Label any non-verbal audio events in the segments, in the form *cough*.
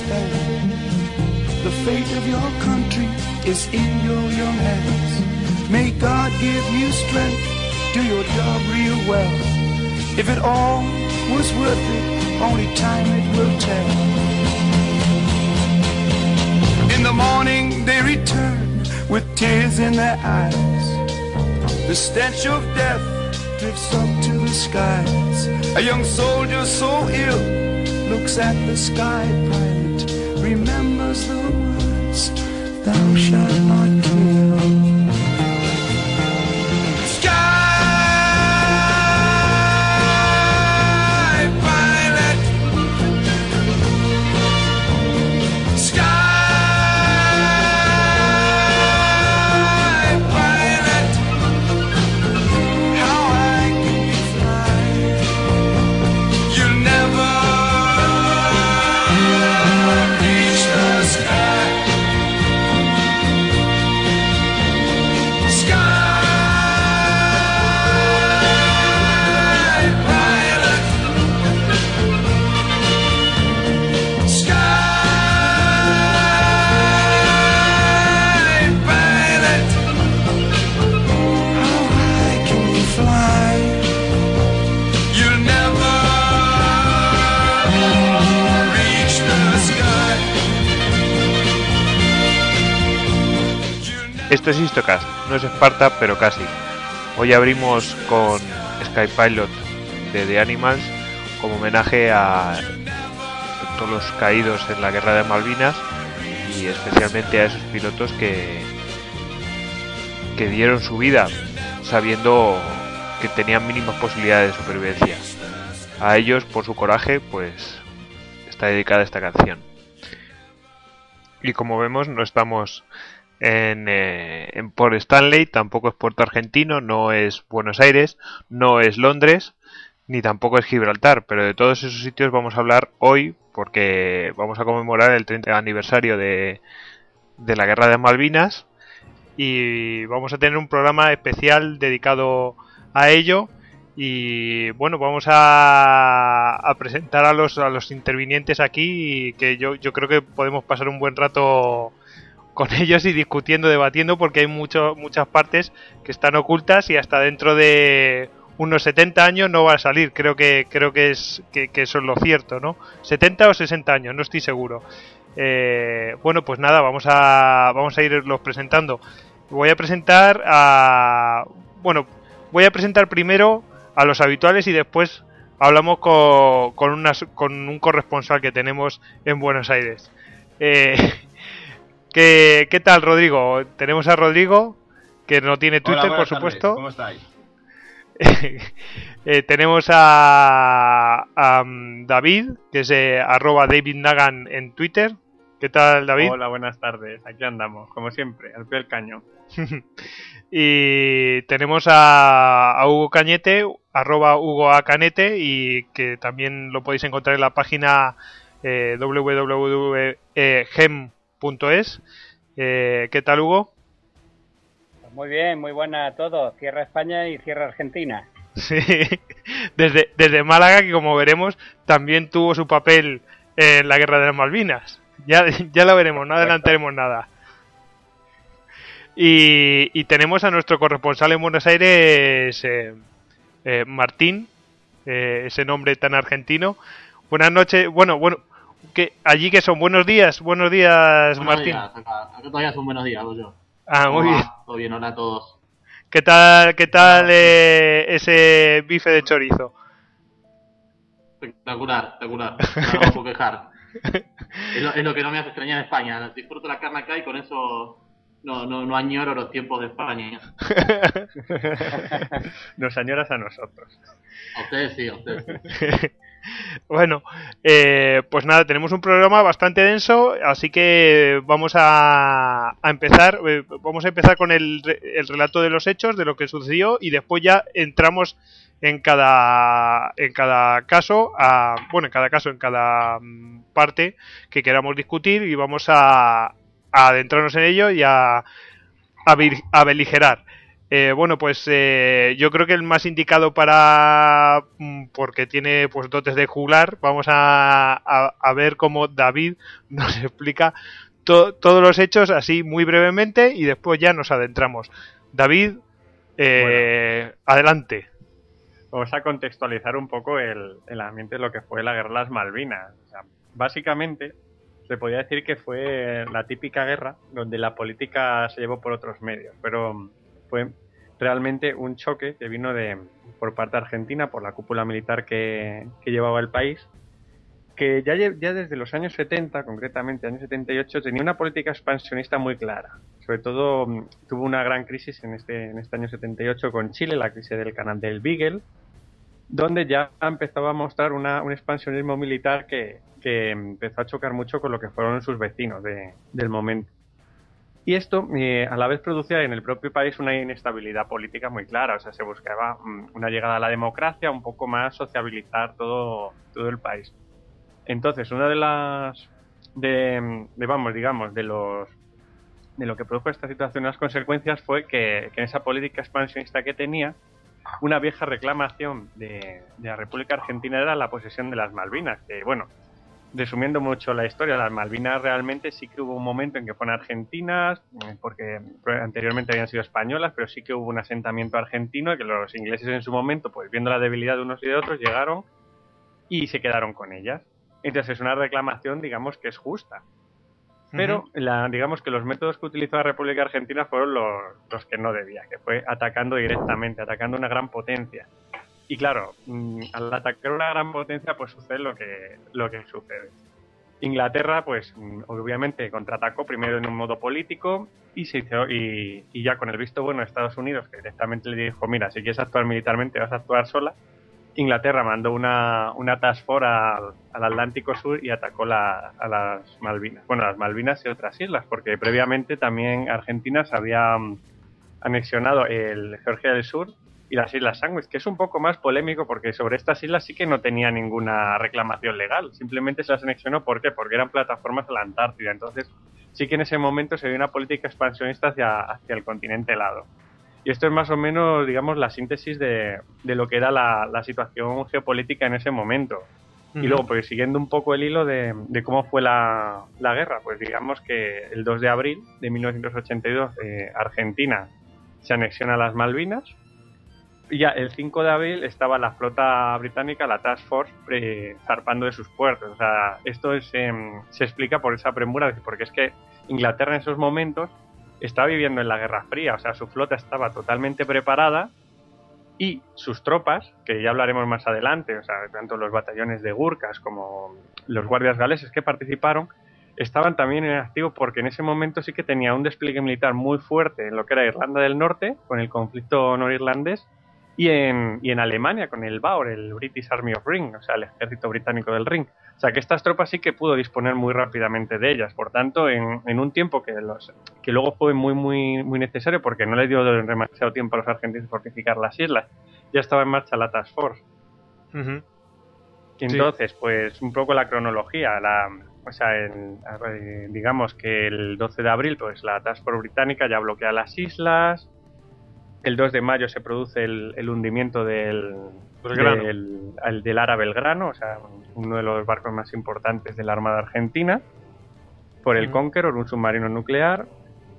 The fate of your country is in your young hands. May God give you strength, do your job real well. If it all was worth it, only time it will tell. In the morning they return with tears in their eyes. The stench of death drifts up to the skies. A young soldier so ill looks at the sky remembers the words, Thou shalt not kill. Esto es Histocast, no es Esparta, pero casi. Hoy abrimos con Sky Pilot de The Animals como homenaje a todos los caídos en la guerra de Malvinas y especialmente a esos pilotos que, que dieron su vida sabiendo que tenían mínimas posibilidades de supervivencia. A ellos, por su coraje, pues está dedicada esta canción. Y como vemos, no estamos en, eh, en Port Stanley, tampoco es Puerto Argentino, no es Buenos Aires, no es Londres, ni tampoco es Gibraltar, pero de todos esos sitios vamos a hablar hoy porque vamos a conmemorar el 30 aniversario de, de la Guerra de Malvinas y vamos a tener un programa especial dedicado a ello y bueno vamos a, a presentar a los, a los intervinientes aquí que yo, yo creo que podemos pasar un buen rato con *laughs* ellos y discutiendo, debatiendo, porque hay mucho, muchas partes que están ocultas y hasta dentro de unos 70 años no va a salir. Creo que creo que es que, que eso es lo cierto, ¿no? 70 o 60 años, no estoy seguro. Eh, bueno, pues nada, vamos a vamos a irlos presentando. Voy a presentar a bueno, voy a presentar primero a los habituales y después hablamos con, con, unas- con un corresponsal que tenemos en Buenos Aires. Eh, *laughs* ¿qué, ¿Qué tal, Rodrigo? Tenemos a Rodrigo, que no tiene Hola, Twitter, por tardes, supuesto. ¿Cómo estáis? *laughs* Eh, tenemos a, a, mm, David, que es eh, arroba David Nagan en Twitter. ¿Qué tal, David? Hola, buenas tardes. Aquí andamos, como siempre, al pie del caño. *laughs* y tenemos a, a Hugo Cañete, arroba Hugo A. Canete, y que también lo podéis encontrar en la página eh, www.gem.es. Eh, ¿Qué tal, Hugo? Pues Muy bien, muy buena a todos. Cierra España y cierra Argentina. *laughs* Sí, desde, desde Málaga, que como veremos, también tuvo su papel en la guerra de las Malvinas. Ya, ya lo veremos, no adelantaremos nada. Y, y tenemos a nuestro corresponsal en Buenos Aires, eh, eh, Martín, eh, ese nombre tan argentino. Buenas noches, bueno, bueno, que allí que son buenos días, buenos días, Buenos Martín. días, acá, acá todavía son buenos días, yo. Ah, muy ¿Cómo bien. Todo bien, hola a todos. ¿Qué tal, qué tal eh, ese bife de chorizo? Espectacular, espectacular. *laughs* No me puedo quejar. Es lo, es lo que no me hace extrañar España. Disfruto la carne acá y con eso no, no, no añoro los tiempos de España. *laughs* Nos añoras a nosotros. A ustedes sí, a ustedes sí. *laughs* bueno, eh, pues nada, tenemos un programa bastante denso, así que vamos a, a empezar. eh, vamos a empezar con el, el relato de los hechos, de lo que sucedió, y después ya entramos en cada en cada caso, a, bueno, en cada caso, en cada mm, parte que queramos discutir, y vamos a, a adentrarnos en ello y a, a, a beligerar. Eh, bueno, pues eh, yo creo que el más indicado para. mm, porque tiene pues dotes de juglar. Vamos a, a- a ver cómo David *laughs* nos explica to- todos los hechos así muy brevemente y después ya nos adentramos. David, eh, adelante. Vamos a contextualizar un poco el, el ambiente de lo que fue la guerra de las Malvinas. O sea, básicamente, se podría decir que fue la típica guerra donde la política se llevó por otros medios, pero fue realmente un choque que vino de por parte de Argentina, por la cúpula militar que, llevaba el país, que ya, desde los años 70, concretamente años 78, tenía una política expansionista muy clara. Sobre todo mm, tuvo una gran crisis en este, en este año 78 con Chile, la crisis del canal del Beagle, donde ya empezaba a mostrar una- un expansionismo militar que, que empezó a chocar mucho con lo que fueron sus vecinos de- del momento. Y esto eh, a la vez producía en el propio país una inestabilidad política muy clara, o sea, se buscaba mm, una llegada a la democracia, un poco más sociabilizar todo, todo el país. Entonces, una de las, de, vamos, digamos, de los de lo que produjo esta situación, las consecuencias fue que, en esa política expansionista que tenía, una vieja reclamación de la República Argentina era la posesión de las Malvinas, que bueno, resumiendo mucho la historia, las Malvinas realmente sí que hubo un momento en que fueron argentinas, eh, porque anteriormente habían sido españolas, pero sí que hubo un asentamiento argentino y que los ingleses en su momento, pues viendo la debilidad de unos y de otros, llegaron y se quedaron con ellas. Entonces es una reclamación, digamos, que es justa. Pero la, digamos que los métodos que utilizó la República Argentina fueron los, los que no debía, que fue atacando directamente, atacando una gran potencia. Y claro, mm, al atacar una gran potencia, pues sucede lo que, lo que sucede. Inglaterra, pues mm, obviamente contraatacó primero en un modo político y ya con el visto bueno de Estados Unidos, que directamente le dijo, mira, si quieres actuar militarmente vas a actuar sola, Inglaterra mandó una, una task force al, Atlántico Sur y atacó a las Malvinas. Bueno, las Malvinas y otras islas, porque previamente también Argentina se había mm, anexionado el Georgia del Sur y las Islas Sandwich, que es un poco más polémico porque sobre estas islas sí que no tenía ninguna reclamación legal, simplemente se las anexionó ¿por qué? Porque eran plataformas de la Antártida, entonces sí que en ese momento se dio una política expansionista hacia, hacia el continente helado. Y esto es más o menos, digamos, la síntesis de, de lo que era la, la, situación geopolítica en ese momento. Uh -huh. Y luego, pues siguiendo un poco el hilo de, de cómo fue la, la, guerra, pues digamos que el 2 de abril de 1982 eh, Argentina se anexiona a las Malvinas. Ya el 5 de abril estaba la flota británica, la Task Force, eh, zarpando de sus puertos. O sea, esto es, eh, se explica por esa premura, porque es que Inglaterra en esos momentos estaba viviendo en la Guerra Fría, o sea, su flota estaba totalmente preparada y sus tropas, que ya hablaremos más adelante, o sea, tanto los batallones de Gurkhas como los guardias galeses que participaron, estaban también en activo porque en ese momento sí que tenía un despliegue militar muy fuerte en lo que era Irlanda del Norte, con el conflicto norirlandés, y en, y en Alemania con el BAUR, el British Army of Ring, o sea, el ejército británico del Ring. O sea, que estas tropas sí que pudo disponer muy rápidamente de ellas. Por tanto, en, en un tiempo que, los, que luego fue muy, muy, muy necesario porque no le dio demasiado tiempo a los argentinos fortificar las islas, ya estaba en marcha la Task Force. Uh -huh. Entonces, sí. pues un poco la cronología, la, o sea, el, digamos que el 12 de abril, pues la Task Force británica ya bloquea las islas, el 2 de mayo se produce el, el hundimiento del, del, el, del Ara Belgrano, o sea, uno de los barcos más importantes de la Armada Argentina, por el. Conqueror, un submarino nuclear,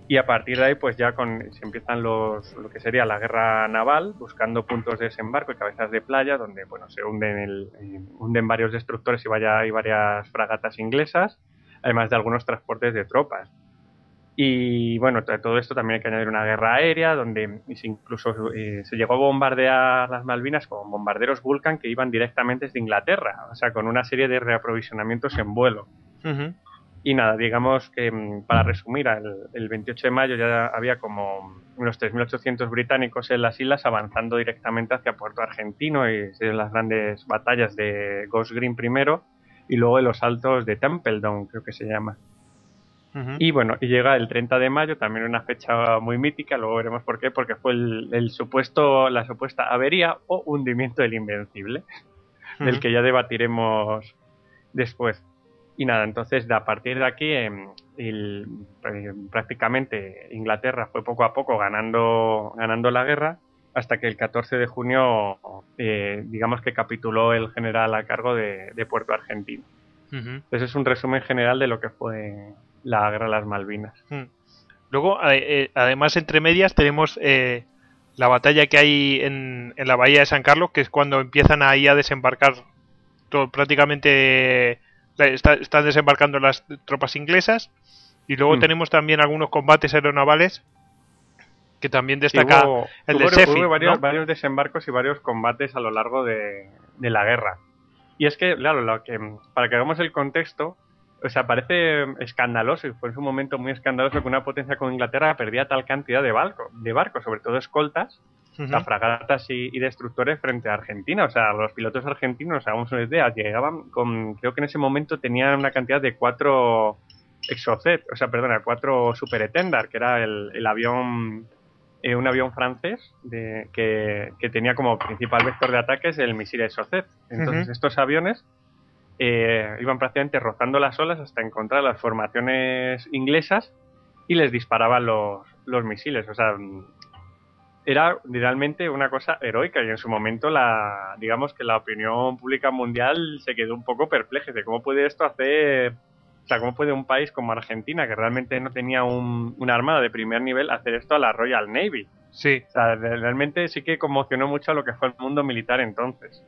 y a partir de ahí pues ya con, se empiezan los, lo que sería la guerra naval, buscando puntos de desembarco y cabezas de playa, donde bueno, se hunden, el, hunden varios destructores y, vaya, y varias fragatas inglesas, además de algunos transportes de tropas. Y bueno, a todo esto también hay que añadir una guerra aérea, donde incluso eh, se llegó a bombardear las Malvinas con bombarderos Vulcan que iban directamente desde Inglaterra, o sea, con una serie de reaprovisionamientos en vuelo. Uh -huh. Y nada, digamos que para resumir, el, el 28 de mayo ya había como unos 3.800 británicos en las islas avanzando directamente hacia Puerto Argentino y se las grandes batallas de Ghost Green primero y luego de los altos de Templedown, creo que se llama. Uh -huh. Y bueno, y llega el 30 de mayo, también una fecha muy mítica, luego veremos por qué, porque fue el, el supuesto, la supuesta avería o hundimiento del Invencible, uh -huh. del que ya debatiremos después. Y nada, entonces a partir de aquí, eh, el, eh, prácticamente Inglaterra fue poco a poco ganando, ganando la guerra hasta que el 14 de junio, eh, digamos que capituló el general a cargo de, Puerto Argentino. Ese es un resumen general de lo que fue la guerra de las Malvinas. Mm. Luego, eh, además, entre medias tenemos la batalla que hay en, en, la bahía de San Carlos, que es cuando empiezan ahí a desembarcar todo, prácticamente están desembarcando las tropas inglesas y luego mm. tenemos también algunos combates aeronavales que también destaca el de Sheffield, varios, desembarcos y varios combates a lo largo de, la guerra. Y es que, claro, lo que, para que hagamos el contexto, o sea, parece escandaloso y fue en su momento muy escandaloso que una potencia como Inglaterra perdía tal cantidad de, barcos, de barcos, sobre todo escoltas, fragatas y, destructores frente a Argentina. O sea, los pilotos argentinos, hagamos una idea, llegaban con, creo que en ese momento tenían una cantidad de cuatro Exocet, o sea, perdona, cuatro Super Etendard, que era el, avión, eh, un avión francés de, que, tenía como principal vector de ataques el misil Exocet. Entonces, estos aviones eh, iban prácticamente rozando las olas hasta encontrar las formaciones inglesas y les disparaban los, los misiles. O sea, era realmente una cosa heroica y en su momento la digamos que la opinión pública mundial se quedó un poco perpleja de cómo puede esto hacer o sea, ¿cómo puede un país como Argentina, que realmente no tenía un, una armada de primer nivel, hacer esto a la Royal Navy? Sí. O sea, realmente sí que conmocionó mucho a lo que fue el mundo militar entonces.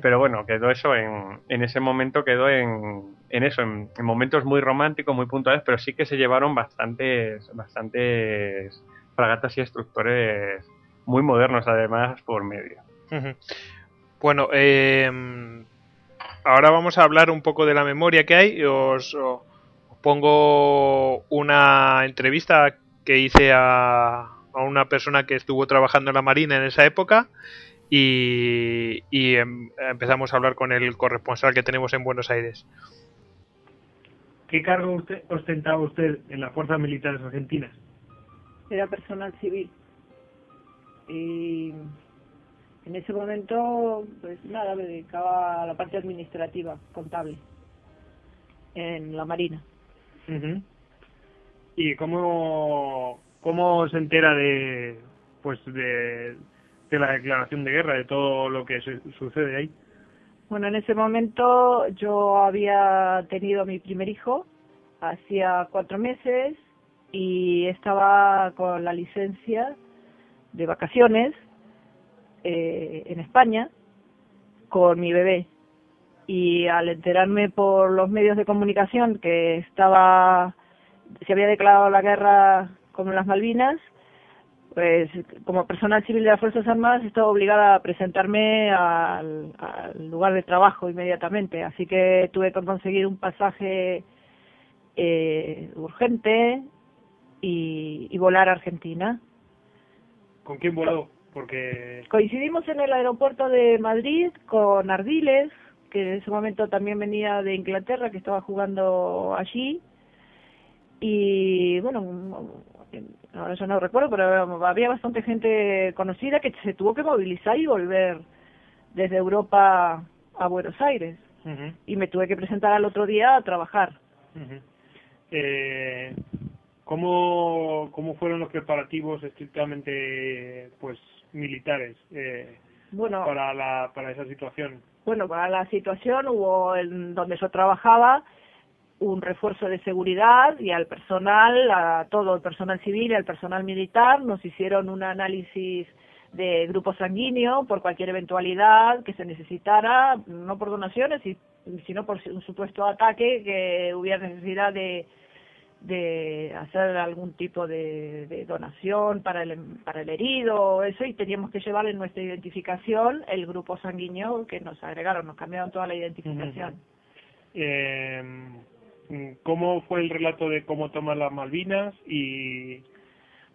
Pero bueno, quedó eso en, en ese momento, quedó en, en eso, en, en, momentos muy románticos, muy puntuales, pero sí que se llevaron bastantes, bastantes fragatas y destructores muy modernos además por medio. Bueno, eh, ahora vamos a hablar un poco de la memoria que hay. Os, os pongo una entrevista que hice a, a, una persona que estuvo trabajando en la Marina en esa época y, y em, empezamos a hablar con el corresponsal que tenemos en Buenos Aires. ¿Qué cargo usted ostentaba usted en las fuerzas militares argentinas? Era personal civil. Y en ese momento, pues nada, me dedicaba a la parte administrativa, contable, en la Marina. ¿Y cómo, cómo se entera de, pues de, de la declaración de guerra, de todo lo que sucede ahí? Bueno, en ese momento yo había tenido a mi primer hijo, hacía cuatro meses, y estaba con la licencia de vacaciones eh, en España con mi bebé. Y al enterarme por los medios de comunicación que estaba, se había declarado la guerra como las Malvinas, pues como personal civil de las Fuerzas Armadas estaba obligada a presentarme al, lugar de trabajo inmediatamente. Así que tuve que conseguir un pasaje eh, urgente y, y volar a Argentina. ¿Con quién voló? Porque... Coincidimos en el aeropuerto de Madrid con Ardiles, que en ese momento también venía de Inglaterra, que estaba jugando allí. Y bueno, ahora yo no recuerdo, pero había bastante gente conocida que se tuvo que movilizar y volver desde Europa a Buenos Aires. Y me tuve que presentar al otro día a trabajar. eh, ¿Cómo, ¿Cómo fueron los preparativos estrictamente pues militares eh, bueno, para, la, para esa situación? Bueno, para la situación hubo en donde yo trabajaba un refuerzo de seguridad y al personal, a todo el personal civil y al personal militar, nos hicieron un análisis de grupo sanguíneo por cualquier eventualidad que se necesitara, no por donaciones, sino por un supuesto ataque que hubiera necesidad de de hacer algún tipo de, donación para el, para el herido eso y teníamos que llevar en nuestra identificación el grupo sanguíneo que nos agregaron, nos cambiaron toda la identificación. eh, ¿Cómo fue el relato de cómo toman las Malvinas y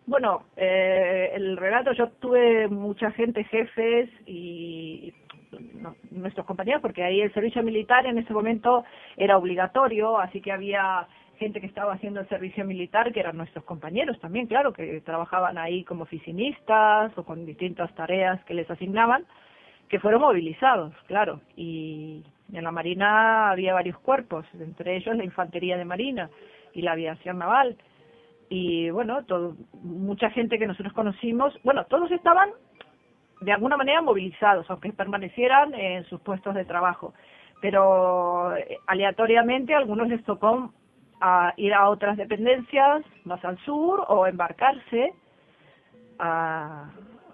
bueno, eh, el relato, yo tuve mucha gente, jefes y nuestros compañeros, porque ahí el servicio militar en ese momento era obligatorio, así que había gente que estaba haciendo el servicio militar, que eran nuestros compañeros también, claro, que trabajaban ahí como oficinistas o con distintas tareas que les asignaban, que fueron movilizados, claro. Y en la Marina había varios cuerpos, entre ellos la Infantería de Marina. y la aviación naval. Y bueno, todo, mucha gente que nosotros conocimos, bueno, todos estaban de alguna manera movilizados, aunque permanecieran en sus puestos de trabajo. Pero eh, aleatoriamente algunos les tocó a ir a otras dependencias más al sur o embarcarse a,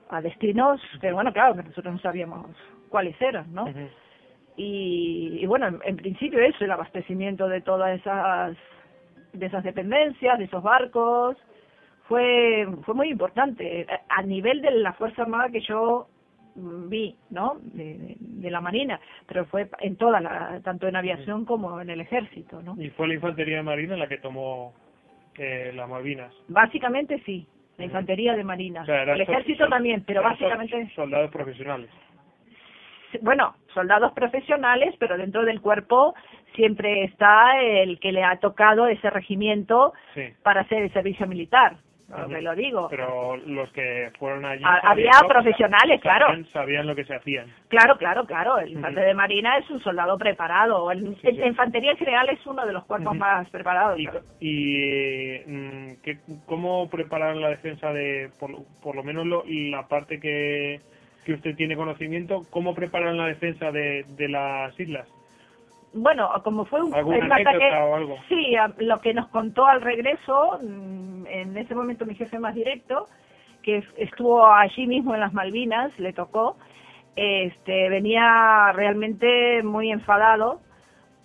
a destinos que, bueno, claro, que nosotros no sabíamos cuáles eran, ¿no? y, y, bueno, en, en, principio eso, el abastecimiento de todas esas, de esas dependencias, de esos barcos, fue, fue muy importante a nivel de la Fuerza Armada que yo vi, ¿no? De, de, la Marina, pero fue en toda la, tanto en aviación como en el ejército, ¿no? Y fue la Infantería de Marina la que tomó eh, las Malvinas. Básicamente sí, la Infantería de Marina. O sea, el ejército también, pero básicamente... Soldados profesionales. Bueno, soldados profesionales, pero dentro del cuerpo siempre está el que le ha tocado ese regimiento sí. para hacer el servicio militar. Me lo digo. Pero los que fueron allí. había profesionales, claro. Sabían, lo que se hacían. Claro, claro, claro. El infante uh -huh. de marina es un soldado preparado. El, sí, sí. La infantería en general es uno de los cuerpos uh -huh. más preparados. ¿Y, mm, ¿qué, cómo prepararon la defensa de, por, por lo menos lo, la parte que, que usted tiene conocimiento, cómo prepararon la defensa de, de las islas? Bueno, como fue un, un ataque, o algo? sí, a, lo que nos contó al regreso, en ese momento mi jefe más directo, que estuvo allí mismo en las Malvinas, le tocó, este, venía realmente muy enfadado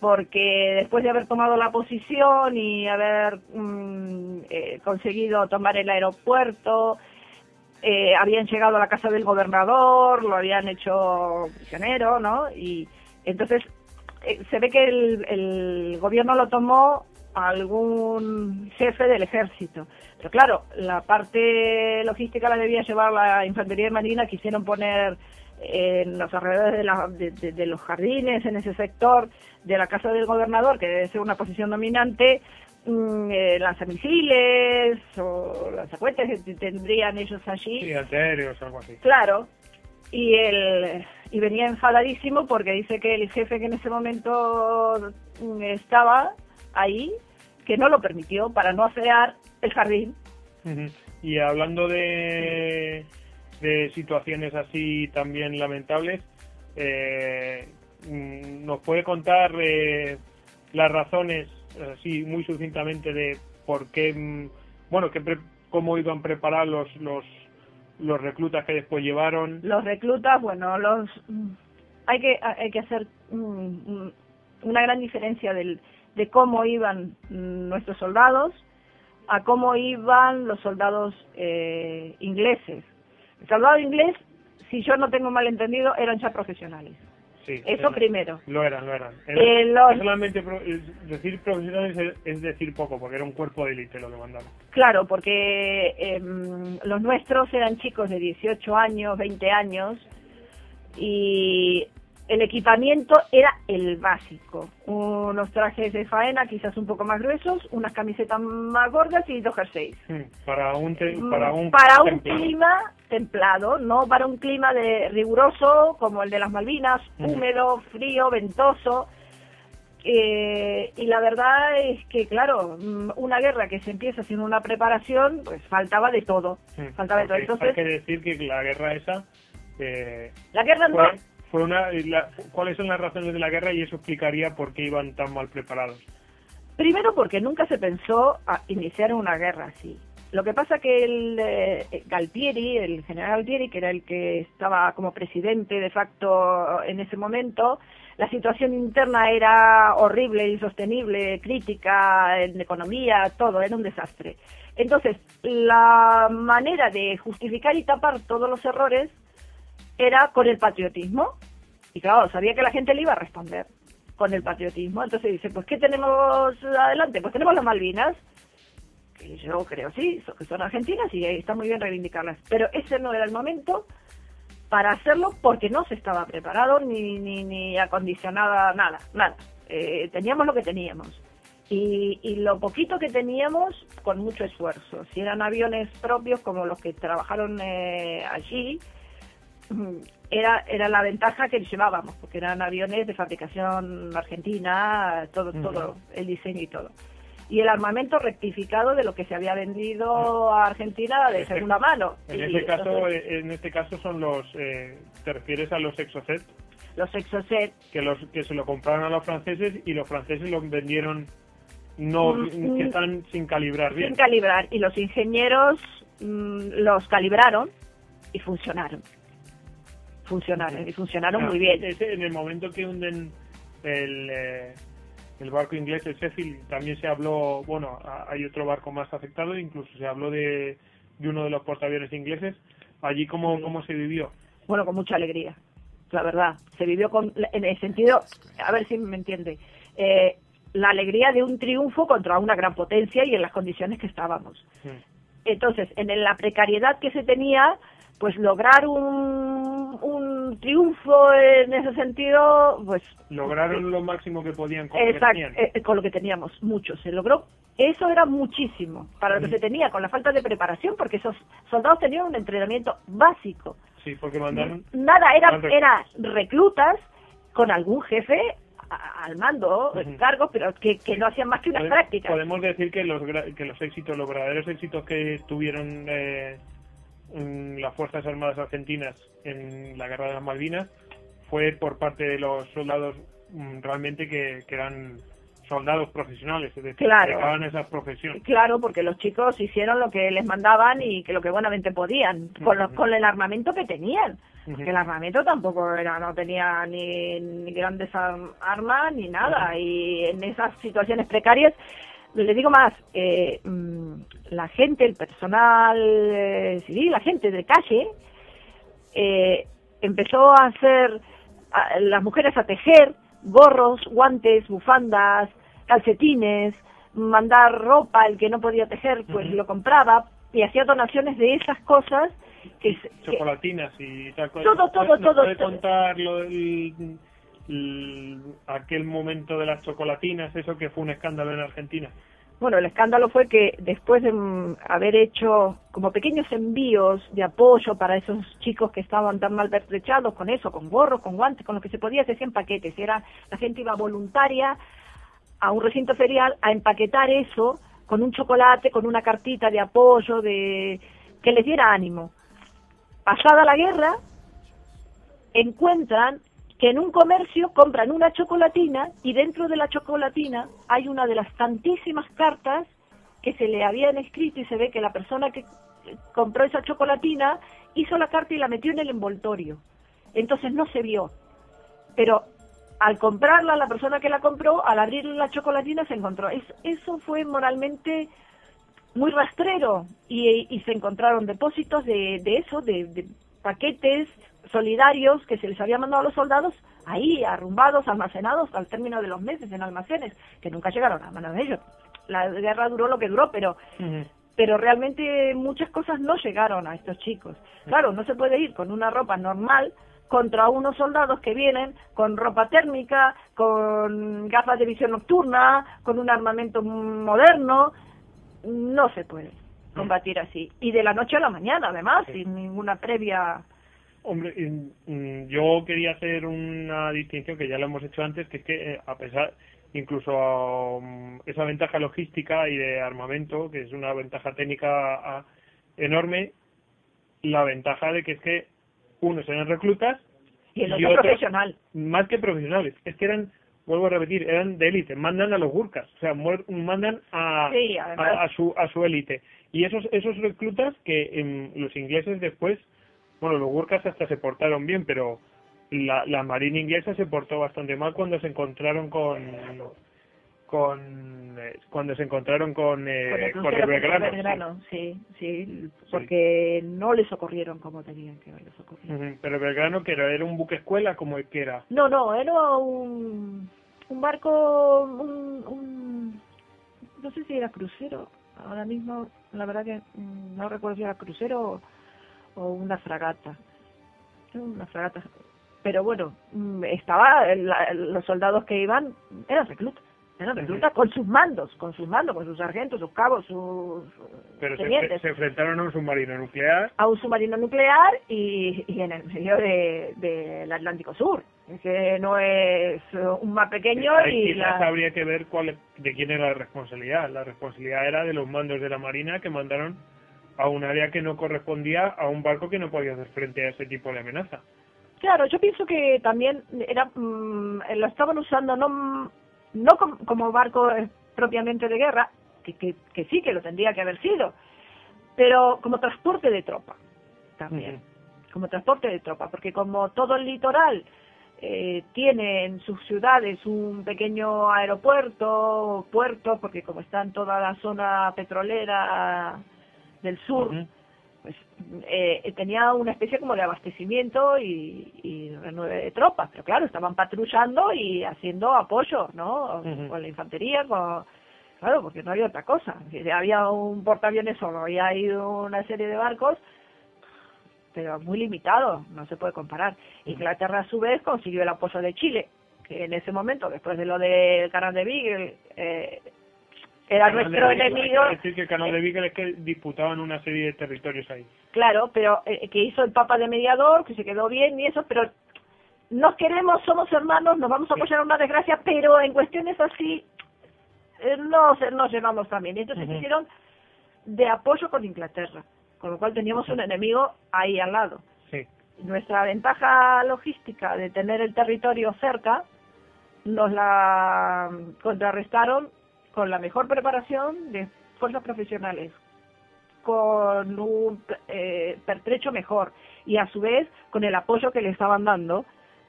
porque después de haber tomado la posición y haber mm, eh, conseguido tomar el aeropuerto, eh, habían llegado a la casa del gobernador, lo habían hecho prisionero, ¿no? Y entonces eh, se ve que el, el gobierno lo tomó algún jefe del ejército. Pero claro, la parte logística la debía llevar la infantería de marina, quisieron poner en los alrededores de, la, de, de, de, los jardines, en ese sector de la casa del gobernador, que debe ser una posición dominante, mmm, eh, lanzamisiles o lanzacuetes que tendrían ellos allí. Sí, aéreos algo así. Claro, y el y venía enfadadísimo porque dice que el jefe que en ese momento estaba ahí que no lo permitió para no afear el jardín. Y hablando de, de situaciones así también lamentables, eh, ¿nos puede contar eh, las razones, así muy sucintamente, de por qué, bueno, que cómo iban preparados los, los los reclutas que después llevaron los reclutas bueno los hay que hay que hacer mm, una gran diferencia del de cómo iban nuestros soldados a cómo iban los soldados eh, ingleses. El soldado inglés si yo no tengo mal entendido eran ya profesionales Sí, eso eran, primero. Lo eran, lo eran. Eh, los... Solamente pro, decir profesionales es, es, decir poco, porque era un cuerpo de élite lo que mandaban. Claro, porque eh, los nuestros eran chicos de 18 años, 20 años, y el equipamiento era el básico. Unos trajes de faena quizás un poco más gruesos, unas camisetas más gordas y dos jerseys. Para un, te, para un, para un clima templado, no para un clima de riguroso como el de las Malvinas, húmedo, frío, ventoso. Eh, y la verdad es que, claro, una guerra que se empieza sin una preparación, pues faltaba de todo. Faltaba de todo. Entonces, hay que decir que la guerra esa... Eh, la guerra fue, fue una, la, ¿Cuáles son las razones de la guerra y eso explicaría por qué iban tan mal preparados? Primero porque nunca se pensó a iniciar una guerra así. Lo que pasa que el eh, Galtieri, el general Galtieri, que era el que estaba como presidente de facto en ese momento, la situación interna era horrible, insostenible, crítica en economía, todo, era un desastre. Entonces, la manera de justificar y tapar todos los errores era con el patriotismo. Y claro, sabía que la gente le iba a responder con el patriotismo. Entonces dice, pues ¿qué tenemos adelante? Pues tenemos las Malvinas que yo creo sí, que son argentinas y está muy bien reivindicarlas. Pero ese no era el momento para hacerlo porque no se estaba preparado ni, ni, ni acondicionada nada, nada. Eh, teníamos lo que teníamos. Y, y, lo poquito que teníamos, con mucho esfuerzo. Si eran aviones propios como los que trabajaron eh, allí, era, era la ventaja que llevábamos, porque eran aviones de fabricación argentina, todo, uh -huh. todo el diseño y todo y el armamento rectificado de lo que se había vendido a Argentina de segunda mano. En Y este caso, entonces, en este caso son los, eh, te refieres a los exocet los exocet que los que se lo compraron a los franceses y los franceses lo vendieron no Mm, que mm. están sin calibrar bien. sin calibrar y los ingenieros mm, los calibraron y funcionaron. Funcionaron y funcionaron Ah, muy bien. ese- en el momento que hunden el, eh, el barco inglés, el Sheffield, también se habló, bueno, hay otro barco más afectado, incluso se habló de, de uno de los portaaviones ingleses. Allí, ¿cómo, cómo se vivió? Bueno, con mucha alegría, la verdad. Se vivió con, en el sentido, a ver si me entiende, eh, la alegría de un triunfo contra una gran potencia y en las condiciones que estábamos. Entonces, en la precariedad que se tenía, pues lograr un, un triunfo en ese sentido, pues Lograron lo máximo que podían con lo que eh, con lo que teníamos, mucho. Se logró, eso era muchísimo para lo que se tenía, con la falta de preparación, porque esos soldados tenían un entrenamiento básico. Sí, porque mandaron... Nada, era, Mandaron- era reclutas con algún jefe al mando, Ujú. cargos, pero que, que no hacían más que unas Pode- prácticas. Podemos decir que los, que los éxitos, los verdaderos éxitos que tuvieron eh, las Fuerzas Armadas Argentinas en la Guerra de las Malvinas fue por parte de los soldados mm, realmente que, que eran soldados profesionales, es decir, Claro. que dedicaban a esa profesión. Claro, porque los chicos hicieron lo que les mandaban y que lo que buenamente podían, con, los- con el armamento que tenían. El armamento tampoco era, no tenía ni, ni grandes ar- armas ni nada. Y en esas situaciones precarias, les digo más, eh, mm, la gente, el personal eh, civil, la gente de calle, eh, empezó a hacer, a- las mujeres a tejer gorros, guantes, bufandas, calcetines, mandar ropa, el que no podía tejer, pues lo compraba y hacía donaciones de esas cosas que, Chocolatinas y tal cosa. Todo, todo, ¿Nos todo, puede todo. contar lo del- el- aquel momento de las chocolatinas, eso que fue un escándalo en Argentina? Bueno, el escándalo fue que después de mm, haber hecho como pequeños envíos de apoyo para esos chicos que estaban tan mal pertrechados con eso, con gorros, con guantes, con lo que se podía, se hacían paquetes. Era, la gente iba voluntaria a un recinto ferial a empaquetar eso con un chocolate, con una cartita de apoyo, de que les diera ánimo. Pasada la guerra, encuentran que en un comercio compran una chocolatina y dentro de la chocolatina hay una de las tantísimas cartas que se le habían escrito y se ve que la persona que compró esa chocolatina hizo la carta y la metió en el envoltorio. Entonces no se vio. Pero al comprarla, la persona que la compró, al abrir la chocolatina se encontró. Es- eso fue moralmente muy rastrero y, y se encontraron depósitos de, de eso, de, de paquetes solidarios que se les había mandado a los soldados ahí, arrumbados, almacenados al término de los meses en almacenes, que nunca llegaron a manos de ellos. La guerra duró lo que duró, pero pero realmente muchas cosas no llegaron a estos chicos. Claro, no se puede ir con una ropa normal contra unos soldados que vienen con ropa térmica, con gafas de visión nocturna, con un armamento moderno. No se puede combatir así. Y de la noche a la mañana, además, sin ninguna previa... Hombre, yo quería hacer una distinción que ya lo hemos hecho antes, que es que eh, a pesar, incluso mm, esa ventaja logística y de armamento, que es una ventaja técnica ah, enorme, la ventaja de que es que unos eran reclutas Y el Y otro otro- profesional. más que profesionales, es que eran, vuelvo a repetir, eran de élite, mandan a los gurkas, o sea, mandan a, Sí, a, a su a su élite. Y esos esos reclutas que em, los ingleses después, bueno, los gurkas hasta se portaron bien, pero la, la marina inglesa se portó bastante mal cuando se encontraron con con eh, cuando se encontraron con, eh, con el Belgrano, sí. Sí, sí, porque no les socorrieron como tenían que haberles socorrido. Ujú, Pero el Belgrano que era, era un buque escuela como el que era. No, no, era un, un barco, un, un- no sé si era crucero, ahora mismo la verdad que mm, no recuerdo si era crucero o, una fragata, una fragata, pero bueno, mm, estaba, la- los soldados que iban eran reclutas, Bueno, resulta con sus mandos, con sus mandos, con sus sargentos, sus cabos, sus Pero se, tenientes, se enfrentaron a un submarino nuclear. a un submarino nuclear y, y en el medio de- del Atlántico Sur. Es que no es un mar pequeño Ahí y quizás la- habría que ver cuál, de quién era la responsabilidad. La responsabilidad era de los mandos de la Marina que mandaron a un área que no correspondía a un barco que no podía hacer frente a ese tipo de amenaza. Claro, yo pienso que también era mm, lo estaban usando no no com- como barco eh, propiamente de guerra, que, que, que sí que lo tendría que haber sido, pero como transporte de tropa también, como transporte de tropa, porque como todo el litoral eh, tiene en sus ciudades un pequeño aeropuerto, puerto, porque como está en toda la zona petrolera del sur, pues eh, tenía una especie como de abastecimiento y, y renueve de tropas, pero claro, estaban patrullando y haciendo apoyo, ¿no? Con la infantería, con... Claro, porque no había otra cosa. Había un portaaviones solo y hay una serie de barcos, pero muy limitado, no se puede comparar. Inglaterra, a su vez, consiguió el apoyo de Chile, que en ese momento, después de lo del canal de Beagle, eh, era Canal de nuestro Beagle, enemigo. Que decir que el canal de Beagle es que disputaban una serie de territorios ahí. Claro, pero eh, que hizo el Papa de mediador, que se quedó bien y eso, pero nos queremos, somos hermanos, nos vamos a apoyar en una desgracia, pero en cuestiones así eh, no se- nos llevamos también. Entonces Ujú. hicieron de apoyo con Inglaterra, con lo cual teníamos un enemigo ahí al lado. Sí. Nuestra ventaja logística de tener el territorio cerca nos la contrarrestaron con la mejor preparación de fuerzas profesionales, con un eh, pertrecho mejor y a su vez con el apoyo que le estaban dando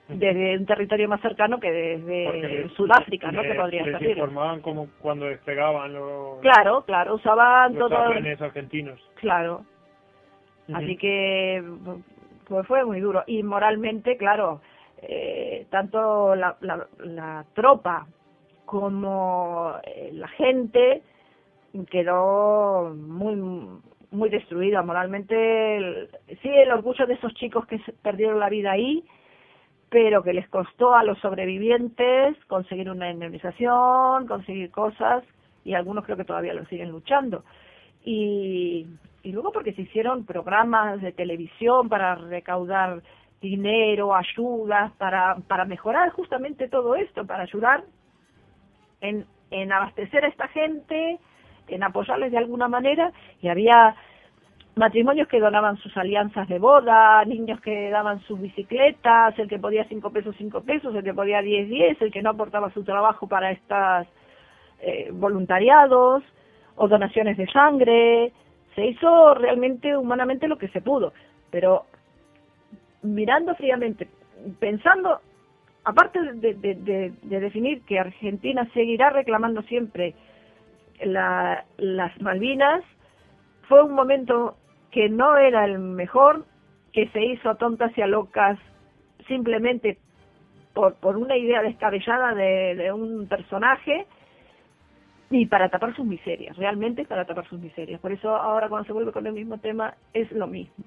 desde un territorio más cercano que desde les- Sudáfrica, ¿no? Que podría les ser. informaban como cuando despegaban los, Claro, claro, usaban los todo. aviones argentinos. Claro. Así que pues fue muy duro. Y moralmente, claro, eh, tanto la, la, la tropa como eh, la gente quedó muy muy destruida moralmente. Sí, el orgullo de esos chicos que perdieron la vida ahí, pero que les costó a los sobrevivientes conseguir una indemnización, conseguir cosas, y algunos creo que todavía lo siguen luchando. Y, y luego porque se hicieron programas de televisión para recaudar dinero, ayudas, para, para mejorar justamente todo esto, para ayudar en, en abastecer a esta gente, en apoyarles de alguna manera, y había matrimonios que donaban sus alianzas de boda, niños que daban sus bicicletas, el que podía cinco pesos, cinco pesos, el que podía diez, diez, el que no aportaba su trabajo para estas eh, voluntariados o donaciones de sangre. Se hizo realmente humanamente lo que se pudo, pero mirando fríamente, pensando, aparte de, de- de- de definir que Argentina seguirá reclamando siempre la- las Malvinas, fue un momento que no era el mejor, que se hizo a tontas y a locas simplemente por, por una idea descabellada de, de un personaje y para tapar sus miserias, realmente para tapar sus miserias. Por eso ahora cuando se vuelve con el mismo tema es lo mismo.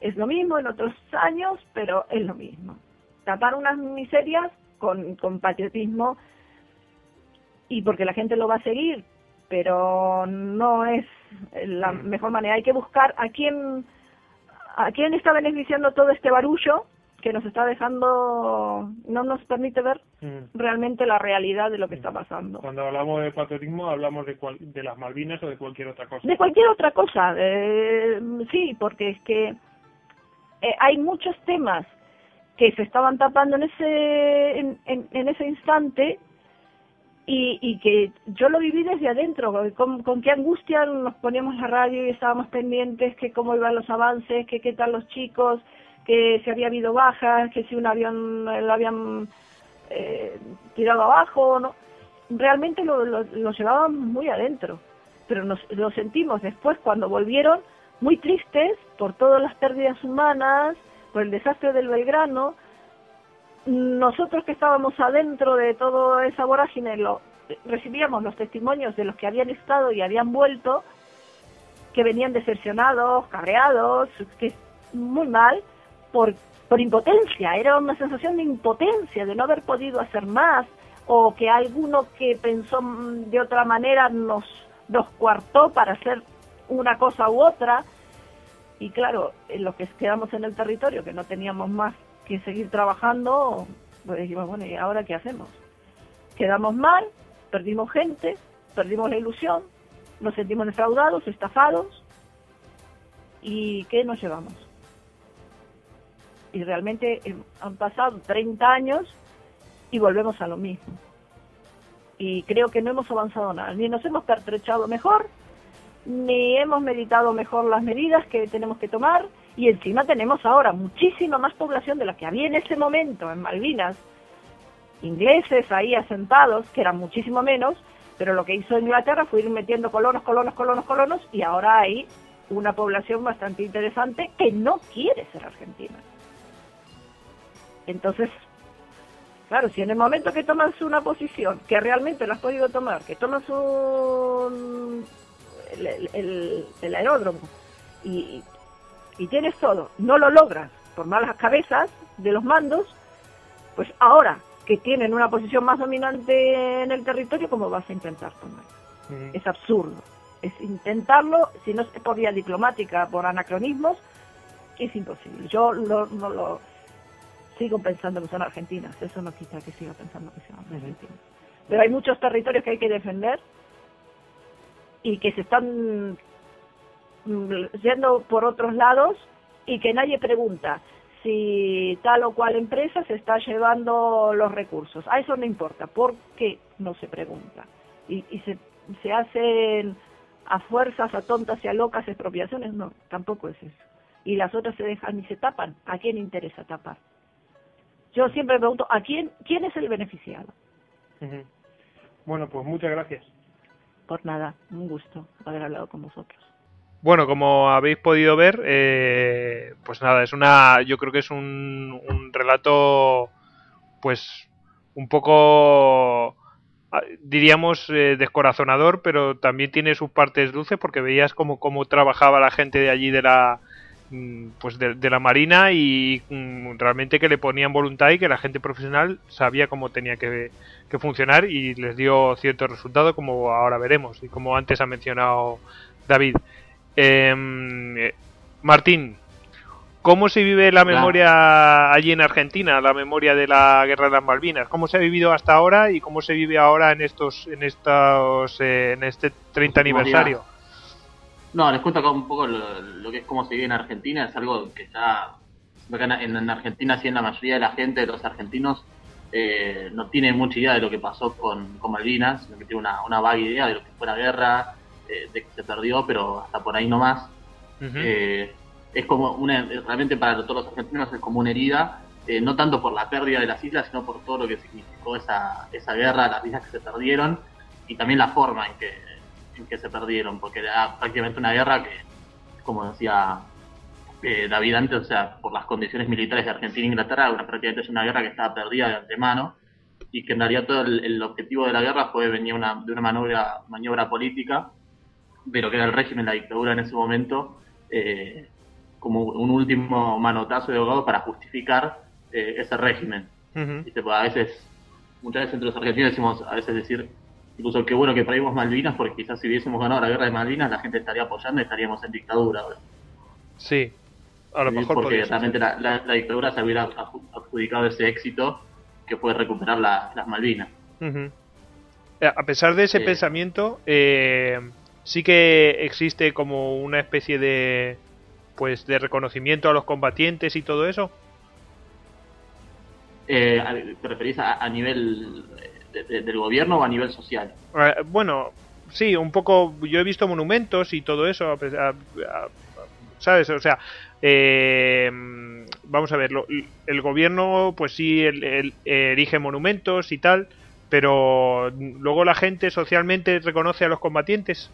Es lo mismo en otros años, pero es lo mismo. Tapar unas miserias con, con patriotismo y porque la gente lo va a seguir, pero no es la mejor manera. Hay que buscar a quién, a quién está beneficiando todo este barullo que nos está dejando, no nos permite ver Mm. realmente la realidad de lo que está pasando. Cuando hablamos de patriotismo hablamos de, cual- de las Malvinas o de cualquier otra cosa. De cualquier otra cosa, eh, sí, porque es que eh, hay muchos temas que se estaban tapando en ese en, en, ese instante y, y que yo lo viví desde adentro, con, con qué angustia nos poníamos la radio y estábamos pendientes que cómo iban los avances, que qué tal los chicos, que si había habido bajas, que si un avión lo habían eh, tirado abajo no. Realmente lo, lo, lo llevábamos muy adentro, pero nos lo sentimos después cuando volvieron muy tristes por todas las pérdidas humanas, por el desastre del Belgrano. Nosotros que estábamos adentro de toda esa vorágine, lo, recibíamos los testimonios de los que habían estado y habían vuelto, que venían decepcionados, cabreados, que muy mal, por, por impotencia, era una sensación de impotencia, de no haber podido hacer más, o que alguno que pensó de otra manera nos, nos coartó para hacer una cosa u otra. Y claro, en los que quedamos en el territorio, que no teníamos más que seguir trabajando, pues dijimos, bueno, ¿y ahora qué hacemos? Quedamos mal, perdimos gente, perdimos la ilusión, nos sentimos defraudados, estafados, ¿y qué nos llevamos? Y realmente eh, han pasado 30 años y volvemos a lo mismo. Y creo que no hemos avanzado nada, ni nos hemos pertrechado mejor, ni hemos meditado mejor las medidas que tenemos que tomar, y encima tenemos ahora muchísima más población de la que había en ese momento en Malvinas, ingleses ahí asentados, que eran muchísimo menos, pero lo que hizo Inglaterra fue ir metiendo colonos, colonos, colonos, colonos, y ahora hay una población bastante interesante que no quiere ser argentina. Entonces, claro, si en el momento que tomas una posición, que realmente la has podido tomar, que tomas un, el, el, aeródromo y, y tienes todo, no lo logras por malas cabezas de los mandos, pues ahora que tienen una posición más dominante en el territorio, ¿cómo vas a intentar tomar? Es absurdo. Es intentarlo, si no es por vía diplomática, por anacronismos, es imposible. Yo no lo sigo pensando que son argentinas, eso no quita que siga pensando que son argentinas. Pero hay muchos territorios que hay que defender y que se están mm, yendo por otros lados y que nadie pregunta si tal o cual empresa se está llevando los recursos. A eso no importa. ¿Por qué no se pregunta? Y, se, se hacen a fuerzas, a tontas y a locas expropiaciones. No, tampoco es eso. Y las otras se dejan y se tapan. ¿A quién interesa tapar? Yo siempre pregunto, ¿a quién, quién es el beneficiado? Bueno, pues muchas gracias. Por nada, un gusto haber hablado con vosotros. Bueno, como habéis podido ver, eh, pues nada, es una, yo creo que es un, un relato, pues, un poco, ah, diríamos, eh, descorazonador, pero también tiene sus partes dulces porque veías cómo, cómo trabajaba la gente de allí de la, pues de, la marina y mm, realmente que le ponían voluntad y que la gente profesional sabía cómo tenía que, que funcionar y les dio cierto resultado como ahora veremos y como antes ha mencionado David. Eh, Martín, ¿cómo se vive la memoria allí en Argentina, la memoria de la guerra de las Malvinas? ¿Cómo se ha vivido hasta ahora y cómo se vive ahora en estos, en estos, eh, en este 30 aniversario? No, les cuento un poco lo, que es cómo se vive en Argentina. Es algo que está en, Argentina, sí, en la mayoría de la gente, de los argentinos, eh, no tiene mucha idea de lo que pasó con, Malvinas, sino que tiene una, una vaga idea de lo que fue la guerra, eh, de que se perdió, pero hasta por ahí nomás. Eh, es como una, realmente para todos los argentinos es como una herida, eh, no tanto por la pérdida de las islas, sino por todo lo que significó esa, esa guerra, las islas que se perdieron y también la forma en que, en que se perdieron, porque era prácticamente una guerra que, como decía David antes, o sea, por las condiciones militares de Argentina e Inglaterra, una, prácticamente es una guerra que estaba perdida de antemano y que en realidad todo el, objetivo de la guerra fue venir una, de una maniobra, maniobra política pero que era el régimen, la dictadura en ese momento, eh, como un último manotazo de abogado para justificar eh, ese régimen. Pues, a veces, muchas veces entre los argentinos decimos, a veces decir, incluso qué bueno que traímos Malvinas, porque quizás si hubiésemos ganado la guerra de Malvinas, la gente estaría apoyando y estaríamos en dictadura ahora. Sí, a lo mejor porque realmente la, dictadura se hubiera adjudicado ese éxito que fue recuperar las Malvinas. A pesar de ese pensamiento, eh, sí que existe como una especie de pues de reconocimiento a los combatientes y todo eso. Eh, ¿Te referís a, nivel del gobierno o a nivel social? Eh, bueno, sí, un poco. Yo he visto monumentos y todo eso. ¿Sabes? O sea, eh, vamos a ver, el gobierno, pues sí, erige monumentos y tal, pero luego la gente socialmente reconoce a los combatientes.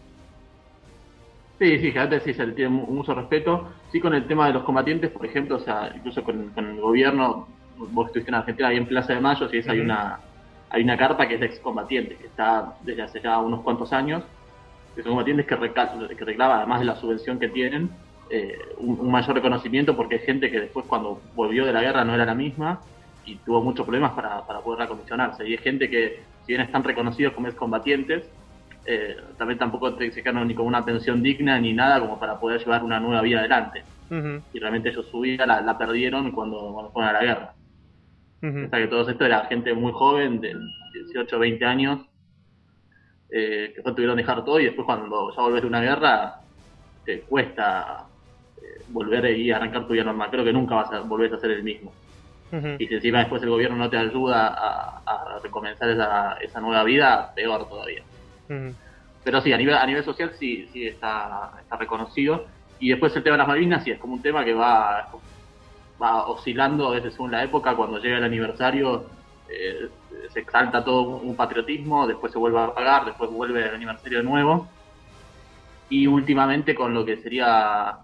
Sí, sí, antes sí se le tiene mucho respeto. Sí, con el tema de los combatientes, por ejemplo, o sea, incluso con, el gobierno, vos estuviste en Argentina, ahí en Plaza de Mayo, sí, hay una hay una carta que es de excombatientes, que está desde hace ya unos cuantos años, que son combatientes que, que reclaman, además de la subvención que tienen, eh, un, mayor reconocimiento porque hay gente que después cuando volvió de la guerra no era la misma y tuvo muchos problemas para, para poder acondicionarse. Y hay gente que, si bien están reconocidos como excombatientes, eh, también tampoco se quedaron ni con una pensión digna ni nada como para poder llevar una nueva vida adelante. Y realmente ellos su vida la, perdieron cuando, cuando fueron a la guerra. O sea que todo esto era gente muy joven, de 18 o 20 años, eh, que después tuvieron que dejar todo y después cuando ya volvés de una guerra, te cuesta eh, volver y arrancar tu vida normal. Creo que nunca vas a volver a ser el mismo. Y si encima después el gobierno no te ayuda a, a recomenzar esa, esa nueva vida, peor todavía. Pero sí, a nivel, a nivel social sí, sí está, está reconocido. Y después el tema de las Malvinas sí es como un tema que va, va oscilando a veces según la época. Cuando llega el aniversario eh, se exalta todo un patriotismo, después se vuelve a apagar, después vuelve el aniversario de nuevo. Y últimamente con lo que sería,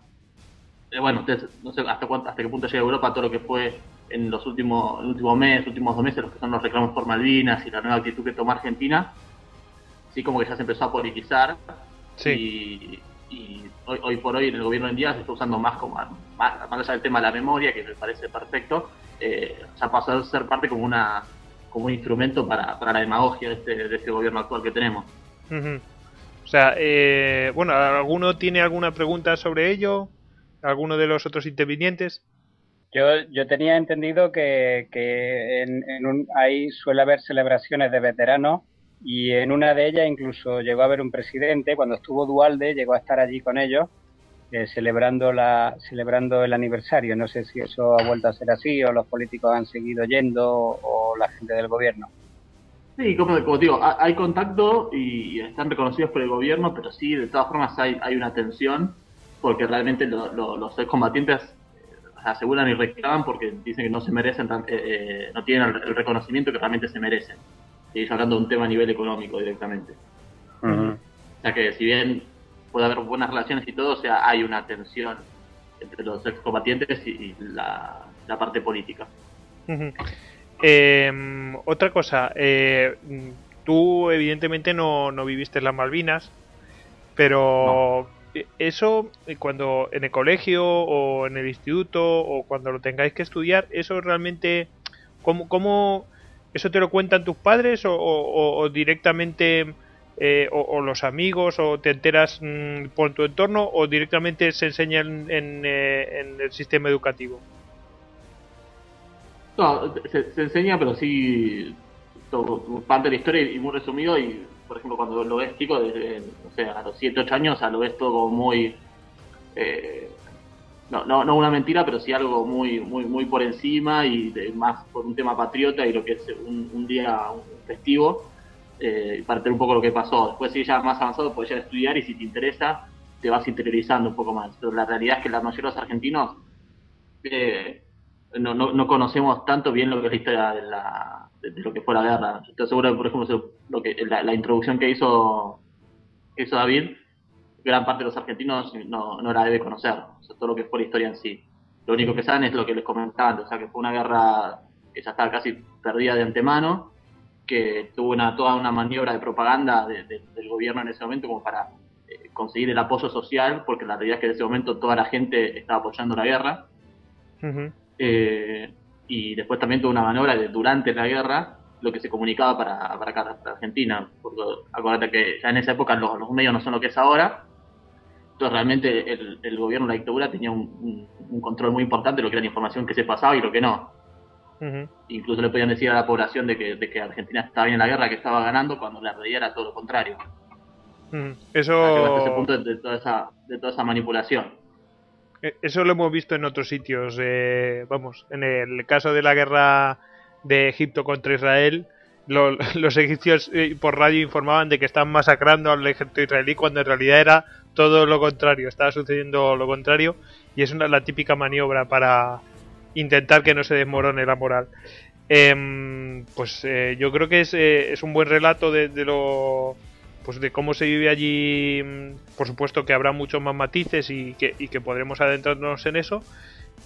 eh, bueno, no sé hasta, cuánto, hasta qué punto llega Europa todo lo que fue en los últimos, el último mes, últimos dos meses, los que son los reclamos por Malvinas y la nueva actitud que toma Argentina, sí como que ya se empezó a politizar. Y, hoy, hoy, por hoy en el gobierno en día se está usando más como, más, allá del tema de la memoria, que me parece perfecto, eh, ya pasó a ser parte como una como un instrumento para, para la demagogia de este, de este gobierno actual que tenemos. O sea, eh, bueno, ¿alguno tiene alguna pregunta sobre ello? ¿Alguno de los otros intervinientes? Yo, yo tenía entendido que, que en, en un, ahí suele haber celebraciones de veteranos y en una de ellas incluso llegó a haber un presidente, cuando estuvo Dualde, llegó a estar allí con ellos eh, celebrando, la, celebrando el aniversario. No sé si eso ha vuelto a ser así o los políticos han seguido yendo o la gente del gobierno. Sí, como, como digo, hay contacto y están reconocidos por el gobierno, pero sí, de todas formas hay, hay una tensión porque realmente los excombatientes eh, aseguran y reclaman porque dicen que no se merecen, eh, no tienen el, reconocimiento que realmente se merecen. Y hablando de un tema a nivel económico directamente. O sea que si bien puede haber buenas relaciones y todo, o sea, hay una tensión entre los excombatientes y, la, parte política. Em, otra cosa, eh, tú evidentemente no, no viviste en las Malvinas, pero eso eh, cuando en el colegio o en el instituto o cuando lo tengáis que estudiar, eso realmente, ¿cómo, cómo eso te lo cuentan tus padres o directamente eh, o, los amigos o te enteras mm, por tu entorno o directamente se enseña en, eh, el sistema educativo? No, se, enseña, pero sí todo, parte de la historia y muy resumido y por ejemplo cuando lo ves chico desde o sea, a los 7, 8 años lo ves todo muy eh, no, no, no una mentira pero sí algo muy muy muy por encima y más por un tema patriota y lo que es un, un día festivo eh, para tener un poco lo que pasó. Después, si ya más avanzado, puedes ya estudiar y si te interesa, te vas interiorizando un poco más. Pero la realidad es que la mayoría de los argentinos eh, no, no, conocemos tanto bien lo que es la historia de, la, de, lo que fue la guerra. Yo estoy seguro que, por ejemplo, lo que, la, introducción que hizo, hizo David, gran parte de los argentinos no, no la debe conocer, todo lo que fue la historia en sí. Lo único que saben es lo que les comentaba antes, o sea, que fue una guerra que ya estaba casi perdida de antemano que tuvo una, toda una maniobra de propaganda del gobierno en ese momento como para eh, conseguir el apoyo social, porque la realidad es que en ese momento toda la gente estaba apoyando la guerra. Eh, y después también tuvo una maniobra de durante la guerra lo que se comunicaba para, para acá, para Argentina. Porque acuérdate que ya en esa época los, medios no son lo que es ahora. Entonces realmente el, gobierno, la dictadura, tenía un, un, control muy importante de lo que era la información que se pasaba y lo que no. Incluso le podían decir a la población de que, de que, Argentina estaba bien en la guerra, que estaba ganando, cuando la realidad era todo lo contrario. Eso. ese punto de toda, esa, de toda esa manipulación. E, eso lo hemos visto en otros sitios. Eh, vamos, en el caso de la guerra de Egipto contra Israel, *laughs* los egipcios eh, por radio informaban de que estaban masacrando al ejército israelí cuando en realidad era todo lo contrario, estaba sucediendo lo contrario y es una la típica maniobra para intentar que no se desmorone la moral. Em, pues eh, yo creo que es, eh, es, un buen relato de, lo pues de cómo se vive allí mm, por supuesto que habrá muchos más matices y que, y que podremos adentrarnos en eso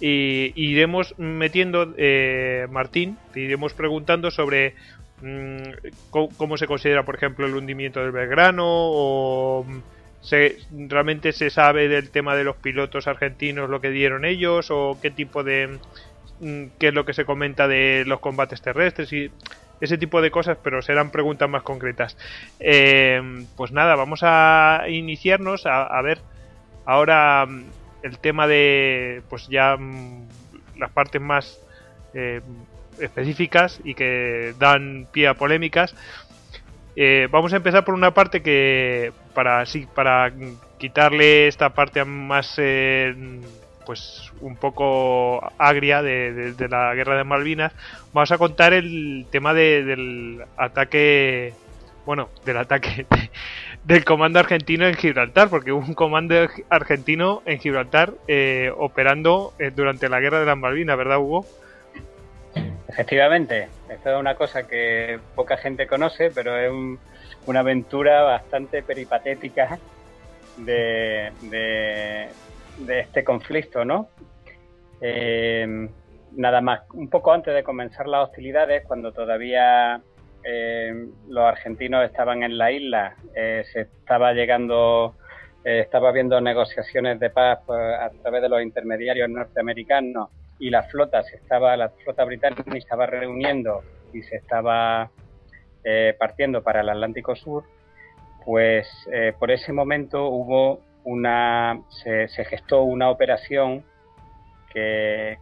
y, iremos metiendo eh, Martín te iremos preguntando sobre mm, cómo, se considera por ejemplo el hundimiento del Belgrano o mm, se, realmente se sabe del tema de los pilotos argentinos lo que dieron ellos o qué tipo de mm, qué es lo que se comenta de los combates terrestres y ese tipo de cosas, pero serán preguntas más concretas. Eh, pues nada, vamos a iniciarnos a, ver ahora mm, el tema de, pues ya mm, las partes más eh, específicas y que dan pie a polémicas. Eh, vamos a empezar por una parte que para sí para quitarle esta parte más pues un poco agria de, la guerra de Malvinas, vamos a contar el tema del ataque, bueno, del ataque *laughs* del comando argentino en Gibraltar, porque hubo un comando argentino en Gibraltar eh, operando eh, durante la guerra de las Malvinas, ¿verdad, Hugo? Efectivamente, esto es una cosa que poca gente conoce, pero es una aventura bastante peripatética de, este conflicto, ¿no? Eh, nada más, un poco antes de comenzar las hostilidades, cuando todavía eh, los argentinos estaban en la isla, eh, se estaba llegando, estaba habiendo negociaciones de paz pues, a través de los intermediarios norteamericanos y la flota se estaba, la flota británica estaba reuniendo y se estaba partiendo para el Atlántico Sur, pues por ese momento hubo una, se, gestó una operación que,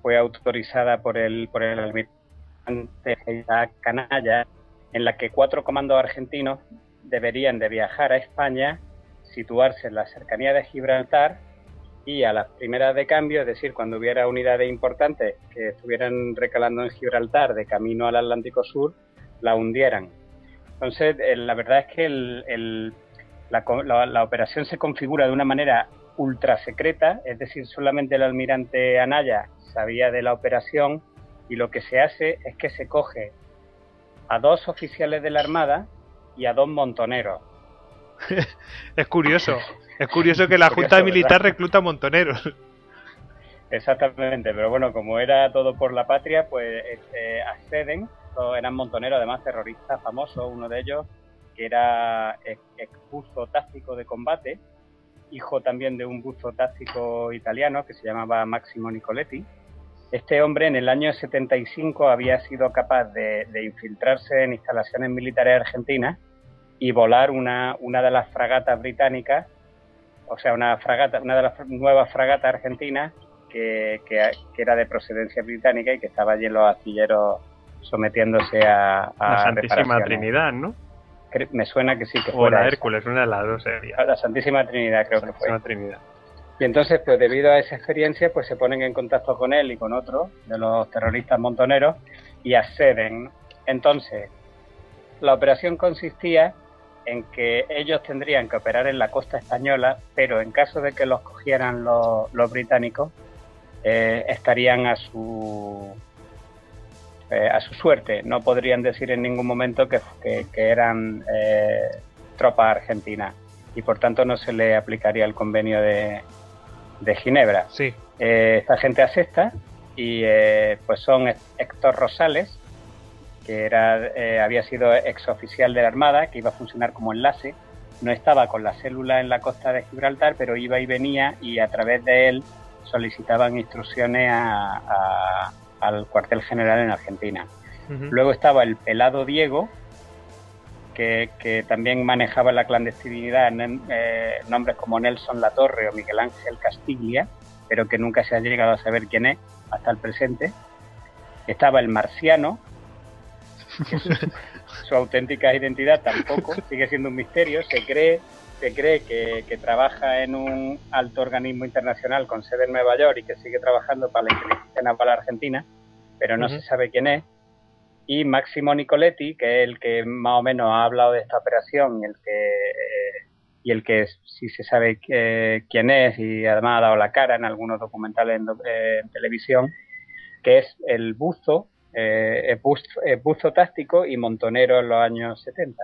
fue autorizada por el, por el almirante Canalla, en la que cuatro comandos argentinos deberían de viajar a España, situarse en la cercanía de Gibraltar y a las primeras de cambio, es decir, cuando hubiera unidades importantes que estuvieran recalando en Gibraltar de camino al Atlántico Sur, la hundieran. Entonces, eh, la verdad es que el, la, operación se configura de una manera ultra secreta, es decir, solamente el almirante Anaya sabía de la operación y lo que se hace es que se coge a dos oficiales de la Armada y a dos montoneros. *laughs* es curioso, *laughs* es curioso que la Junta Militar recluta montoneros. Exactamente, pero bueno, como era todo por la patria, pues eh, acceden, eran montoneros, además terroristas famosos, uno de ellos que era ex buzo táctico de combate, hijo también de un buzo táctico italiano que se llamaba Máximo Nicoletti. Este hombre en el año 75 había sido capaz de, infiltrarse en instalaciones militares argentinas y volar una, una de las fragatas británicas, o sea, una fragata, una de las nuevas fragatas argentinas que, era de procedencia británica y que estaba allí en los astilleros sometiéndose a, a la Santísima Trinidad, ¿no? me suena que sí que fue. O la Hércules, una de las dos sería. La Santísima Trinidad creo que fue. Trinidad. Y entonces, pues debido a esa experiencia, pues se ponen en contacto con él y con otros de los terroristas montoneros y acceden. Entonces, la operación consistía en que ellos tendrían que operar en la costa española, pero en caso de que los cogieran los, británicos, eh, estarían a su eh, a su suerte. No podrían decir en ningún momento que, eran eh, tropas argentinas y por tanto no se le aplicaría el convenio de, Ginebra. Sí. Eh, esta gente acepta y pues son Héctor Rosales, que era, había sido exoficial de la Armada, que iba a funcionar como enlace. No estaba con la célula en la costa de Gibraltar, pero iba y venía y a través de él solicitaban instrucciones a, al cuartel general en Argentina. Luego estaba el pelado Diego, que, también manejaba la clandestinidad en eh, nombres como Nelson Latorre o Miguel Ángel Castiglia, pero que nunca se ha llegado a saber quién es hasta el presente. Estaba el marciano, *laughs* su, auténtica identidad tampoco sigue siendo un misterio. Se cree, se cree que, que, trabaja en un alto organismo internacional con sede en Nueva York y que sigue trabajando para la inteligencia naval argentina pero no se sabe quién es. Y Máximo Nicoletti, que es el que más o menos ha hablado de esta operación el que, y el que sí se sabe quién es y además ha dado la cara en algunos documentales en, televisión, que es el buzo, eh, buzo, táctico y montonero en los años 70.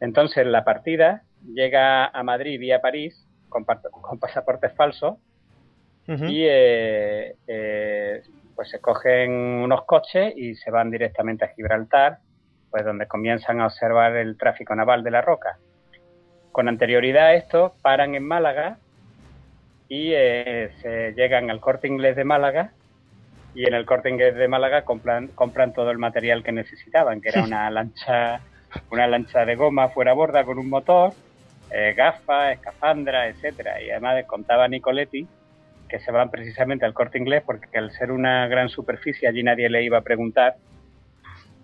Entonces la partida llega a Madrid vía París con, con pasaportes falsos y eh, eh, pues se cogen unos coches y se van directamente a Gibraltar, pues donde comienzan a observar el tráfico naval de la roca. Con anterioridad a esto, paran en Málaga y eh, se llegan al corte inglés de Málaga y en el corte inglés de Málaga compran, compran todo el material que necesitaban, que era *laughs* una lancha, una lancha de goma fuera borda con un motor, eh, gafas, escafandra, etcétera. Y además contaba Nicoletti que se van precisamente al corte inglés porque al ser una gran superficie allí nadie le iba a preguntar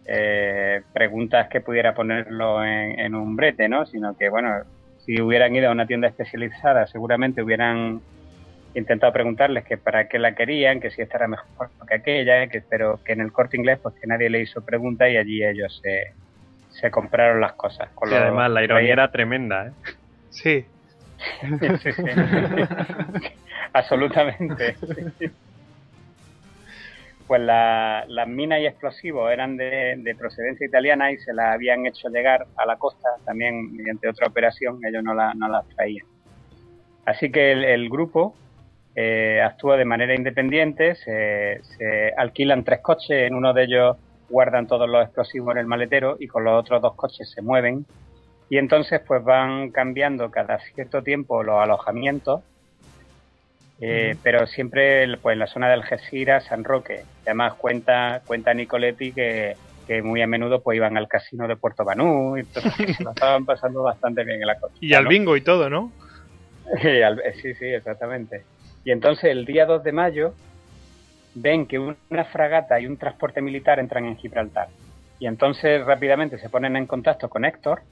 eh, preguntas que pudiera ponerlo en, en, un brete, ¿no? Sino que, bueno, si hubieran ido a una tienda especializada seguramente hubieran intentado preguntarles que para qué la querían, que si esta era mejor que aquella, que, pero que en el corte inglés pues que nadie le hizo pregunta y allí ellos se, se compraron las cosas. Con y además la ironía era tremenda, ¿eh? Sí. sí, sí. *laughs* Absolutamente. Pues la, las minas y explosivos eran de, de, procedencia italiana y se las habían hecho llegar a la costa también mediante otra operación, ellos no, la, no las traían. Así que el, el grupo eh, actúa de manera independiente, se, se, alquilan tres coches, en uno de ellos guardan todos los explosivos en el maletero y con los otros dos coches se mueven y entonces pues van cambiando cada cierto tiempo los alojamientos, eh, pero siempre pues en la zona del Algeciras, San Roque. Además cuenta, cuenta Nicoletti que, que muy a menudo pues iban al casino de Puerto Banú y entonces se lo estaban pasando bastante bien en la costa. *laughs* Y al ¿no? bingo y todo, ¿no? *laughs* sí, sí, exactamente. Y entonces el día 2 de mayo ven que una fragata y un transporte militar entran en Gibraltar. Y entonces rápidamente se ponen en contacto con Héctor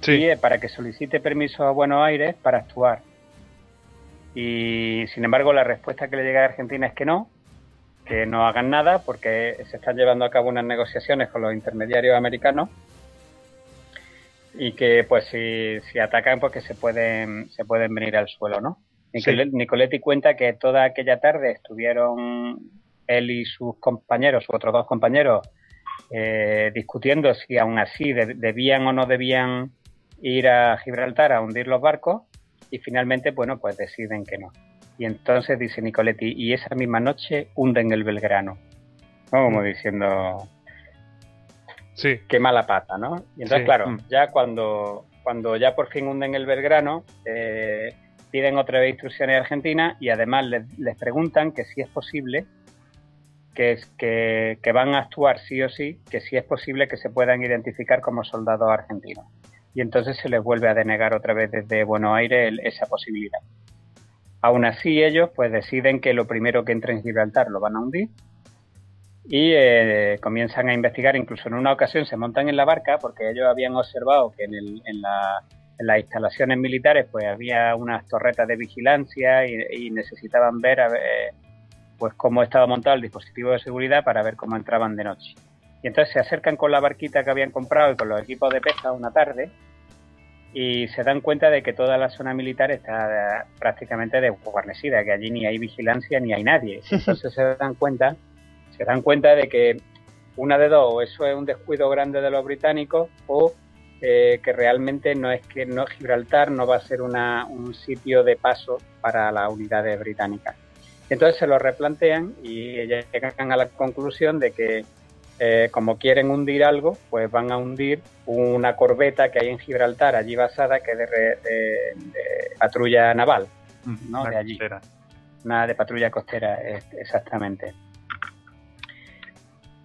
sí. y, eh, para que solicite permiso a Buenos Aires para actuar. Y sin embargo la respuesta que le llega a Argentina es que no, que no hagan nada porque se están llevando a cabo unas negociaciones con los intermediarios americanos y que pues si, si atacan pues que se pueden se pueden venir al suelo, ¿no? Sí. Nicoletti cuenta que toda aquella tarde estuvieron él y sus compañeros, sus otros dos compañeros, eh, discutiendo si aún así de, debían o no debían ir a Gibraltar a hundir los barcos y finalmente, bueno, pues deciden que no. Y entonces dice Nicoletti, y esa misma noche hunden el Belgrano. ¿no? Como diciendo, sí. qué mala pata, ¿no? Y entonces, sí. claro, mm. ya cuando, cuando ya por fin hunden el Belgrano, eh, piden otra vez instrucciones a Argentina y además les, les preguntan que si es posible que, es, que, que, van a actuar sí o sí, que si es posible que se puedan identificar como soldados argentinos. Y entonces se les vuelve a denegar otra vez desde Buenos Aires esa posibilidad. Aún así ellos pues deciden que lo primero que entre en Gibraltar lo van a hundir y eh, comienzan a investigar, incluso en una ocasión se montan en la barca porque ellos habían observado que en, el, en la en las instalaciones militares pues había unas torretas de vigilancia y, y necesitaban ver a ver, pues cómo estaba montado el dispositivo de seguridad para ver cómo entraban de noche. Y entonces se acercan con la barquita que habían comprado y con los equipos de pesca una tarde y se dan cuenta de que toda la zona militar está prácticamente desguarnecida, que allí ni hay vigilancia ni hay nadie. *laughs* Entonces se dan cuenta, se dan cuenta de que una de dos, o eso es un descuido grande de los británicos o eh, que realmente no es que no Gibraltar no va a ser una, un sitio de paso para las unidades británicas. Entonces se lo replantean y llegan a la conclusión de que eh, como quieren hundir algo, pues van a hundir una corbeta que hay en Gibraltar, allí basada, que es de, de, de patrulla naval, ¿no? de allí. Costera. Una de patrulla costera, exactamente.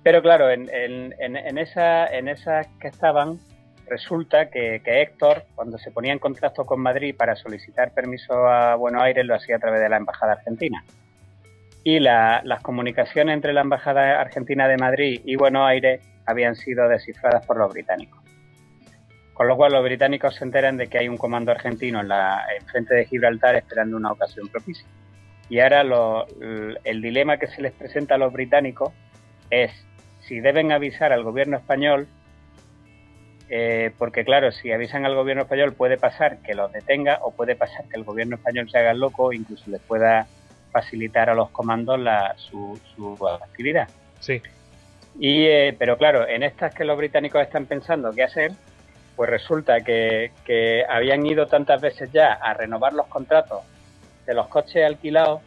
Pero claro, en, en, en, esa, en esas que estaban, resulta que, Héctor, cuando se ponía en contacto con Madrid para solicitar permiso a Buenos Aires, lo hacía a través de la Embajada Argentina. Y la, las comunicaciones entre la Embajada Argentina de Madrid y Buenos Aires habían sido descifradas por los británicos. Con lo cual los británicos se enteran de que hay un comando argentino en, la, en frente de Gibraltar esperando una ocasión propicia. Y ahora el dilema que se les presenta a los británicos es si deben avisar al gobierno español eh, porque claro, si avisan al gobierno español puede pasar que los detenga o puede pasar que el gobierno español se haga loco, incluso les pueda facilitar a los comandos la, su, su, actividad. Sí. Y, eh, pero claro, en estas que los británicos están pensando qué hacer, pues resulta que, que habían ido tantas veces ya a renovar los contratos de los coches alquilados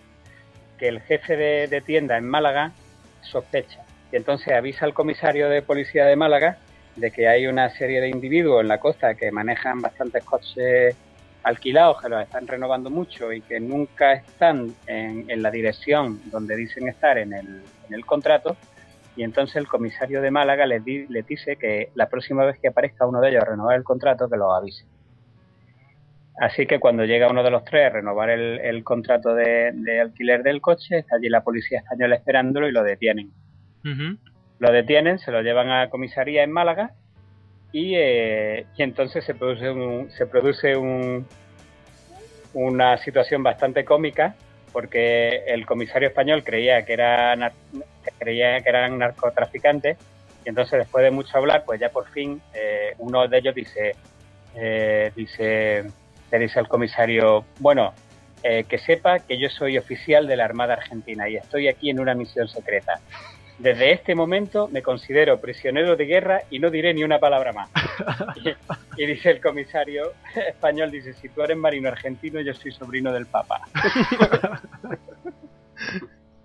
que el jefe de, de tienda en Málaga sospecha. Y entonces avisa al comisario de policía de Málaga de que hay una serie de individuos en la costa que manejan bastantes coches alquilados que los están renovando mucho y que nunca están en, la dirección donde dicen estar en el, en el, contrato. Y entonces el comisario de Málaga les, dice que la próxima vez que aparezca uno de ellos a renovar el contrato, que los avise. Así que cuando llega uno de los tres a renovar el, contrato de, alquiler del coche, está allí la policía española esperándolo y lo detienen. Lo detienen, se lo llevan a comisaría en Málaga y, eh, y entonces se produce, un, se produce un, una situación bastante cómica porque el comisario español creía que, creía que eran narcotraficantes y entonces después de mucho hablar pues ya por fin eh, uno de ellos dice eh, dice le dice al comisario bueno que sepa que yo soy oficial de la Armada Argentina y estoy aquí en una misión secreta desde este momento me considero prisionero de guerra y no diré ni una palabra más. *laughs* y, dice el comisario español, dice, si tú eres marino argentino, yo soy sobrino del Papa.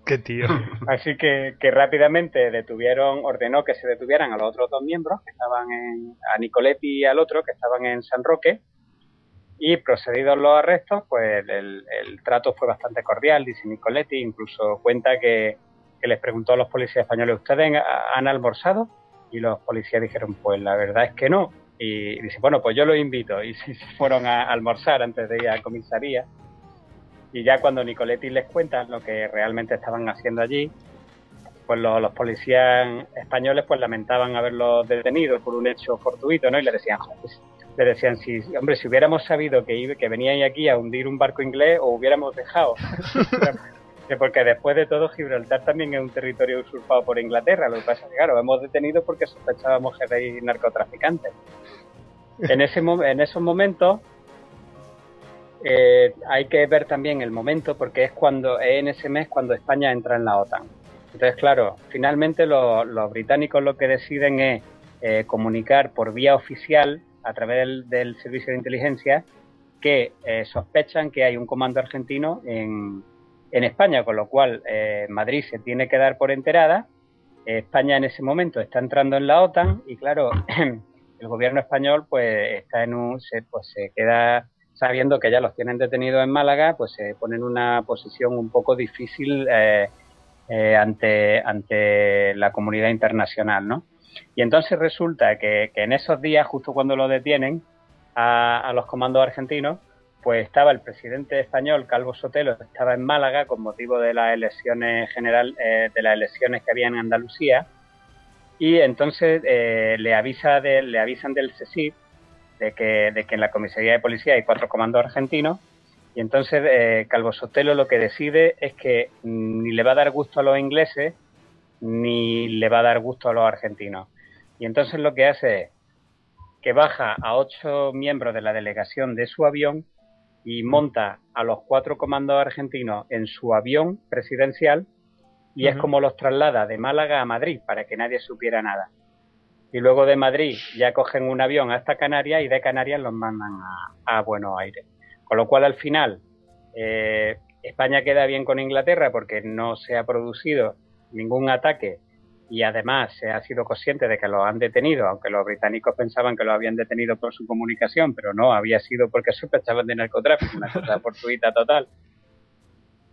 Qué tío. Así que, que, rápidamente detuvieron, ordenó que se detuvieran a los otros dos miembros que estaban en, a Nicoletti y al otro que estaban en San Roque. Y procedidos los arrestos, pues el, el trato fue bastante cordial, dice Nicoletti, incluso cuenta que, que les preguntó a los policías españoles, ¿ustedes han almorzado? Y los policías dijeron, pues la verdad es que no. Y dice, bueno, pues yo los invito. Y *laughs* se fueron a almorzar antes de ir a comisaría. Y ya cuando Nicoletti les cuenta lo que realmente estaban haciendo allí, pues los, policías españoles pues lamentaban haberlos detenido por un hecho fortuito, ¿no? Y le decían, pues, le decían, si, hombre, si hubiéramos sabido que, que veníais aquí a hundir un barco inglés, o hubiéramos dejado. *laughs* porque después de todo Gibraltar también es un territorio usurpado por Inglaterra. Lo que pasa es que, claro, hemos detenido porque sospechábamos que erais narcotraficantes. En, ese, en esos momentos eh, hay que ver también el momento porque es cuando en ese mes cuando España entra en la OTAN. Entonces, claro, finalmente los, británicos lo que deciden es eh, comunicar por vía oficial a través del, servicio de inteligencia que eh, sospechan que hay un comando argentino en, en España, con lo cual eh, Madrid se tiene que dar por enterada. España en ese momento está entrando en la OTAN y claro, *clears throat* el gobierno español pues está en un se, pues se queda sabiendo que ya los tienen detenidos en Málaga, pues se pone en una posición un poco difícil eh, eh, ante ante la comunidad internacional, ¿no? Y entonces resulta que, en esos días, justo cuando lo detienen a los comandos argentinos, pues estaba el presidente español Calvo Sotelo estaba en Málaga con motivo de las elecciones general eh, de las elecciones que había en Andalucía. Y entonces eh, le avisa de, le avisan del CSIC de que, de que en la comisaría de policía hay cuatro comandos argentinos. Y entonces eh, Calvo Sotelo lo que decide es que ni le va a dar gusto a los ingleses ni le va a dar gusto a los argentinos. Y entonces lo que hace es que baja a ocho miembros de la delegación de su avión y monta a los cuatro comandos argentinos en su avión presidencial y es como los traslada de Málaga a Madrid para que nadie supiera nada. Y luego de Madrid ya cogen un avión hasta Canarias y de Canarias los mandan a, Buenos Aires. Con lo cual al final eh, España queda bien con Inglaterra porque no se ha producido ningún ataque y además se ha sido consciente de que lo han detenido, aunque los británicos pensaban que lo habían detenido por su comunicación, pero no, había sido porque sospechaban de narcotráfico, una cosa *laughs* fortuita total.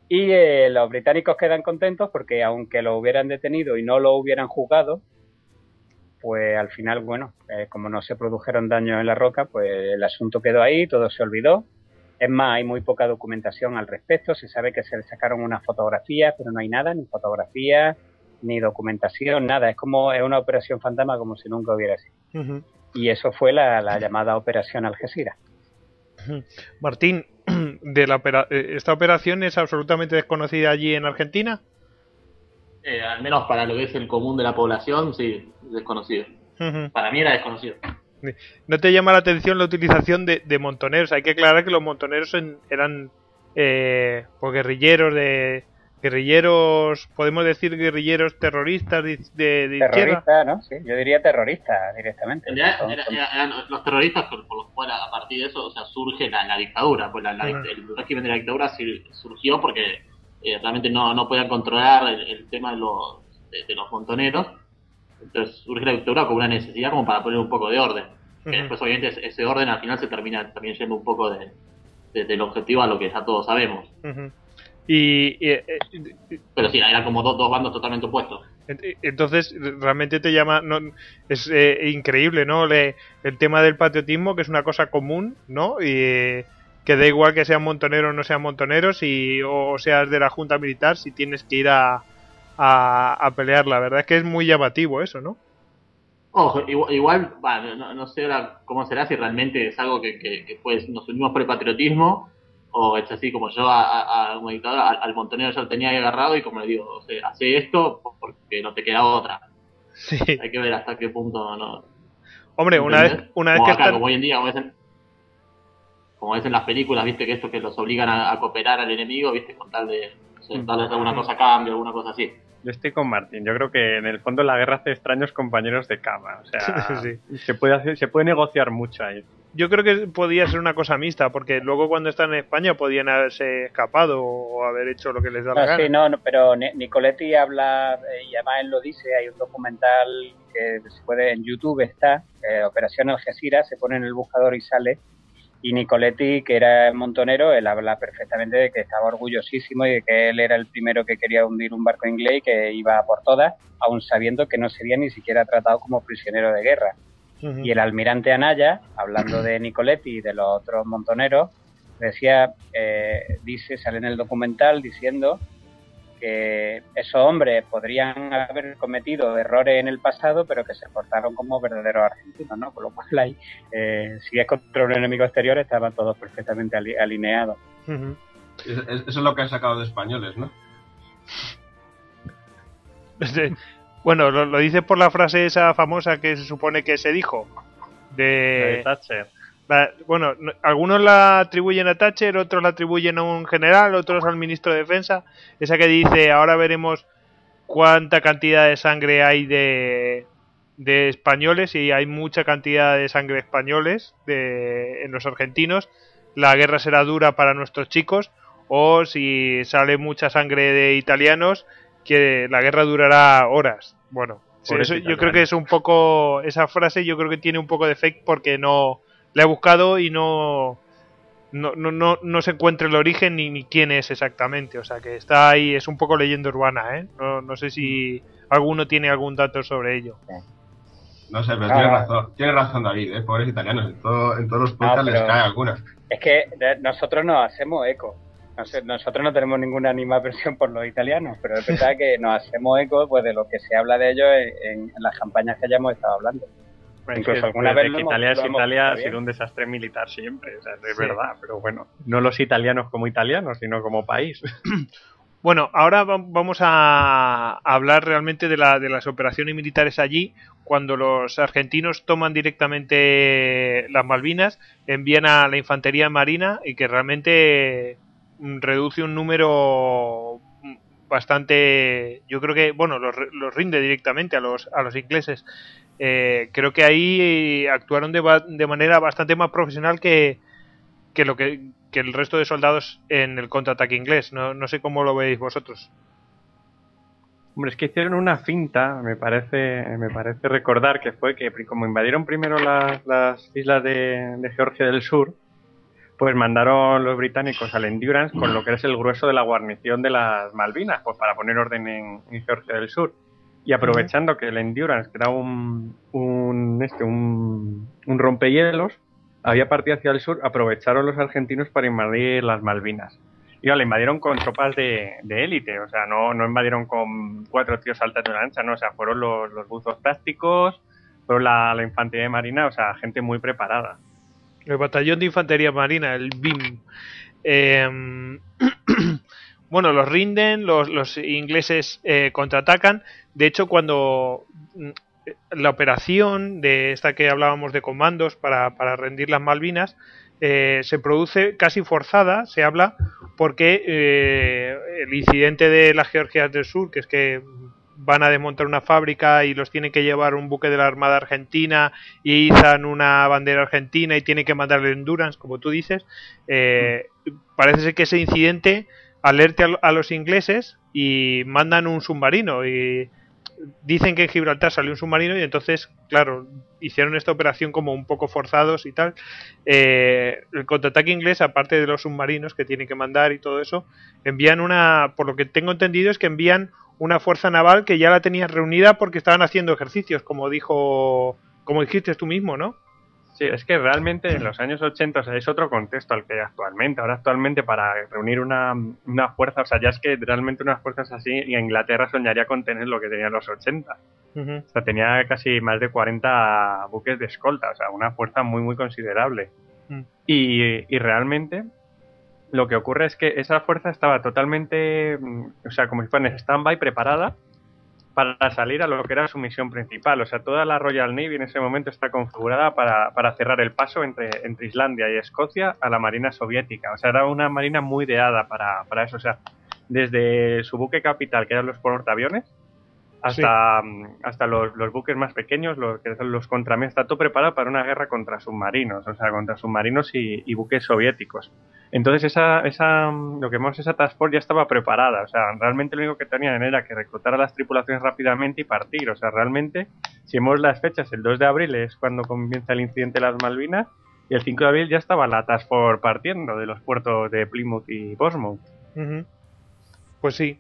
Y eh, los británicos quedan contentos porque aunque lo hubieran detenido y no lo hubieran juzgado, pues al final, bueno, eh, como no se produjeron daños en la roca, pues el asunto quedó ahí, todo se olvidó. Es más, hay muy poca documentación al respecto, se sabe que se le sacaron unas fotografías, pero no hay nada, ni fotografías, ni documentación, nada. Es como es una operación fantasma como si nunca hubiera sido. Y eso fue la, llamada Operación Algeciras. Martín, *clears throat* de la eh, ¿esta operación es absolutamente desconocida allí en Argentina? Eh, al menos para lo que es el común de la población, sí, desconocido. Para mí era desconocido. ¿No te llama la atención la utilización de, montoneros? Hay que aclarar que los montoneros eran eh, pues guerrilleros de, guerrilleros, podemos decir guerrilleros terroristas de, de, Terroristas, ¿no? Sí, yo diría terroristas directamente. los terroristas por, los cuales a partir de eso o sea, surge la, dictadura, pues la, el régimen de la dictadura surgió porque eh, realmente no, no podían controlar el, tema de los, de, los montoneros, entonces surge la dictadura con una necesidad como para poner un poco de orden. Que después obviamente ese orden al final se termina también yendo un poco de, desde el objetivo a lo que ya todos sabemos. Ujú. Y, y, eh, Pero sí, eran como dos, dos bandos totalmente opuestos. Ent- Entonces, realmente te llama. No, es eh, increíble, ¿no? Le- el tema del patriotismo, que es una cosa común, ¿no? Y eh, que da igual que sean montoneros o no sean montoneros, y, o seas de la Junta Militar, si tienes que ir a, a, a pelear. La verdad es que es muy llamativo eso, ¿no? Ojo, igual, igual, va, no, no sé ahora cómo será si realmente es algo que, que, que pues nos unimos por el patriotismo o es así como yo a, a, como dictador al, al montonero yo lo tenía ahí agarrado y como le digo, o sea, hace esto porque no te queda otra. Sí. Hay que ver hasta qué punto no. Hombre, una vez, una vez como que acá, como hoy en día, como es en, como es en las películas, viste que esto que los obligan a, a cooperar al enemigo, viste, con tal de darles alguna cosa a cambio, alguna cosa así. Yo estoy con Martín. Yo creo que en el fondo la guerra hace extraños compañeros de cama. O sea, *laughs* Sí. se puede hacer, se puede negociar mucho ahí. Yo creo que podía ser una cosa mixta, porque luego cuando están en España podían haberse escapado o haber hecho lo que les da la No, gana. sí, no, no, pero Ni- Nicoletti habla, eh, y además él lo dice, hay un documental que se puede en YouTube está, eh, Operación Algeciras, se pone en el buscador y sale, y Nicoletti, que era montonero, él habla perfectamente de que estaba orgullosísimo y de que él era el primero que quería hundir un barco inglés y que iba por todas, aun sabiendo que no sería ni siquiera tratado como prisionero de guerra. Y el almirante Anaya, hablando de Nicoletti y de los otros montoneros, decía, eh, dice, sale en el documental diciendo que esos hombres podrían haber cometido errores en el pasado, pero que se portaron como verdaderos argentinos, ¿no? Con lo cual ahí, eh, si es contra un enemigo exterior, estaban todos perfectamente ali- alineados. Eso es lo que han sacado de españoles, ¿no? Bueno, lo, lo dices por la frase esa famosa que se supone que se dijo. De De, Thatcher. la- bueno, no- algunos la atribuyen a Thatcher, otros la atribuyen a un general, otros al ministro de Defensa. Esa que dice, ahora veremos cuánta cantidad de sangre hay de, de españoles y hay mucha cantidad de sangre españoles de, en los argentinos. La guerra será dura para nuestros chicos o si sale mucha sangre de italianos que la guerra durará horas. Bueno, sí, eso yo creo que es un poco esa frase yo creo que tiene un poco de fake porque no la he buscado y no no, no, no, no se encuentra el origen ni, ni quién es exactamente. O sea que está ahí, es un poco leyenda urbana, ¿eh? No, no sé si alguno tiene algún dato sobre ello. No sé, pero Ah. tiene razón, tiene razón David, ¿eh? pobres italianos, en, todo, en todos los podcasts les pero- cae alguna. Es que nosotros nos hacemos eco. No sé, nosotros no tenemos ninguna animadversión por los italianos, pero es verdad que nos hacemos eco pues, de lo que se habla de ellos en, en las campañas que hayamos estado hablando. Bueno, Incluso es alguna vez lo que hemos- Italia lo Italia ha sido un desastre militar siempre, o sea, es Sí. verdad, pero bueno, no los italianos como italianos, sino como país. *clears throat* Bueno, ahora va- vamos a hablar realmente de, la, de las operaciones militares allí, cuando los argentinos toman directamente las Malvinas, envían a la infantería marina y que realmente reduce un número mm, bastante, yo creo que, bueno, los, los rinde directamente a los, a los ingleses. Eh, creo que ahí actuaron de, de manera bastante más profesional que, que lo que, que el resto de soldados en el contraataque inglés. No, no sé cómo lo veis vosotros. Hombre, es que hicieron una finta, me parece, me parece recordar que fue que como invadieron primero las, las islas de, de Georgia del Sur, pues mandaron los británicos al Endurance con lo que es el grueso de la guarnición de las Malvinas, pues para poner orden en, en Georgia del Sur. Y aprovechando que el Endurance, que era un, un, este, un, un rompehielos, había partido hacia el sur, aprovecharon los argentinos para invadir las Malvinas. Y la invadieron con tropas de, de élite, o sea, no, no invadieron con cuatro tíos saltando en la ancha, no, o sea, fueron los, los buzos tácticos, fueron la, la infantería de marina, o sea, gente muy preparada. El batallón de infantería marina, el BIM. Eh, *clears throat* bueno, los rinden, los, los ingleses eh, contraatacan. De hecho, cuando mm, la operación de esta que hablábamos de comandos para, para rendir las Malvinas eh, se produce casi forzada, se habla, porque eh, el incidente de las Georgias del Sur, que es que van a desmontar una fábrica y los tiene que llevar un buque de la Armada Argentina y izan una bandera argentina y tiene que mandarle Endurance, como tú dices, eh, parece ser que ese incidente alerte a, los ingleses y mandan un submarino y dicen que en Gibraltar salió un submarino y entonces, claro, hicieron esta operación como un poco forzados y tal. Eh, el contraataque inglés, aparte de los submarinos que tienen que mandar y todo eso, envían una, por lo que tengo entendido es que envían una fuerza naval que ya la tenían reunida porque estaban haciendo ejercicios, como dijo, como dijiste tú mismo, ¿no? Sí, es que realmente en los años 80 o sea, es otro contexto al que actualmente. Ahora actualmente para reunir una, una fuerza, o sea, ya es que realmente unas fuerzas así, Inglaterra soñaría con tener lo que tenía en los 80. Ujú. O sea, tenía casi más de 40 buques de escolta, o sea, una fuerza muy, muy considerable. Mm. Y, y realmente lo que ocurre es que esa fuerza estaba totalmente, mm, o sea, como si fuera en stand-by, preparada para salir a lo que era su misión principal. O sea, toda la Royal Navy en ese momento está configurada para, para cerrar el paso entre, entre Islandia y Escocia a la Marina Soviética. O sea, era una marina muy ideada para, para eso. O sea, desde su buque capital, que eran los portaaviones, hasta, mm, hasta los, los buques más pequeños, los que son los contramías, está todo preparado para una guerra contra submarinos, o sea, contra submarinos y, y buques soviéticos. Entonces, esa, esa, mm, lo que vemos, esa Task Force ya estaba preparada, o sea, realmente lo único que tenían era que reclutar a las tripulaciones rápidamente y partir, o sea, realmente, si vemos las fechas, el 2 de abril es cuando comienza el incidente de las Malvinas, y el 5 de abril ya estaba la Task Force partiendo de los puertos de Plymouth y Portsmouth. Pues sí.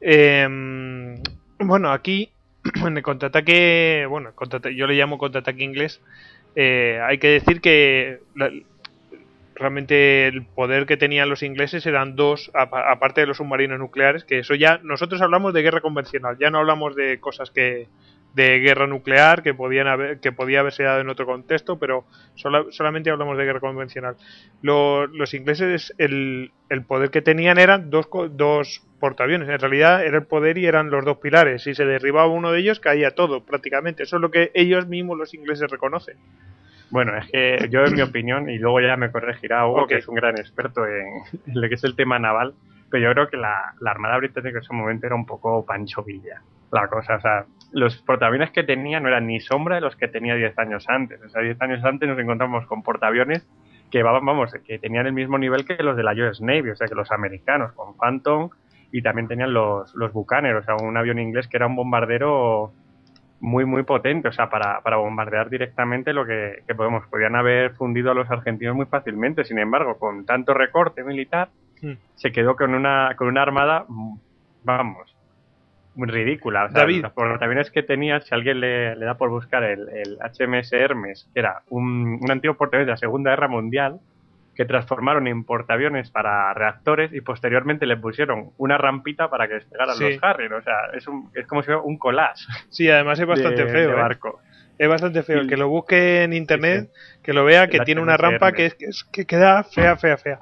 Em, bueno, aquí *clears throat* en el contraataque, bueno, el contraata- yo le llamo contraataque inglés. eh, hay que decir que realmente el poder que tenían los ingleses eran dos, apa- aparte de los submarinos nucleares, que eso ya nosotros hablamos de guerra convencional, ya no hablamos de cosas que de guerra nuclear que podían haber, que podía haberse dado en otro contexto, pero sola- solamente hablamos de guerra convencional. Lo- los ingleses el, el poder que tenían eran dos, dos portaaviones. En realidad era el poder y eran los dos pilares. Si se derribaba uno de ellos, caía todo prácticamente. Eso es lo que ellos mismos, los ingleses, reconocen. Bueno, es que yo, en mi opinión, y luego ya me corregirá Hugo, que es un gran experto en, en lo que es el tema naval, pero yo creo que la, la Armada Británica en ese momento era un poco Pancho Villa. La cosa, o sea, los portaaviones que tenía no eran ni sombra de los que tenía 10 años antes. O sea, 10 años antes nos encontramos con portaaviones que, vamos, que tenían el mismo nivel que los de la US Navy, o sea, que los americanos, con Phantom, y también tenían los, los Buccaneer, o sea, un avión inglés que era un bombardero muy muy potente, o sea, para, para bombardear directamente lo que, que podemos, podían haber fundido a los argentinos muy fácilmente, sin embargo, con tanto recorte militar, Hmm. se quedó con una, con una armada, vamos, muy ridícula. O sea, David. Los portaaviones que tenía, si alguien le, le da por buscar el, el HMS Hermes, que era un, un antiguo portaaviones de la Segunda Guerra Mundial, que transformaron en portaaviones para reactores y posteriormente le pusieron una rampita para que despegaran Sí. los Harrier. O sea, es, un, es como si fuera un collage Sí, además es bastante de, feo. de ¿eh? barco. Es bastante feo. El Y- que lo busque en internet, que lo vea, que tiene una rampa que, es, que, es- que queda fea, fea, fea.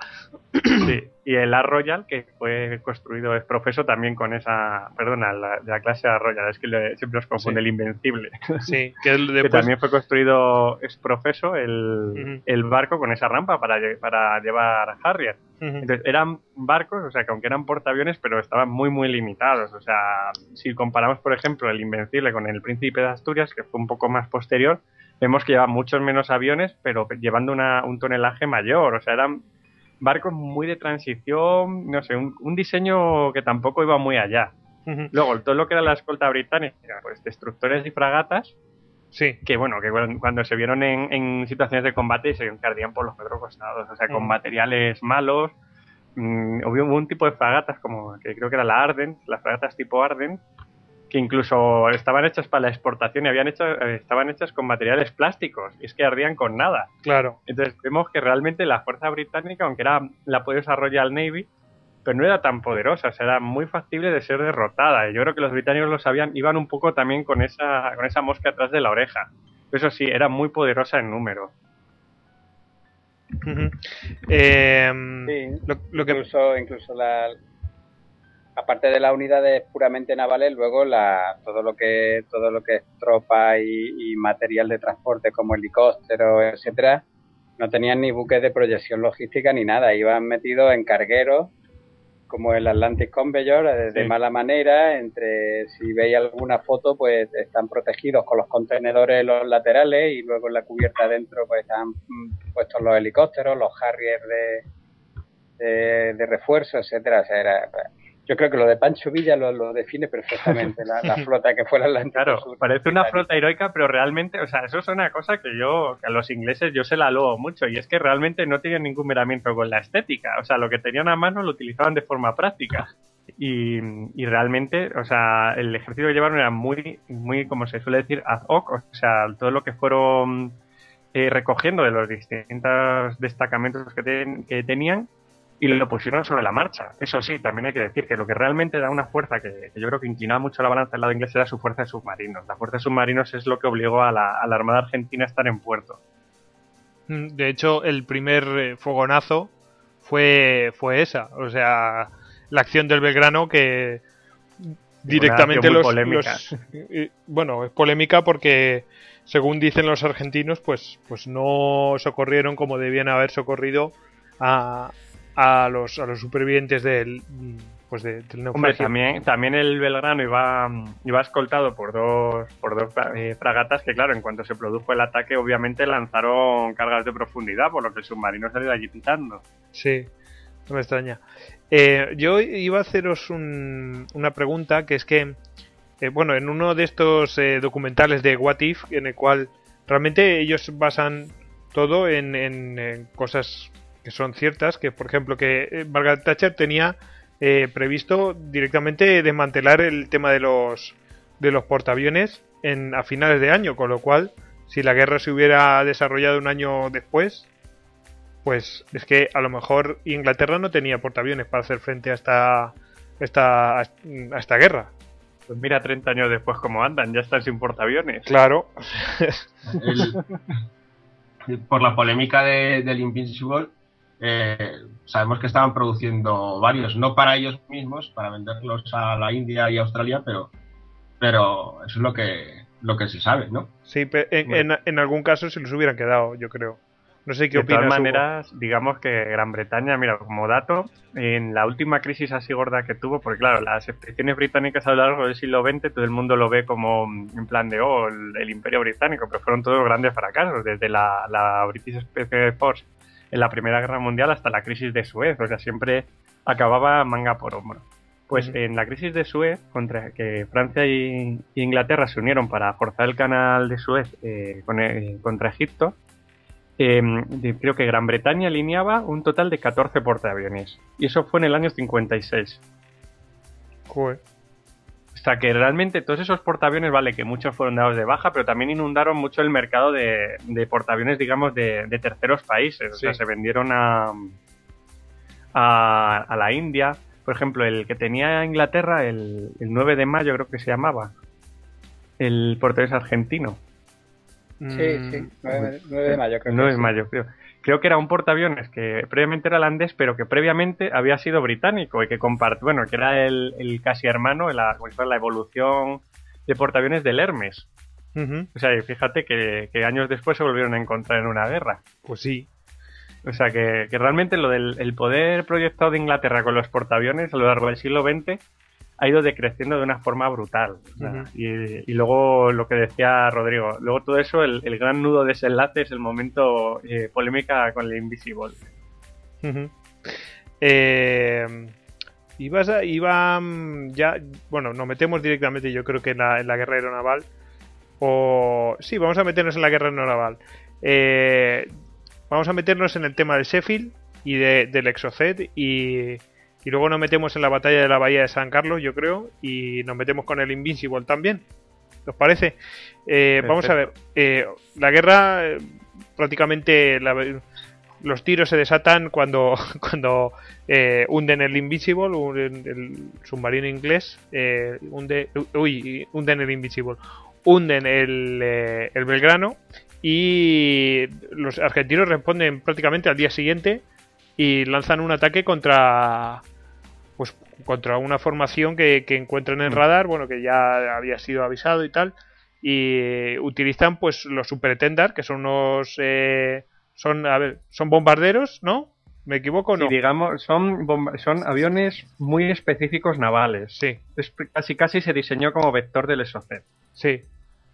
*clears throat* Sí, y el A Royal, que fue construido, es profeso también con esa, perdona, la, la clase A Royal, es que le- siempre os confunde Sí. el Invencible, *laughs* Sí, que *laughs* el- que después. también fue construido, es profeso, el, el barco con esa rampa para, para llevar Harrier. Ujú. Entonces, eran barcos, o sea, que aunque eran portaaviones, pero estaban muy, muy limitados. O sea, si comparamos, por ejemplo, el Invencible con el Príncipe de Asturias, que fue un poco más posterior, vemos que lleva muchos menos aviones, pero llevando una, un tonelaje mayor. O sea, eran barcos muy de transición, no sé, un, un diseño que tampoco iba muy allá. Luego, todo lo que era la escolta británica, pues destructores y fragatas, Sí. que bueno, que cuando se vieron en, en situaciones de combate se encardían por los cuatro costados, o sea, con Mm. materiales malos. Mm, hubo hubo un tipo de fragatas como que creo que era la Arden, las fragatas tipo Arden, que incluso estaban hechas para la exportación y habían hecho, eh, estaban hechas con materiales plásticos, y es que ardían con nada. Claro. Entonces vemos que realmente la fuerza británica, aunque era la poderosa Royal Navy, pero no era tan poderosa, o sea, era muy factible de ser derrotada. Y yo creo que los británicos lo sabían, iban un poco también con esa, con esa mosca atrás de la oreja. Eso sí, era muy poderosa en número. Em, Sí. lo, lo que incluso incluso la aparte de las unidades puramente navales luego la todo lo que todo lo que es tropa y, y material de transporte como helicópteros etcétera no tenían ni buques de proyección logística ni nada iban metidos en cargueros como el Atlantic Conveyor eh, de Sí. mala manera entre si veis alguna foto pues están protegidos con los contenedores en los laterales y luego en la cubierta adentro pues están mm, puestos los helicópteros los Harrier de de, de refuerzo, etcétera. O sea, era, Yo creo que lo de Pancho Villa lo, lo define perfectamente, la, la *laughs* flota que fue el Atlántico Claro, Sur. parece una flota heroica, pero realmente, o sea, eso es una cosa que yo, que a los ingleses yo se la lobo mucho, y es que realmente no tienen ningún miramiento con la estética, o sea, lo que tenían a mano lo utilizaban de forma práctica. Y, y realmente, o sea, el ejército que llevaron era muy, muy, como se suele decir, ad hoc, o sea, todo lo que fueron eh, recogiendo de los distintos destacamentos que, ten- que tenían y lo pusieron sobre la marcha. Eso sí, también hay que decir que lo que realmente da una fuerza que, que yo creo que inclinaba mucho la balanza del lado inglés era su fuerza de submarinos. La fuerza de submarinos es lo que obligó a la, a la Armada Argentina a estar en puerto. Mm, De hecho, el primer eh, fogonazo fue, fue esa. O sea, la acción del Belgrano que directamente los, los- bueno, es polémica porque según dicen los argentinos, pues, pues no socorrieron como debían haber socorrido a, a los a los supervivientes del mm, pues de- del Hombre, también, también el Belgrano iba, iba escoltado por dos, por dos eh, fragatas que, claro, en cuanto se produjo el ataque, obviamente lanzaron cargas de profundidad, por lo que el submarino salió allí pitando. Sí, no me extraña. Eh, yo iba a haceros un- una pregunta que es que, eh, bueno, en uno de estos documentales de What If, en el cual realmente ellos basan todo en, en- en cosas que son ciertas, que por ejemplo que eh, Margaret Thatcher tenía eh, previsto directamente desmantelar el tema de los de los portaaviones en, a finales de año, con lo cual si la guerra se hubiera desarrollado un año después, pues es que a lo mejor Inglaterra no tenía portaaviones para hacer frente a esta, esta, a esta guerra. Pues mira, 30 años después cómo andan, ya están sin portaaviones. Claro. *laughs* El- por la polémica de- del Invincible, eh, sabemos que estaban produciendo varios, no para ellos mismos, para venderlos a la India y Australia, pero, pero eso es lo que, lo que se sabe, ¿no? Sí, pe- en, en, en algún caso se los hubieran quedado, yo creo. No sé qué de todas opinas. Hugo. maneras, digamos que Gran Bretaña, mira, como dato, en la última crisis así gorda que tuvo, porque claro, las expediciones británicas a lo largo del siglo XX, todo el mundo lo ve como mm, en plan de, oh, el, el imperio británico, pero fueron todos grandes fracasos, desde la, la British Special Force en la Primera Guerra Mundial hasta la crisis de Suez, o sea, siempre acababa manga por hombro. Pues en la crisis de Suez, contra que Francia y, y Inglaterra se unieron para forzar el canal de Suez eh, con- eh, contra Egipto, eh, de- creo que Gran Bretaña alineaba un total de 14 portaaviones. Y eso fue en el año 56. Joder. O sea que realmente todos esos portaaviones, vale, que muchos fueron dados de baja, pero también inundaron mucho el mercado de, de portaaviones, digamos, de, de terceros países. O sea, se vendieron a, a, a la India. Por ejemplo, el que tenía Inglaterra, el, el 9 de mayo creo que se llamaba, el portaaviones argentino. Sí, Mm, sí, 9, de mayo creo. 9 que de mayo, creo. Creo que era un portaaviones que previamente era holandés, pero que previamente había sido británico y que comparte, bueno, que era el, el casi hermano, la, evolución de portaaviones del Hermes. O sea, y fíjate que, que años después se volvieron a encontrar en una guerra. Pues sí. O sea, que, que realmente lo del el poder proyectado de Inglaterra con los portaaviones a lo largo del siglo XX ha ido decreciendo de una forma brutal. Y, y luego lo que decía Rodrigo, luego todo eso, el, el gran nudo desenlace es el momento eh, polémica con el Invisible. Ujú. Eh, ibas a- iba mm, ya, bueno, nos metemos directamente yo creo que en la, en la guerra aeronaval. O sí, vamos a meternos en la guerra aeronaval. Eh, vamos a meternos en el tema del Sheffield y de- del Exocet y, y luego nos metemos en la batalla de la bahía de San Carlos, yo creo, y nos metemos con el Invincible también. ¿Os parece? Eh, vamos a ver. eh, la guerra eh, prácticamente la- los tiros se desatan cuando *laughs* cuando eh, hunden el Invincible, hunden el submarino inglés, hunde, uy, hunden el Invincible, hunden el, el Belgrano y los argentinos responden prácticamente al día siguiente y lanzan un ataque contra pues contra una formación que, que encuentran en el radar, bueno, que ya había sido avisado y tal, y utilizan pues los Supertendar, que son unos eh, son a ver, son bombarderos, ¿no? ¿Me equivoco o no? Sí, digamos, son, son aviones muy específicos navales. Sí, Es- casi casi se diseñó como vector del SOCEP. sí,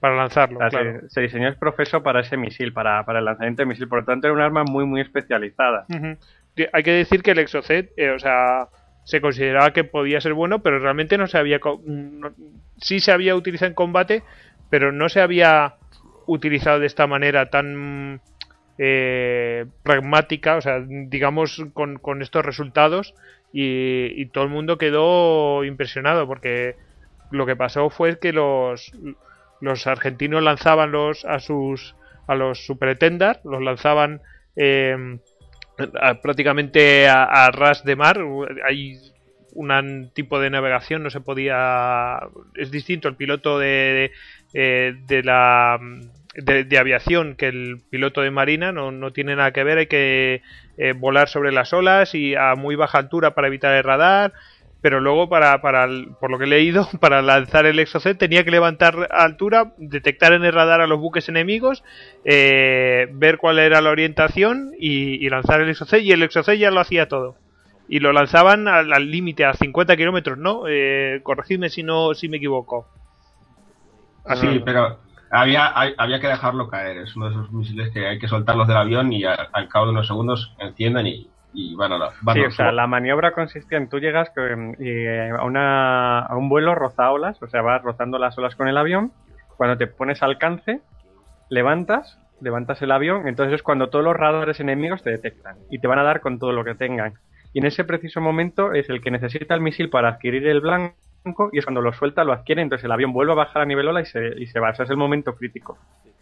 para lanzarlo, O sea, claro. se, se diseñó es profeso para ese misil, para, para el lanzamiento de misil. Por lo tanto, era un arma muy, muy especializada. Hay que decir que el Exocet, eh, o sea, se consideraba que podía ser bueno, pero realmente no se había. sí se había utilizado en combate, pero no se había utilizado de esta manera tan eh, pragmática, o sea, digamos, con, estos resultados. Y, todo el mundo quedó impresionado porque lo que pasó fue que los, los argentinos lanzaban los a sus a los superetendar, los lanzaban eh, prácticamente a, ras de mar. Hay un tipo de navegación, no se podía. Es distinto el piloto de, de, eh, la. De, aviación que el piloto de marina no, no tiene nada que ver hay que eh, volar sobre las olas y a muy baja altura para evitar el radar pero luego para, para por lo que he leído, *laughs* para lanzar el Exocet tenía que levantar altura, detectar en el radar a los buques enemigos, eh, ver cuál era la orientación y, lanzar el Exocet y el Exocet ya lo hacía todo. Y lo lanzaban al límite, a 50 kilómetros, ¿no? Eh, corregidme si no si me equivoco. Así, pero había, había que dejarlo caer. Es uno de esos misiles que hay que soltarlos del avión y al cabo de unos segundos encienden y, y van a la, sí, o sea, la maniobra consistía en tú llegas eh, a, una, a un vuelo roza olas, o sea, vas rozando las olas con el avión. Cuando te pones alcance, levantas, levantas el avión, entonces es cuando todos los radares enemigos te detectan y te van a dar con todo lo que tengan. Y en ese preciso momento es el que necesita el misil para adquirir el blanco y es cuando lo suelta, lo adquiere, entonces el avión vuelve a bajar a nivel ola y se, y se va. Ese es el momento crítico.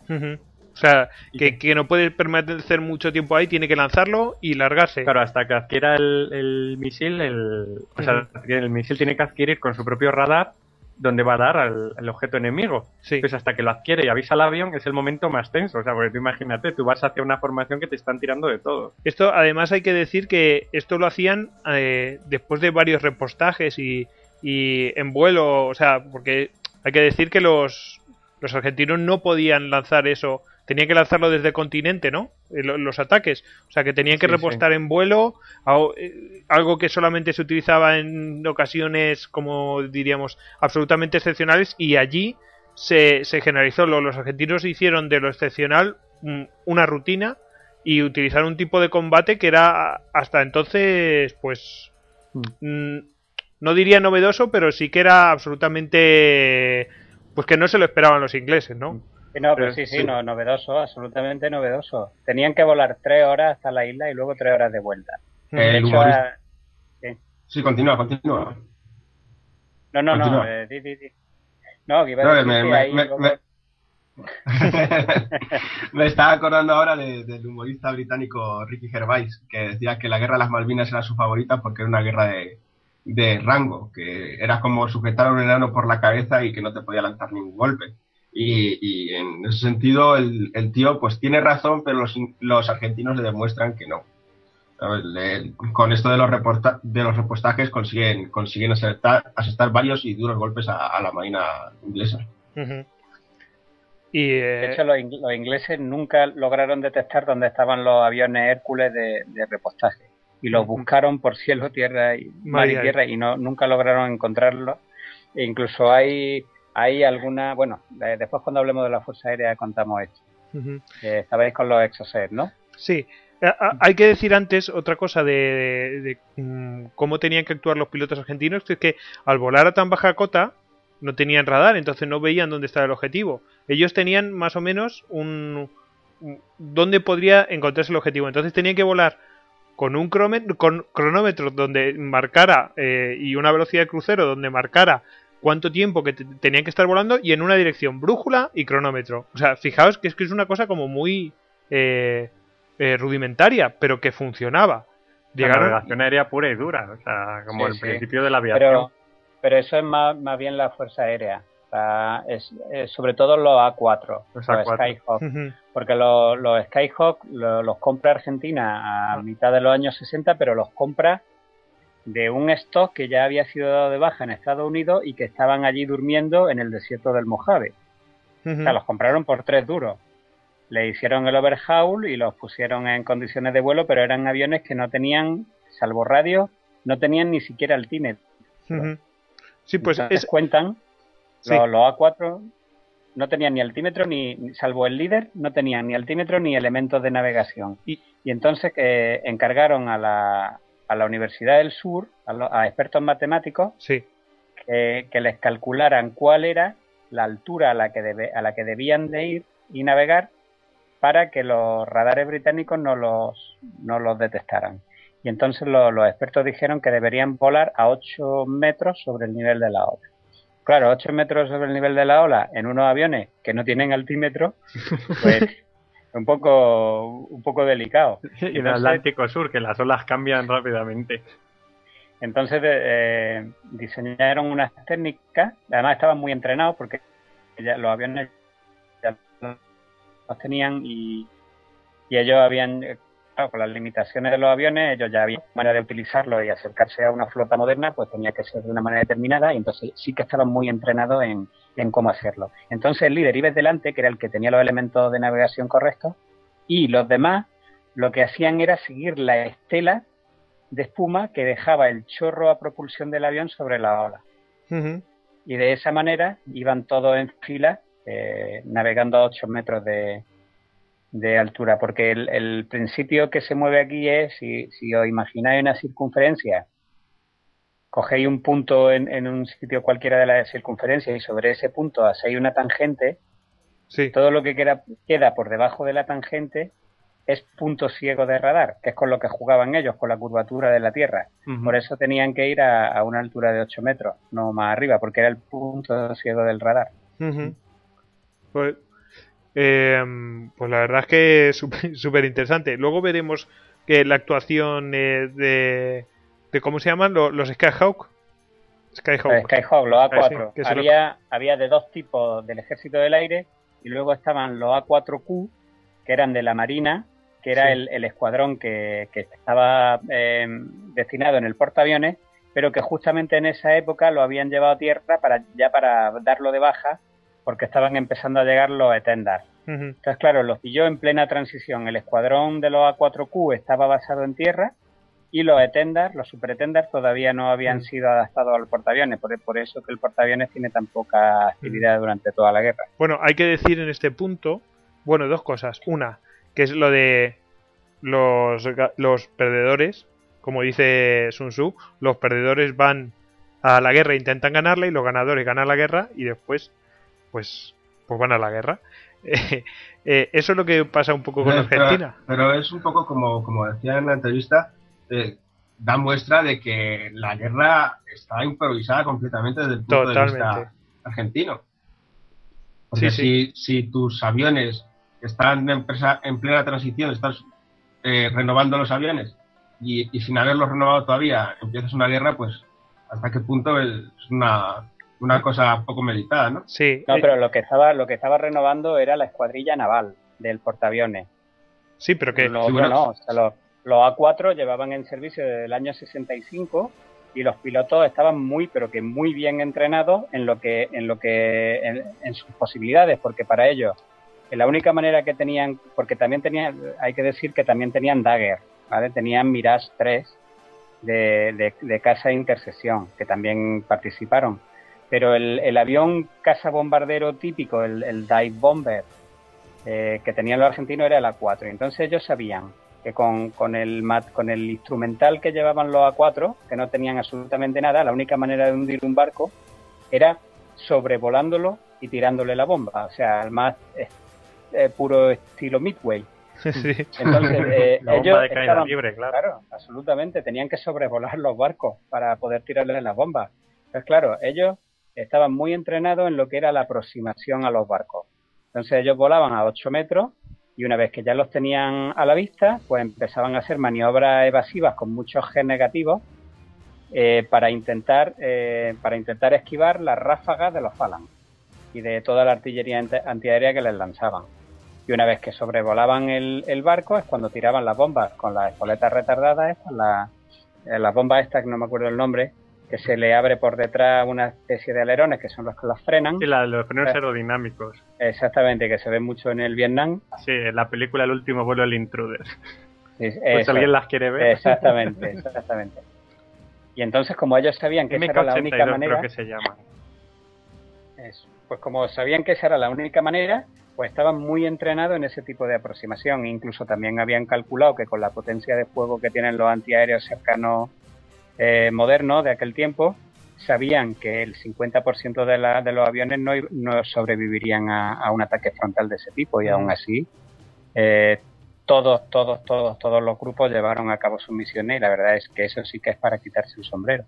O sea, que, no puede permanecer mucho tiempo ahí, tiene que lanzarlo y largarse. Claro, hasta que adquiera el, misil, el, o sea, el misil tiene que adquirir con su propio radar donde va a dar al, objeto enemigo. Sí. Pues hasta que lo adquiere y avisa al avión es el momento más tenso. O sea, porque tú imagínate, tú vas hacia una formación que te están tirando de todo. Esto, además, hay que decir que esto lo hacían eh, después de varios repostajes y, y en vuelo. O sea, porque hay que decir que los, los argentinos no podían lanzar eso tenían que lanzarlo desde el continente, ¿no? Eh, los ataques. O sea, que tenían que repostar en vuelo, eh, algo que solamente se utilizaba en ocasiones, como diríamos, absolutamente excepcionales, y allí se, se generalizó. Los argentinos hicieron de lo excepcional mm, una rutina y utilizaron un tipo de combate que era hasta entonces, pues, mm. No diría novedoso, pero sí que era absolutamente, pues que no se lo esperaban los ingleses, ¿no? no, pero sí, sí, No, novedoso, absolutamente novedoso. Tenían que volar tres horas hasta la isla y luego tres horas de vuelta. Eh, ¿sí? continúa, continúa. No, no, no, eh, di, di, No, que iba a decir me, ahí *laughs* me, estaba acordando ahora del humorista británico Ricky Gervais, que decía que la guerra de las Malvinas era su favorita porque era una guerra de, de rango, que era como sujetar a un enano por la cabeza y que no te podía lanzar ningún golpe. Y, en ese sentido el, tío pues tiene razón, pero los, los argentinos le demuestran que no. con esto de los, reporta, de los repostajes consiguen, consiguen aceptar, asestar varios y duros golpes a, la marina inglesa. y, De hecho, los, ingleses nunca lograron detectar dónde estaban los aviones Hércules de, repostaje. Y los buscaron por cielo, tierra y mar y tierra y no, nunca lograron encontrarlos. E incluso hay hay alguna, bueno, después cuando hablemos de la Fuerza Aérea contamos esto. estabais con los Exocet, ¿no? Sí. Hay que decir antes otra cosa de, mm, cómo tenían que actuar los pilotos argentinos, que es que al volar a tan baja cota no tenían radar, entonces no veían dónde estaba el objetivo. Ellos tenían más o menos un, dónde podría encontrarse el objetivo. Entonces tenían que volar con un cronómetro donde marcara eh, y una velocidad de crucero donde marcara cuánto tiempo que tenían que estar volando y en una dirección, brújula y cronómetro. O sea, fijaos que es que es una cosa como muy eh, eh, rudimentaria, pero que funcionaba. La navegación aérea pura y dura, o sea, como el principio de la aviación. Pero, eso es más, más bien la Fuerza Aérea. Es, sobre todo los A4, los, Skyhawk, porque los, los Skyhawk los compra Argentina a mitad de los años 60, pero los compra de un stock que ya había sido dado de baja en Estados Unidos y que estaban allí durmiendo en el desierto del Mojave. O sea, los compraron por tres duros. Le hicieron el overhaul y los pusieron en condiciones de vuelo, pero eran aviones que no tenían, salvo radio, no tenían ni siquiera altímetro. Sí, pues es... cuentan, los, A4 no tenían ni altímetro, ni, salvo el líder, no tenían ni altímetro ni elementos de navegación. Y, y entonces eh, encargaron a la, a la Universidad del Sur, a, lo- a expertos matemáticos, Sí. que, que les calcularan cuál era la altura a la que debe- a la que debían de ir y navegar para que los radares británicos no los, no los detectaran. Y entonces lo- los expertos dijeron que deberían volar a 8 metros sobre el nivel de la ola. Claro, 8 metros sobre el nivel de la ola en unos aviones que no tienen altímetro, *laughs* pues un poco, un poco delicado. Y el Entonces- Atlántico Sur, que las olas cambian rápidamente. Entonces eh, diseñaron unas técnicas, además estaban muy entrenados porque ya los aviones ya los tenían y, y ellos habían, claro, con las limitaciones de los aviones, ellos ya habían manera de utilizarlo y acercarse a una flota moderna, pues tenía que ser de una manera determinada y entonces sí que estaban muy entrenados en, en cómo hacerlo. Entonces el líder iba delante, que era el que tenía los elementos de navegación correctos, y los demás lo que hacían era seguir la estela de espuma que dejaba el chorro a propulsión del avión sobre la ola. Y de esa manera iban todos en fila, eh, navegando a 8 metros de, de altura. Porque el, el principio que se mueve aquí es, si, si os imagináis una circunferencia, cogéis un punto en, en un sitio cualquiera de la circunferencia y sobre ese punto hacéis una tangente, Sí. todo lo que queda, queda por debajo de la tangente es punto ciego de radar, que es con lo que jugaban ellos, con la curvatura de la Tierra. Por eso tenían que ir a, a una altura de 8 metros, no más arriba, porque era el punto ciego del radar. Pues, eh, pues la verdad es que es *laughs* súper interesante. Luego veremos que la actuación eh, de, de. ¿Cómo se llaman? Los, los Skyhawk. Skyhawk. Los Skyhawk, los Ah, sí, A4. que se lo- había, había de dos tipos del ejército del aire y luego estaban los A4Q, que eran de la Marina, que era Sí. el, el escuadrón que, que estaba eh, destinado en el portaaviones, pero que justamente en esa época lo habían llevado a tierra para ya para darlo de baja, porque estaban empezando a llegar los Etendard. Ujú. Entonces, claro, los pilló en plena transición. El escuadrón de los A4Q estaba basado en tierra y los Etendard, los Super Etendard, todavía no habían sido adaptados al portaaviones. Por, por eso que el portaaviones tiene tan poca actividad durante toda la guerra. Bueno, hay que decir en este punto, bueno, dos cosas. Una, que es lo de los, los perdedores, como dice Sun Tzu, los perdedores van a la guerra e intentan ganarla y los ganadores ganan la guerra y después, pues, pues van a la guerra. *laughs* Eh, eh, eso es lo que pasa un poco con Pero- Argentina. Pero, es un poco como, como decía en la entrevista, eh, da muestra de que la guerra está improvisada completamente desde el punto de vista argentino. Porque Sí, si, si tus aviones están en, presa- en plena transición, estás renovando los aviones y, y sin haberlos renovado todavía empiezas una guerra, pues hasta qué punto es una, una cosa poco meditada, ¿no? Sí, No, eh, pero lo que estaba lo que estaba renovando era la escuadrilla naval del portaaviones. sí, pero que Los Sí, bueno. no, o sea, los, los A4 llevaban en servicio desde el año 65 y los pilotos estaban muy, pero que muy bien entrenados en lo que, en lo que, en, en sus posibilidades, porque para ellos la única manera que tenían, porque también tenían, hay que decir que también tenían Dagger, ¿vale? Tenían Mirage 3 de, de, de casa de intercesión, que también participaron. Pero el, el avión caza bombardero típico, el, el Dive Bomber, eh, que tenían los argentinos era el A4. Y entonces ellos sabían que con, con, el, mat- con el instrumental que llevaban los A4, que no tenían absolutamente nada, la única manera de hundir un barco era sobrevolándolo y tirándole la bomba. O sea, el más eh, eh, puro estilo Midway. sí. Entonces, *laughs* eh, La bomba ellos de caída estaban- libre, claro. Claro, absolutamente. Tenían que sobrevolar los barcos para poder tirarles las bombas. Entonces, claro, ellos estaban muy entrenados en lo que era la aproximación a los barcos. Entonces, ellos volaban a 8 metros y una vez que ya los tenían a la vista, pues empezaban a hacer maniobras evasivas con muchos G negativos eh, para intentar eh, para intentar esquivar las ráfagas de los Phalanx y de toda la artillería antiaérea que les lanzaban. Y una vez que sobrevolaban el, barco es cuando tiraban las bombas con las espoletas retardadas, estas, la- eh, las bombas estas que no me acuerdo el nombre, que se le abre por detrás una especie de alerones que son los que las frenan. Sí, la los frenos Eh. aerodinámicos. Exactamente, que se ve mucho en el Vietnam. Sí, en la película El último vuelo del intruder. Es- *laughs* Pues alguien las quiere ver. Exactamente, *laughs* exactamente. Y entonces, como ellos sabían que esa era la MK82 única creo manera, que se llama. Eso. Pues como sabían que esa era la única manera, pues estaban muy entrenados en ese tipo de aproximación. Incluso también habían calculado que con la potencia de fuego que tienen los antiaéreos cercanos eh, modernos de aquel tiempo, sabían que el 50% de, la, de los aviones no, no sobrevivirían a, un ataque frontal de ese tipo. Y aún así eh, todos, todos, todos, todos los grupos llevaron a cabo sus misiones y la verdad es que eso sí que es para quitarse el sombrero.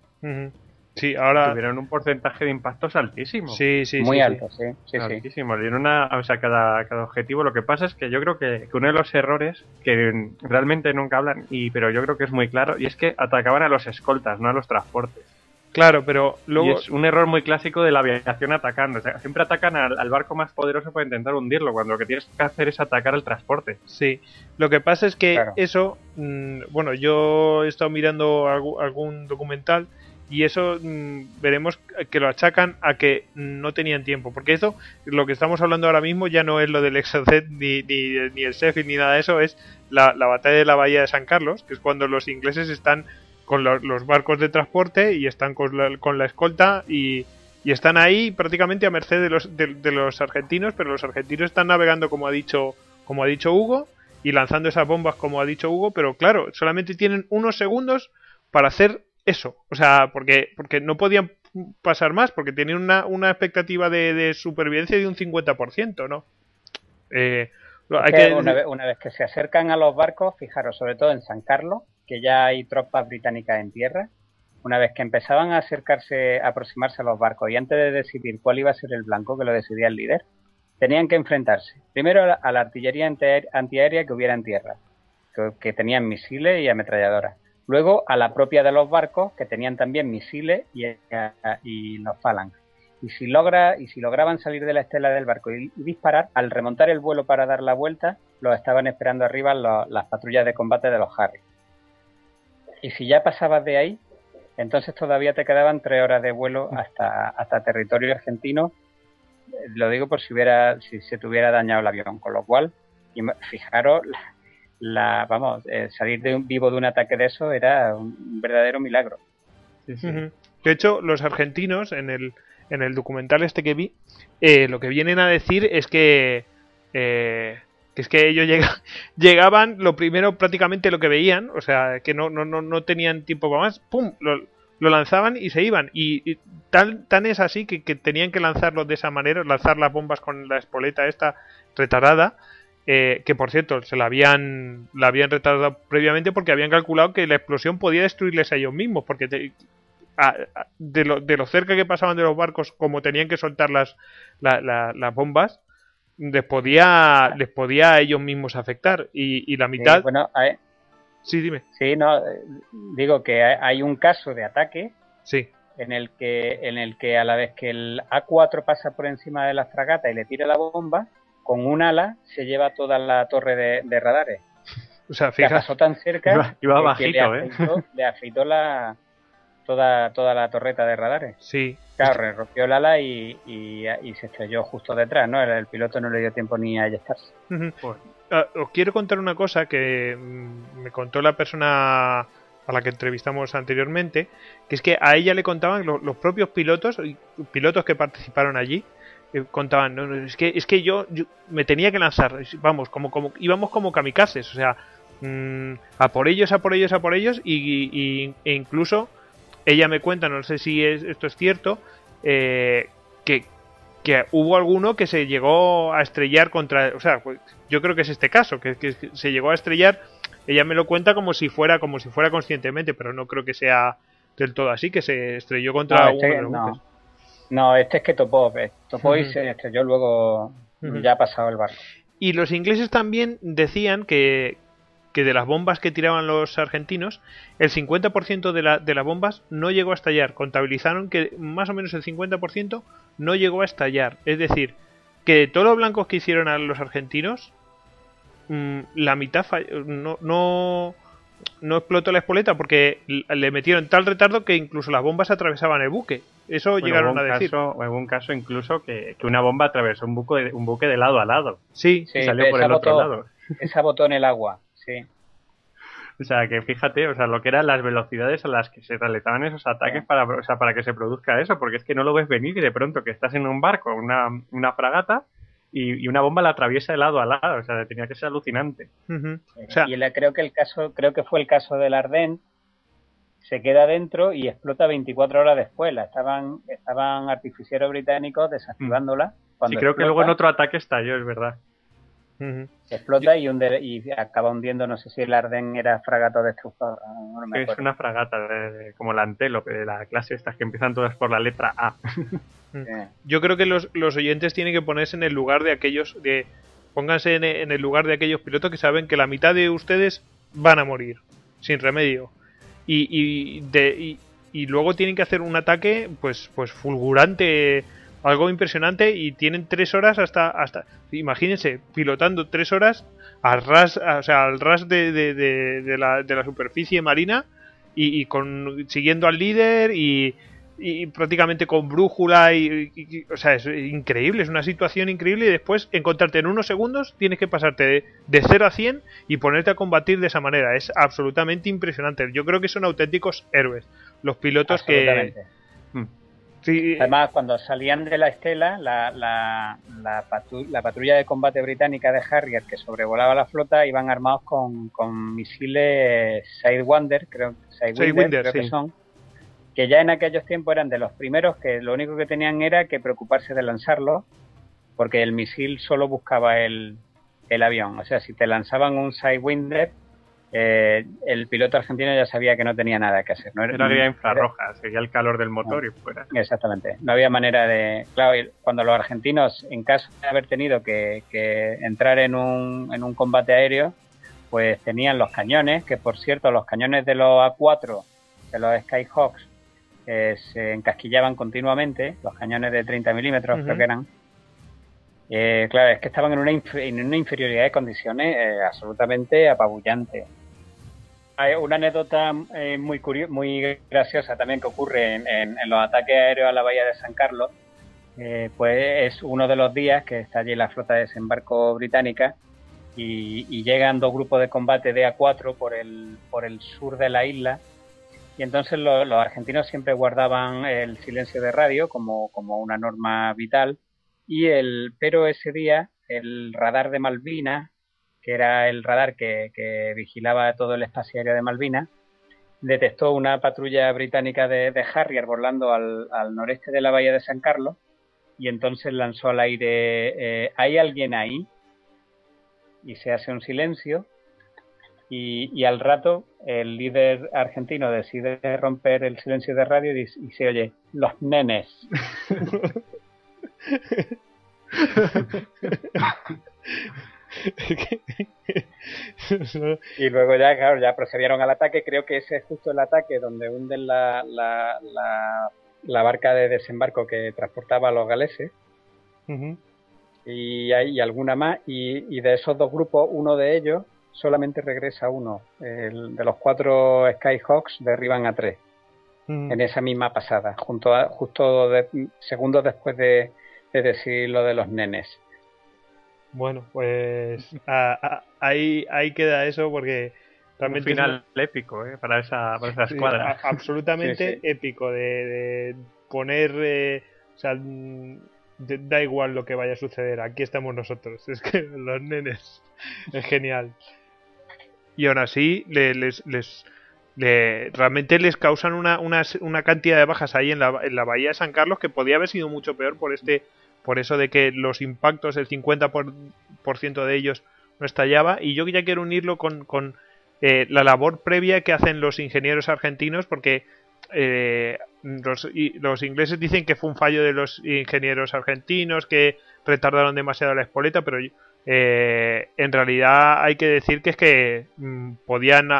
Sí, ahora tuvieron un porcentaje de impactos altísimo. Sí, sí, muy alto, sí, sí, altísimo. una, o sea, cada, cada objetivo. Lo que pasa es que yo creo que, uno de los errores que realmente nunca hablan, y pero yo creo que es muy claro, y es que atacaban a los escoltas, no a los transportes. Claro, pero luego... es un error muy clásico de la aviación atacando. O sea, siempre atacan al, barco más poderoso para intentar hundirlo, cuando lo que tienes que hacer es atacar el transporte. Sí, lo que pasa es que eso... Mm, bueno, yo he estado mirando algún documental y eso mm, veremos que lo achacan a que no tenían tiempo. Porque eso, lo que estamos hablando ahora mismo ya no es lo del Exocet ni, ni, el Sheffield ni nada de eso, es la, la batalla de la bahía de San Carlos, que es cuando los ingleses están con los barcos de transporte y están con la, con la escolta y, y, están ahí prácticamente a merced de los, de, los argentinos, pero los argentinos están navegando como ha dicho como ha dicho Hugo y lanzando esas bombas como ha dicho Hugo, pero claro, solamente tienen unos segundos para hacer eso, o sea, porque porque no podían pasar más, porque tenían una, una expectativa de, de supervivencia de un 50%, ¿no? Eh, hay que... una, vez, una vez que se acercan a los barcos, fijaros, sobre todo en San Carlos, que ya hay tropas británicas en tierra, una vez que empezaban a acercarse, a aproximarse a los barcos y antes de decidir cuál iba a ser el blanco, que lo decidía el líder, tenían que enfrentarse primero a la, artillería antiaérea que hubiera en tierra, que, tenían misiles y ametralladoras. Luego a la propia de los barcos, que tenían también misiles y, los falanges. Y si, logra, y si lograban salir de la estela del barco y, disparar, al remontar el vuelo para dar la vuelta, los estaban esperando arriba las patrullas de combate de los Harry. Y si ya pasabas de ahí, entonces todavía te quedaban tres horas de vuelo hasta, hasta territorio argentino. Lo digo por si hubiera, si se te hubiera dañado el avión, con lo cual, fijaros, la, vamos, eh, salir de un, vivo de un ataque de eso era un verdadero milagro. De hecho, los argentinos en el, en el documental este que vi, eh, lo que vienen a decir es que eh, que es que ellos *laughs* llegaban, lo primero prácticamente lo que veían, o sea, que no, no, no, tenían tiempo para más, ¡pum! Lo, lanzaban y se iban. Y, tan, tan es así que, tenían que lanzarlo de esa manera, lanzar las bombas con la espoleta esta retardada, eh, que por cierto se la habían, la habían retardado previamente porque habían calculado que la explosión podía destruirles a ellos mismos, porque de, lo, de lo cerca que pasaban de los barcos, como tenían que soltar las, las bombas, les podía, les podía a ellos mismos afectar. Y, la mitad. bueno, sí, dime. Sí, no, digo que hay un caso de ataque. Sí. En el, que, en el que a la vez que el A4 pasa por encima de la fragata y le tira la bomba, con un ala se lleva toda la torre de, radares. *laughs* O sea, fíjate. Pasó tan cerca iba, bajito, le, afeitó, ¿eh? le afeitó la, toda, toda la torreta de radares. Sí. Claro, rompió el ala y, y, se estrelló justo detrás, ¿no? El, piloto no le dio tiempo ni a eyectarse. Pues, ah, os quiero contar una cosa que mm, me contó la persona a la que entrevistamos anteriormente, que es que a ella le contaban los propios pilotos, pilotos que participaron allí, eh, contaban, no, es que es que yo, me tenía que lanzar, vamos, como como íbamos como kamikazes, o sea, mm, a por ellos, a por ellos, a por ellos y, e incluso ella me cuenta, no sé si esto es cierto, eh, que, hubo alguno que se llegó a estrellar contra, o sea, pues, yo creo que es este caso, que, se llegó a estrellar, ella me lo cuenta como si fuera, como si fuera conscientemente, pero no creo que sea del todo así, que se estrelló contra no, este, no. No, este es que topó, eh, topó y se estrelló luego, ya ha pasado el barco. Y los ingleses también decían que, que de las bombas que tiraban los argentinos, el 50% de, la, de las bombas no llegó a estallar. Contabilizaron que más o menos el 50% no llegó a estallar. Es decir, que de todos los blancos que hicieron a los argentinos, mm, la mitad no, no, no explotó la espoleta porque le metieron tal retardo que incluso las bombas atravesaban el buque. Eso llegaron a decir. Caso, en un caso incluso que, una bomba atravesó un buque, de, un buque de lado a lado. Sí, sí salió por el otro lado. *laughs* Esa botó en el agua. O sea, que fíjate, o sea, lo que eran las velocidades a las que se realizaban esos ataques para, o sea, para que se produzca eso, porque es que no lo ves venir y de pronto que estás en un barco, una, una fragata, y, y una bomba la atraviesa de lado a lado, o sea, tenía que ser alucinante. Ujú. O sea, y la- creo que el caso, creo que fue el caso del Arden, se queda dentro y explota 24 horas después. La estaban, estaban artificieros británicos desactivándola. Sí, Cuando creo que luego en otro ataque estalló, es verdad. Ujú. explota y, hunde- y acaba hundiendo, no sé si el Arden era fragato destructor. no, me Es una fragata de- de- como la Antelope de la clase estas que empiezan todas por la letra A. *laughs* Yo creo que los, los oyentes tienen que ponerse en el lugar de aquellos de pónganse en, en el lugar de aquellos pilotos que saben que la mitad de ustedes van a morir sin remedio y, y, de, y, y luego tienen que hacer un ataque pues pues fulgurante algo impresionante y tienen tres horas hasta hasta imagínense pilotando tres horas al ras o sea al ras de, de, de, de la, de la superficie marina y, y con siguiendo al líder y, y prácticamente con brújula y, o sea es increíble es una situación increíble y después encontrarte en unos segundos tienes que pasarte de, de 0 a 100 y ponerte a combatir de esa manera. Es absolutamente impresionante. Yo creo que son auténticos héroes los pilotos que. Sí, Además, cuando salían de la estela, la, la, la, patru- la patrulla de combate británica de Harrier que sobrevolaba la flota iban armados con, con misiles Sidewinder, creo, Sidewinder, Sidewinder, creo que son, que ya en aquellos tiempos eran de los primeros que lo único que tenían era que preocuparse de lanzarlos, porque el misil solo buscaba el, el avión. O sea, si te lanzaban un Sidewinder, eh, el piloto argentino ya sabía que no tenía nada que hacer. No Era vía infrarroja, seguía el calor del motor y fuera. Exactamente. No había manera de. Claro, y cuando los argentinos, en caso de haber tenido que, que entrar en un, en un combate aéreo, pues tenían los cañones, que por cierto, los cañones de los A4, de los Skyhawks, eh, se encasquillaban continuamente, los cañones de 30 milímetros, creo que eran. Eh, claro, es que estaban en una, inf- en una inferioridad de condiciones eh, absolutamente apabullante. Hay una anécdota eh, muy curio- muy graciosa también que ocurre en, en- en los ataques aéreos a la bahía de San Carlos. Eh, pues es uno de los días que está allí la flota de desembarco británica y, y llegan dos grupos de combate de A4 por el, por el sur de la isla. Y entonces lo- los argentinos siempre guardaban el silencio de radio como, como una norma vital. Y el, pero ese día el radar de Malvinas que era el radar que, que vigilaba todo el espacio aéreo de Malvinas, detectó una patrulla británica de, de Harrier volando al, al noreste de la bahía de San Carlos y entonces lanzó al aire, eh, ¿hay alguien ahí? Y se hace un silencio y, y al rato el líder argentino decide romper el silencio de radio y, dice- y se oye, los nenes. *laughs* *laughs* *laughs* Y luego ya, claro, ya procedieron al ataque. Creo que ese es justo el ataque donde hunden la, la, la, la barca de desembarco que transportaba a los galeses. Y hay alguna más. Y, y de esos dos grupos, uno de ellos solamente regresa uno. El, de los cuatro Skyhawks derriban a tres en esa misma pasada, junto a, justo de- segundos después de, de decir lo de los nenes. Bueno, pues a- a- ahí, ahí queda eso porque Un realmente es final épico, ¿eh? Para esa, para esa Sí, escuadra. a- absolutamente Sí, sí. épico de, de poner eh, o sea de- da igual lo que vaya a suceder aquí estamos nosotros *laughs* es que los nenes es genial y aún así le- les, les le- realmente les causan una, una, una cantidad de bajas ahí en la, en la bahía de San Carlos que podía haber sido mucho peor por este por eso de que los impactos el 50% por, por ciento de ellos no estallaba. Y yo ya quiero unirlo con, con eh, la labor previa que hacen los ingenieros argentinos porque eh, los, los ingleses dicen que fue un fallo de los ingenieros argentinos que retardaron demasiado la espoleta pero eh, en realidad hay que decir que es que mm, podían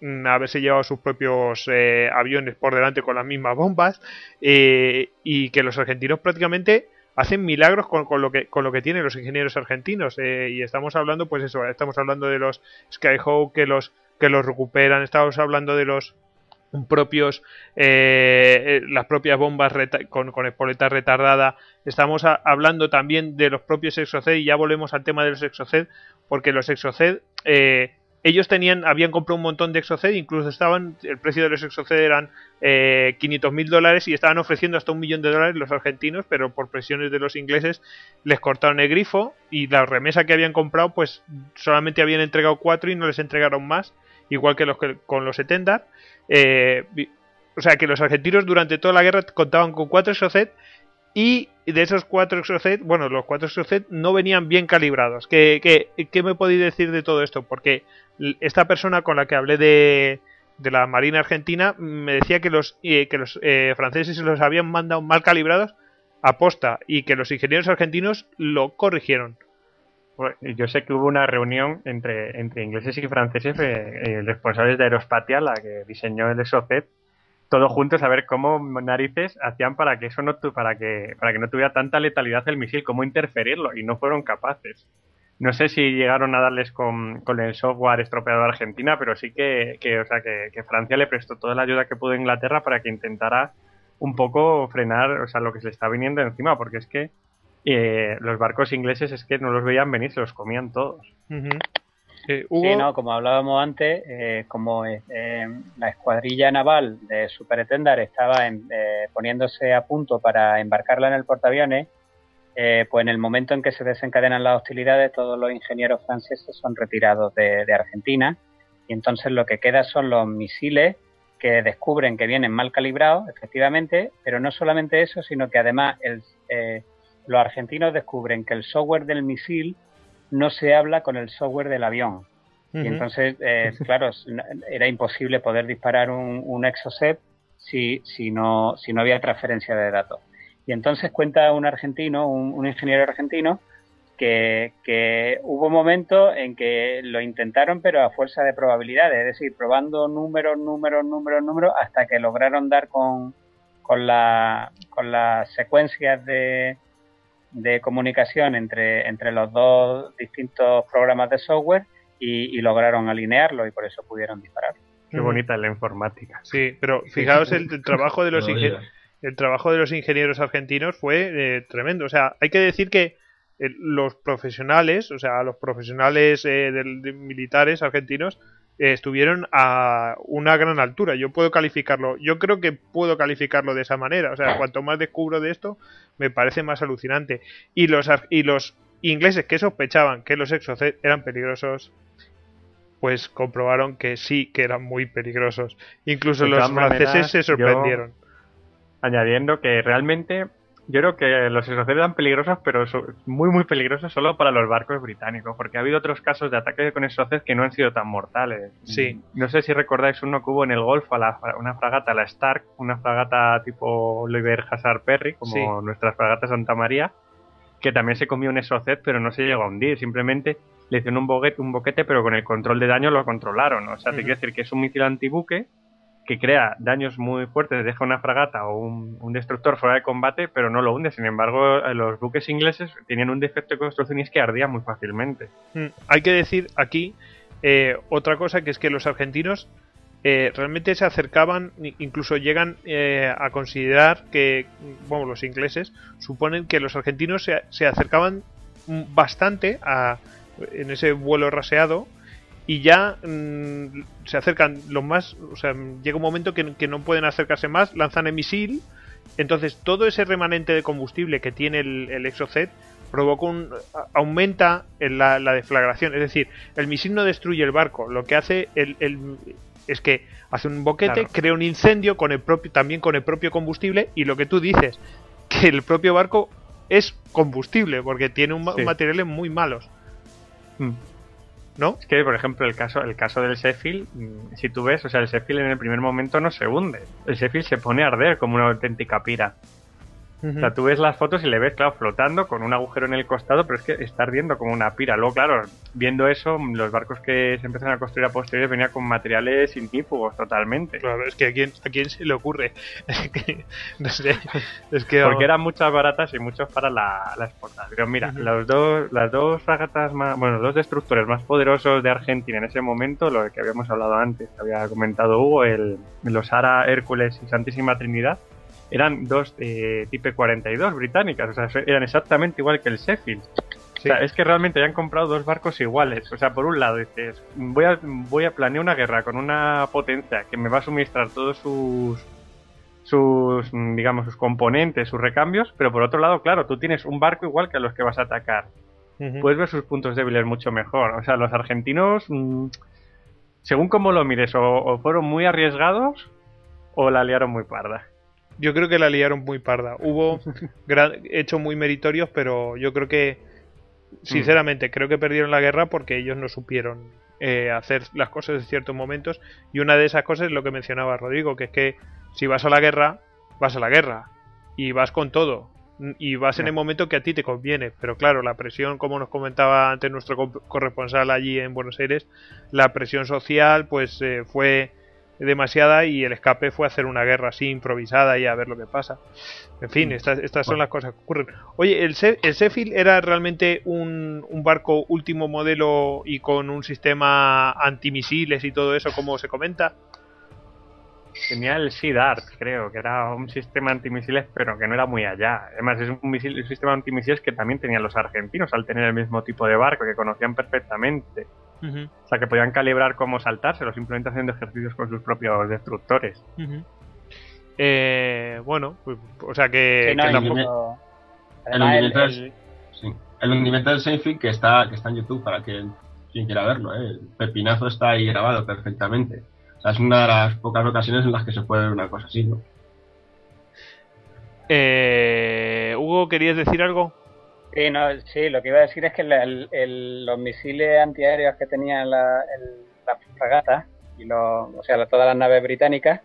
mm, haberse llevado sus propios aviones por delante con las mismas bombas y que los argentinos prácticamente hacen milagros con, con lo que con lo que tienen los ingenieros argentinos eh, y estamos hablando pues eso estamos hablando de los Skyhawk que los que los recuperan estamos hablando de los propios eh, eh, las propias bombas con, con espoleta retardada estamos hablando también de los propios exoced y ya volvemos al tema de los exoced porque los exoced eh, ellos tenían, habían comprado un montón de Exocet, incluso estaban, el precio de los Exocet eran eh, 500 mil dólares y estaban ofreciendo hasta un millón de dólares los argentinos, pero por presiones de los ingleses les cortaron el grifo y la remesa que habían comprado, pues solamente habían entregado cuatro y no les entregaron más, igual que los que con los Etendard. Eh, o sea que los argentinos durante toda la guerra contaban con cuatro Exocet y de esos cuatro Exocet, bueno, los cuatro Exocet no venían bien calibrados. ¿Qué, qué, me podéis decir de todo esto? Porque esta persona con la que hablé de, la Marina Argentina me decía que los, eh, que los eh, franceses se los habían mandado mal calibrados a posta y que los ingenieros argentinos lo corrigieron. Yo sé que hubo una reunión entre, entre ingleses y franceses, eh, responsables de Aerospatial, la que diseñó el Exocet, todos juntos a ver cómo narices hacían para que eso no para que para que no tuviera tanta letalidad el misil, cómo interferirlo y no fueron capaces. No sé si llegaron a darles con, con el software estropeado a Argentina, pero sí que, que o sea, que, Francia le prestó toda la ayuda que pudo a Inglaterra para que intentara un poco frenar, o sea, lo que se le está viniendo encima, porque es que eh, los barcos ingleses es que no los veían venir, se los comían todos. Eh, Hugo... Sí, no, como hablábamos antes, eh, como eh, la escuadrilla naval de Superetendar estaba en, eh, poniéndose a punto para embarcarla en el portaaviones, pues en el momento en que se desencadenan las hostilidades, todos los ingenieros franceses son retirados de, de, Argentina. Y entonces lo que queda son los misiles que descubren que vienen mal calibrados, efectivamente, pero no solamente eso, sino que además el, los argentinos descubren que el software del misil no se habla con el software del avión. Uh -huh. Y entonces, eh, *laughs* claro, era imposible poder disparar un, un exocet si, si, no, si no había transferencia de datos. Y entonces cuenta un argentino, un, un ingeniero argentino, que, que, hubo momentos en que lo intentaron, pero a fuerza de probabilidades, es decir, probando números, números, números, números, hasta que lograron dar con, con, la, con las secuencias de, de comunicación entre, entre los dos distintos programas de software y, y, lograron alinearlo y por eso pudieron disparar. Qué bonita la informática. Sí, pero fijaos el, el trabajo de los ingenieros. El trabajo de los ingenieros argentinos fue eh, tremendo. O sea, hay que decir que eh, los profesionales, o sea, los profesionales eh, de militares argentinos estuvieron a una gran altura. Yo puedo calificarlo, yo creo que puedo calificarlo de esa manera. O sea, cuanto más descubro de esto, me parece más alucinante. Y los, y los ingleses que sospechaban que los exocet eran peligrosos, pues comprobaron que sí, que eran muy peligrosos. Incluso de los franceses maneras, se sorprendieron. añadiendo que realmente yo creo que los exocet eran peligrosos, pero muy, muy peligrosos solo para los barcos británicos, porque ha habido otros casos de ataque con exocet que no han sido tan mortales. Sí. No sé si recordáis uno que hubo en el Golfo, a la, una fragata, la Stark, una fragata tipo Oliver Hazard Perry, como sí. nuestras fragatas Santa María, que también se comió un exocet, pero no se llegó a hundir, simplemente le hicieron un boquete, un boquete pero con el control de daño lo controlaron. O sea, uh -huh. te quiero decir que es un misil antibuque que crea daños muy fuertes, deja una fragata o un, destructor fuera de combate, pero no lo hunde. Sin embargo, los buques ingleses tenían un defecto de construcción y es que ardía muy fácilmente. Mm, hay que decir aquí eh, otra cosa, que es que los argentinos eh, realmente se acercaban, incluso llegan eh, a considerar que, bueno, los ingleses suponen que los argentinos se, se acercaban bastante a, en ese vuelo raseado y ya mmm, se acercan los más, o sea, llega un momento que, que, no pueden acercarse más, lanzan el misil, entonces todo ese remanente de combustible que tiene el, el Exocet provoca un aumenta la, la, deflagración, es decir, el misil no destruye el barco, lo que hace el, el es que hace un boquete, claro. crea un incendio con el propio también con el propio combustible y lo que tú dices, que el propio barco es combustible porque tiene un, sí. materiales muy malos. Mm. ¿No? Es que, por ejemplo, el caso, el caso del Sheffield, mm, si tú ves, o sea, el Sheffield en el primer momento no se hunde. El Sheffield se pone a arder como una auténtica pira. Uh -huh. O sea, tú ves las fotos y le ves, claro, flotando con un agujero en el costado, pero es que está ardiendo como una pira. Luego, claro, viendo eso, los barcos que se empezaron a construir a posteriores venían con materiales intífugos totalmente. Claro, es que a quién, a quién se le ocurre. *laughs* no sé. *laughs* Es que, Porque eran muchas baratas y muchos para la, la exportación. Mira, uh -huh. los dos, las dos fragatas más, bueno, los dos destructores más poderosos de Argentina en ese momento, lo que habíamos hablado antes, que había comentado Hugo, el, los Ara, Hércules y Santísima Trinidad, eran dos eh, Type 42 británicas, o sea, eran exactamente igual que el Sheffield. O sea, es que realmente hayan comprado dos barcos iguales. O sea, por un lado dices, voy a, voy a planear una guerra con una potencia que me va a suministrar todos sus, sus, digamos, sus componentes, sus recambios, pero por otro lado, claro, tú tienes un barco igual que a los que vas a atacar. Puedes ver sus puntos débiles mucho mejor. O sea, los argentinos, mm, según como lo mires, o, o fueron muy arriesgados o la liaron muy parda. Yo creo que la liaron muy parda. Hubo *laughs* gran- hechos muy meritorios, pero yo creo que, sinceramente, creo que perdieron la guerra porque ellos no supieron eh, hacer las cosas en ciertos momentos. Y una de esas cosas es lo que mencionaba Rodrigo, que es que si vas a la guerra, vas a la guerra. Y vas con todo. Y vas en el momento que a ti te conviene. Pero claro, la presión, como nos comentaba antes nuestro co- corresponsal allí en Buenos Aires, la presión social pues eh, fue demasiada y el escape fue hacer una guerra así improvisada y a ver lo que pasa. En fin, estas, estas son las cosas que ocurren. Oye, ¿el, Se- el Sheffield era realmente un, un barco último modelo y con un sistema antimisiles y todo eso, como se comenta? Tenía el Sea Dart, creo, que era un sistema antimisiles, pero que no era muy allá. Además, es un, misil- un sistema antimisiles que también tenían los argentinos al tener el mismo tipo de barco, que conocían perfectamente. O sea, que podían calibrar cómo saltárselo, simplemente haciendo ejercicios con sus propios destructores. Eh, bueno, pues, o sea que, Sí, no, que y tampoco- incluso- El hundimiento el- Sí. Del Seinfeld que está, que está en YouTube para que quien quiera verlo. ¿eh? El pepinazo está ahí grabado perfectamente. O sea, es una de las pocas ocasiones en las que se puede ver una cosa así, ¿no? Eh, Hugo, ¿querías decir algo? Sí, no, sí, lo que iba a decir es que la- el- el- los misiles antiaéreos que tenían la, las fragatas y los, o sea, la- todas las naves británicas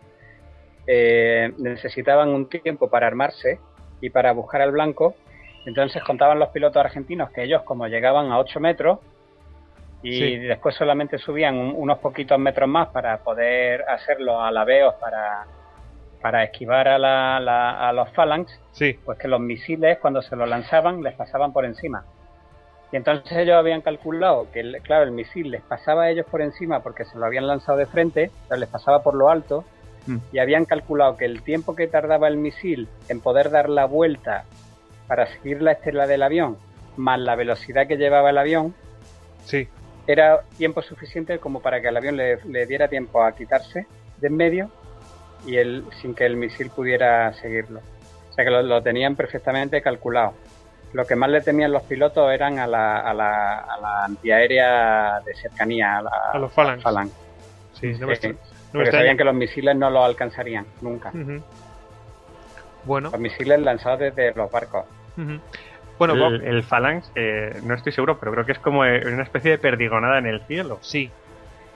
eh, necesitaban un tiempo para armarse y para buscar al blanco. Entonces contaban los pilotos argentinos que ellos, como llegaban a 8 metros y Sí. después solamente subían un- unos poquitos metros más para poder hacerlo a la veo para, para esquivar a, la- la- a los phalanx, Sí. pues que los misiles cuando se los lanzaban les pasaban por encima. Y entonces ellos habían calculado que, el- claro, el misil les pasaba a ellos por encima porque se lo habían lanzado de frente, les pasaba por lo alto, Mm. y habían calculado que el tiempo que tardaba el misil en poder dar la vuelta para seguir la estela del avión, más la velocidad que llevaba el avión, Sí. era tiempo suficiente como para que el avión le, le diera tiempo a quitarse de en medio y el, sin que el misil pudiera seguirlo. O sea que lo, lo tenían perfectamente calculado. Lo que más le temían los pilotos eran a la, a la, a la antiaérea de cercanía, a, la, A los Phalanx. Phalanx. Sí, no me Sí, extra- no me porque sabían que los misiles no los alcanzarían nunca. Bueno, Los misiles lanzados desde los barcos. bueno, el, Bob, el Phalanx, eh, no estoy seguro, pero creo que es como eh, una especie de perdigonada en el cielo. sí.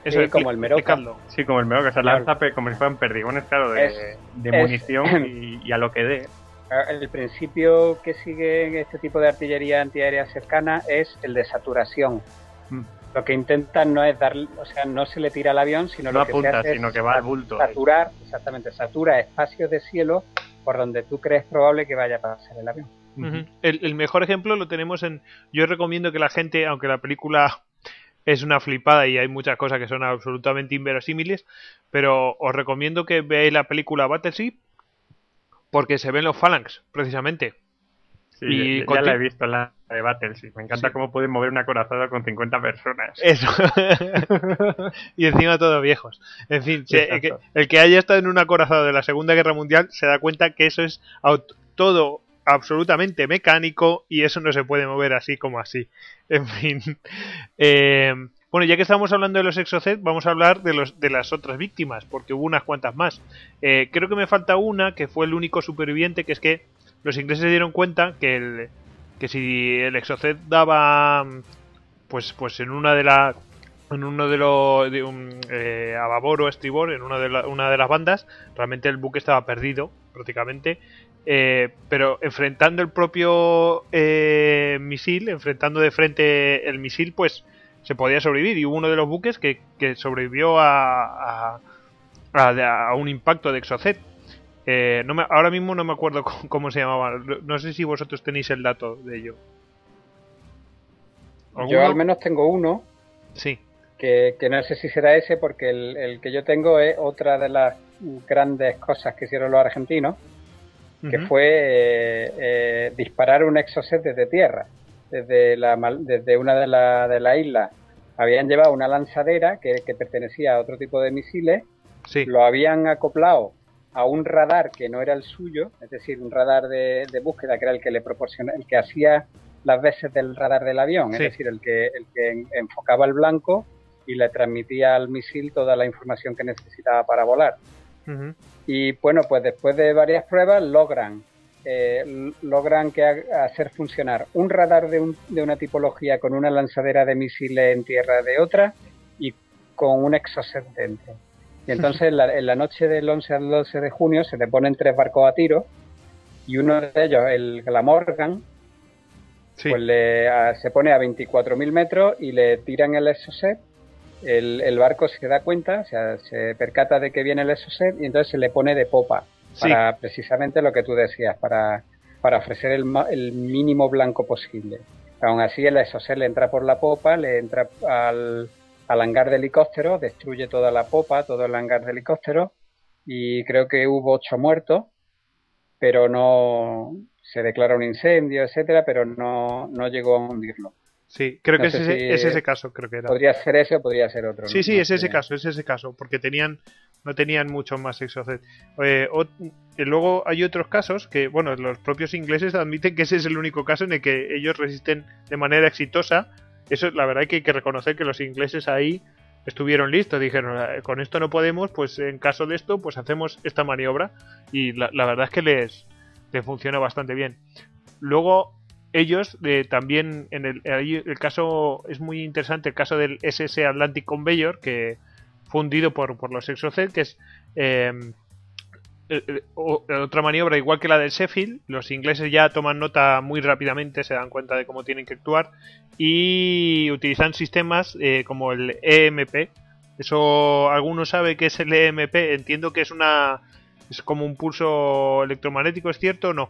Sí, es, como el Meroca. Sí, como el meo que se Claro. lanza como si fueran perdigones, claro, de, Es- de es- munición *clears throat* y, y a lo que dé. El principio que sigue este tipo de artillería antiaérea cercana es el de saturación. Mm. Lo que intentan no es dar, o sea, no se le tira al avión, sino No lo que se apunta, hace sino es que va al bulto. ahí. saturar, exactamente, satura espacios de cielo por donde tú crees probable que vaya a pasar el avión. El mejor ejemplo lo tenemos en. Yo recomiendo que la gente, aunque la película es una flipada y hay muchas cosas que son absolutamente inverosímiles, pero os recomiendo que veáis la película Battleship porque se ven los Phalanx, precisamente. Sí, Y ya, la he visto en la de Battleship. Me encanta Sí. cómo pueden mover un acorazado con 50 personas. Eso. *laughs* y encima todos viejos. En fin, el, que, Exacto. el que haya estado en un acorazado de la Segunda Guerra Mundial se da cuenta que eso es todo absolutamente mecánico y eso no se puede mover así como así. *laughs* En fin. Eh, bueno, ya que estamos hablando de los Exocet, vamos a hablar de, los, de las otras víctimas, porque hubo unas cuantas más. Eh, creo que me falta una, que fue el único superviviente, que es que los ingleses se dieron cuenta que, el, que si el Exocet daba pues pues en una de las en uno de los de un, eh, a babor o estribor en una de, una de las bandas realmente el buque estaba perdido prácticamente eh, pero enfrentando el propio eh, misil enfrentando de frente el misil pues se podía sobrevivir. Y hubo uno de los buques que, que sobrevivió a, a, a- a un impacto de Exocet. Eh, no me- ahora mismo no me acuerdo *laughs* cómo, cómo se llamaba. No sé si vosotros tenéis el dato de ello. Yo al menos tengo uno. Sí. Que, que no sé si será ese porque el, el que yo tengo es otra de las grandes cosas que hicieron los argentinos, que fue eh, eh, disparar un exocet desde tierra. desde, la, desde una de las de la islas habían llevado una lanzadera que, pertenecía a otro tipo de misiles, lo habían acoplado a un radar que no era el suyo, es decir, un radar de, búsqueda que era el que le proporciona, el que hacía las veces del radar del avión, es decir, el que, el que enfocaba el blanco y le transmitía al misil toda la información que necesitaba para volar. Y bueno, pues después de varias pruebas logran eh, logran que hacer funcionar un radar de, de, una tipología con una lanzadera de misiles en tierra de otra y con un exocet dentro. Y *laughs* entonces en la, noche del 11 al 12 de junio se le ponen tres barcos a tiro y uno de ellos, el Glamorgan, pues le, se pone a 24.000 metros y le tiran el exocet. El, el, barco se da cuenta, o sea, se percata de que viene el exocet y entonces se le pone de popa para precisamente lo que tú decías, para, para ofrecer el, el mínimo blanco posible. Aún así, el exocet le entra por la popa, le entra al, al hangar de helicóptero, destruye toda la popa, todo el hangar de helicóptero, y creo que hubo ocho muertos, pero no se declara un incendio, etcétera, pero no, no llegó a hundirlo. Sí, creo que es, ese, es ese caso, creo que era. Podría ser ese o podría ser otro. Sí, sí, es ese caso, es ese caso, porque tenían no tenían mucho más exocet. Eh, luego hay otros casos que, bueno, los propios ingleses admiten que ese es el único caso en el que ellos resisten de manera exitosa. Eso, la verdad, que hay que reconocer que los ingleses ahí estuvieron listos. Dijeron, ah, con esto no podemos, pues en caso de esto, pues hacemos esta maniobra. Y la, verdad es que les, les funciona bastante bien. Luego, ellos eh, también, en el, el caso es muy interesante, el caso del SS Atlantic Conveyor, que fundido por, por los Exocet, que es em, eh, eh, otra maniobra igual que la del Sheffield. Los ingleses ya toman nota muy rápidamente, se dan cuenta de cómo tienen que actuar y utilizan sistemas eh, como el EMP. Eso alguno sabe qué es el EMP. Entiendo que es una es como un pulso electromagnético, ¿es cierto o no?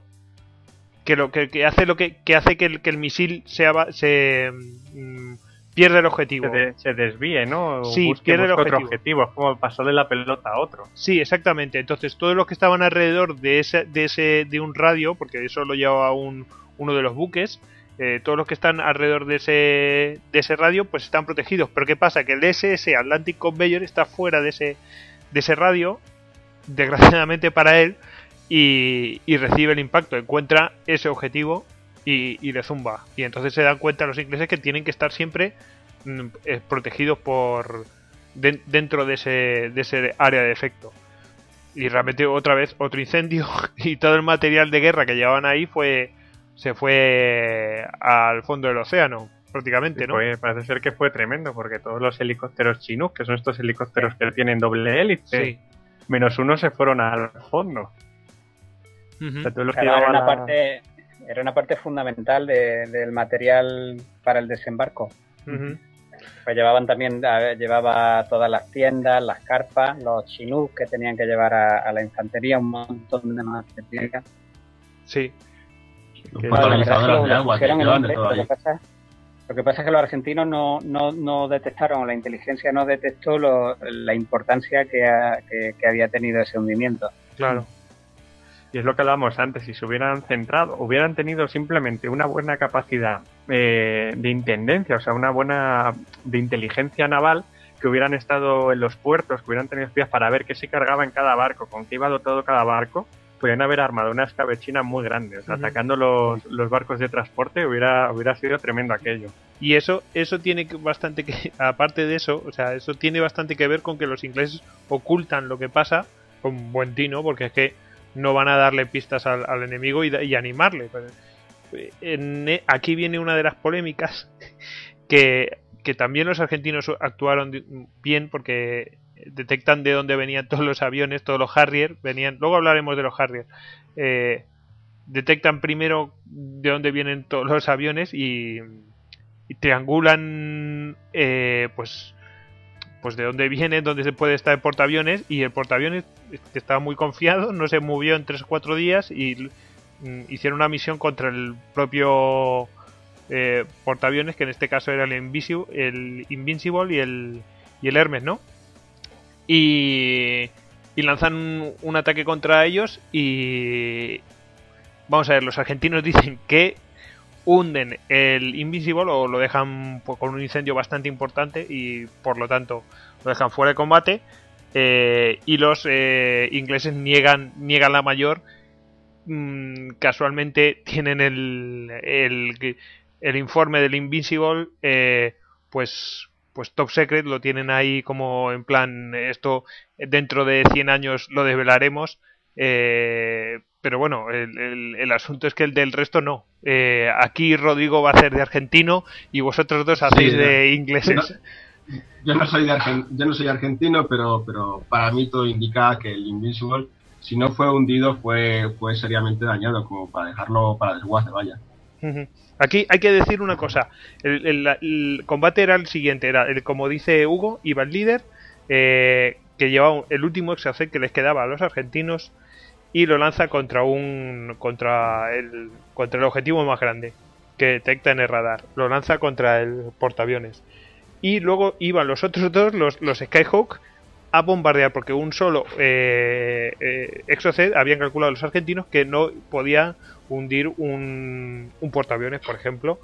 Que lo que, hace lo que, hace que el, que el misil sea, se mm, pierde el objetivo. Se, desvíe, ¿no? sí, pierde el objetivo. Otro objetivo, es como pasó de la pelota a otro. Sí, exactamente. Entonces, todos los que estaban alrededor de ese, de ese, de un radio, porque eso lo llevaba un, uno de los buques, eh, todos los que están alrededor de ese, de ese radio, pues están protegidos. Pero ¿qué pasa? Que el SS Atlantic Conveyor está fuera de ese, de ese radio, desgraciadamente para él, y, y recibe el impacto, encuentra ese objetivo y, y de zumba. Y entonces se dan cuenta los ingleses que tienen que estar siempre mm, eh, protegidos por dentro de ese, de ese área de efecto. Y realmente otra vez otro incendio *laughs* y todo el material de guerra que llevaban ahí fue se fue al fondo del océano prácticamente, ¿no? parece ser que fue tremendo porque todos los helicópteros chinos, que son estos helicópteros que tienen doble hélice, menos uno se fueron al fondo. Parte, era una parte fundamental del material para el desembarco. Pues llevaban también, llevaba todas las tiendas, las carpas, los chinús que tenían que llevar a, la infantería, un montón de material. Sí. Los potabilizadores de agua que llevaban de todo lo, que pasa, lo que pasa es que los argentinos no, no, no detectaron, la inteligencia no detectó la importancia que, que había tenido ese hundimiento. Claro. Y es lo que hablábamos antes, si se hubieran centrado, hubieran tenido simplemente una buena capacidad eh, de intendencia, o sea, una buena de inteligencia naval, que hubieran estado en los puertos, que hubieran tenido espías para ver qué se cargaba en cada barco, con qué iba dotado cada barco, podrían haber armado una escabechina muy grande. O sea, atacando los, los, barcos de transporte hubiera, hubiera sido tremendo aquello. Y eso, eso tiene bastante que, *laughs* aparte de eso, o sea, eso tiene bastante que ver con que los ingleses ocultan lo que pasa con buen tino, porque es que no van a darle pistas al, enemigo y, animarle. Pues, e, aquí viene una de las polémicas *laughs* que, también los argentinos actuaron bien porque detectan de dónde venían todos los aviones, todos los Harrier, venían, luego hablaremos de los Harrier, eh, detectan primero de dónde vienen todos los aviones y, triangulan eh, pues pues de dónde viene, dónde se puede estar el portaaviones y el portaaviones estaba muy confiado, no se movió en 3 o 4 días y mm, hicieron una misión contra el propio eh, portaaviones, que en este caso era el, Invisible, el Invincible y el, y el Hermes, ¿no? Y, y lanzan un, ataque contra ellos y... Vamos a ver, los argentinos *laughs* dicen que hunden el Invincible o lo dejan pues, con un incendio bastante importante y por lo tanto lo dejan fuera de combate eh, y los eh, ingleses niegan, niegan la mayor. Mm, casualmente tienen el, el, informe del Invincible eh, pues pues top secret lo tienen ahí como en plan esto dentro de 100 años lo desvelaremos eh, pero bueno, el, el, asunto es que el del resto no. Eh, aquí Rodrigo va a hacer de argentino y vosotros dos hacéis de ingleses. yo, no soy de yo no soy argentino, pero, pero para mí todo indica que el Invincible, si no fue hundido, fue, fue seriamente dañado, como para dejarlo para desguace, vaya. Aquí hay que decir una cosa. El, combate era el siguiente, era el, como dice Hugo, iba el líder, eh, que llevaba el último exocet que les quedaba a los argentinos y lo lanza contra un contra el contra el objetivo más grande que detecta en el radar. Lo lanza contra el portaaviones. Y luego iban los otros dos, los, los Skyhawk, a bombardear, porque un solo eh, eh Exocet habían calculado los argentinos que no podía hundir un, un portaaviones, por ejemplo.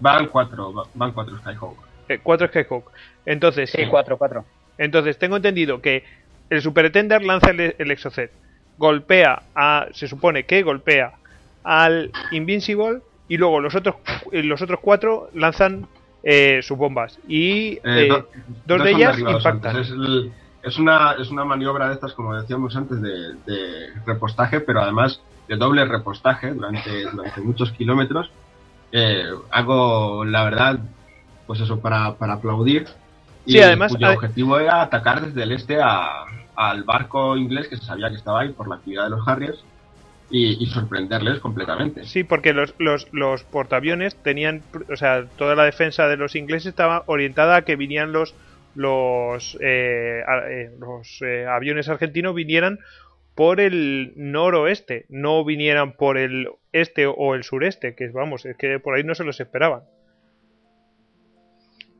van cuatro, van cuatro Skyhawk. Eh, cuatro Skyhawk. Entonces, sí, cuatro, cuatro. Entonces, tengo entendido que el Supertender lanza el, el Exocet golpea a. Se supone que golpea al Invincible y luego los otros, los otros cuatro lanzan eh, sus bombas. Y eh, eh, dos, de ellas impactan. Es, una, es una maniobra de estas, como decíamos antes, de, repostaje, pero además de doble repostaje durante, durante muchos kilómetros. hago, la verdad, pues eso, para, para aplaudir. Y además. Cuyo objetivo era atacar desde el este a, al barco inglés que se sabía que estaba ahí por la actividad de los Harriers y, sorprenderles completamente. Sí, porque los, los, los, portaaviones tenían, o sea, toda la defensa de los ingleses estaba orientada a que vinieran los los, eh, eh, los eh, aviones argentinos vinieran por el noroeste, no vinieran por el este o el sureste, que vamos, es que por ahí no se los esperaban.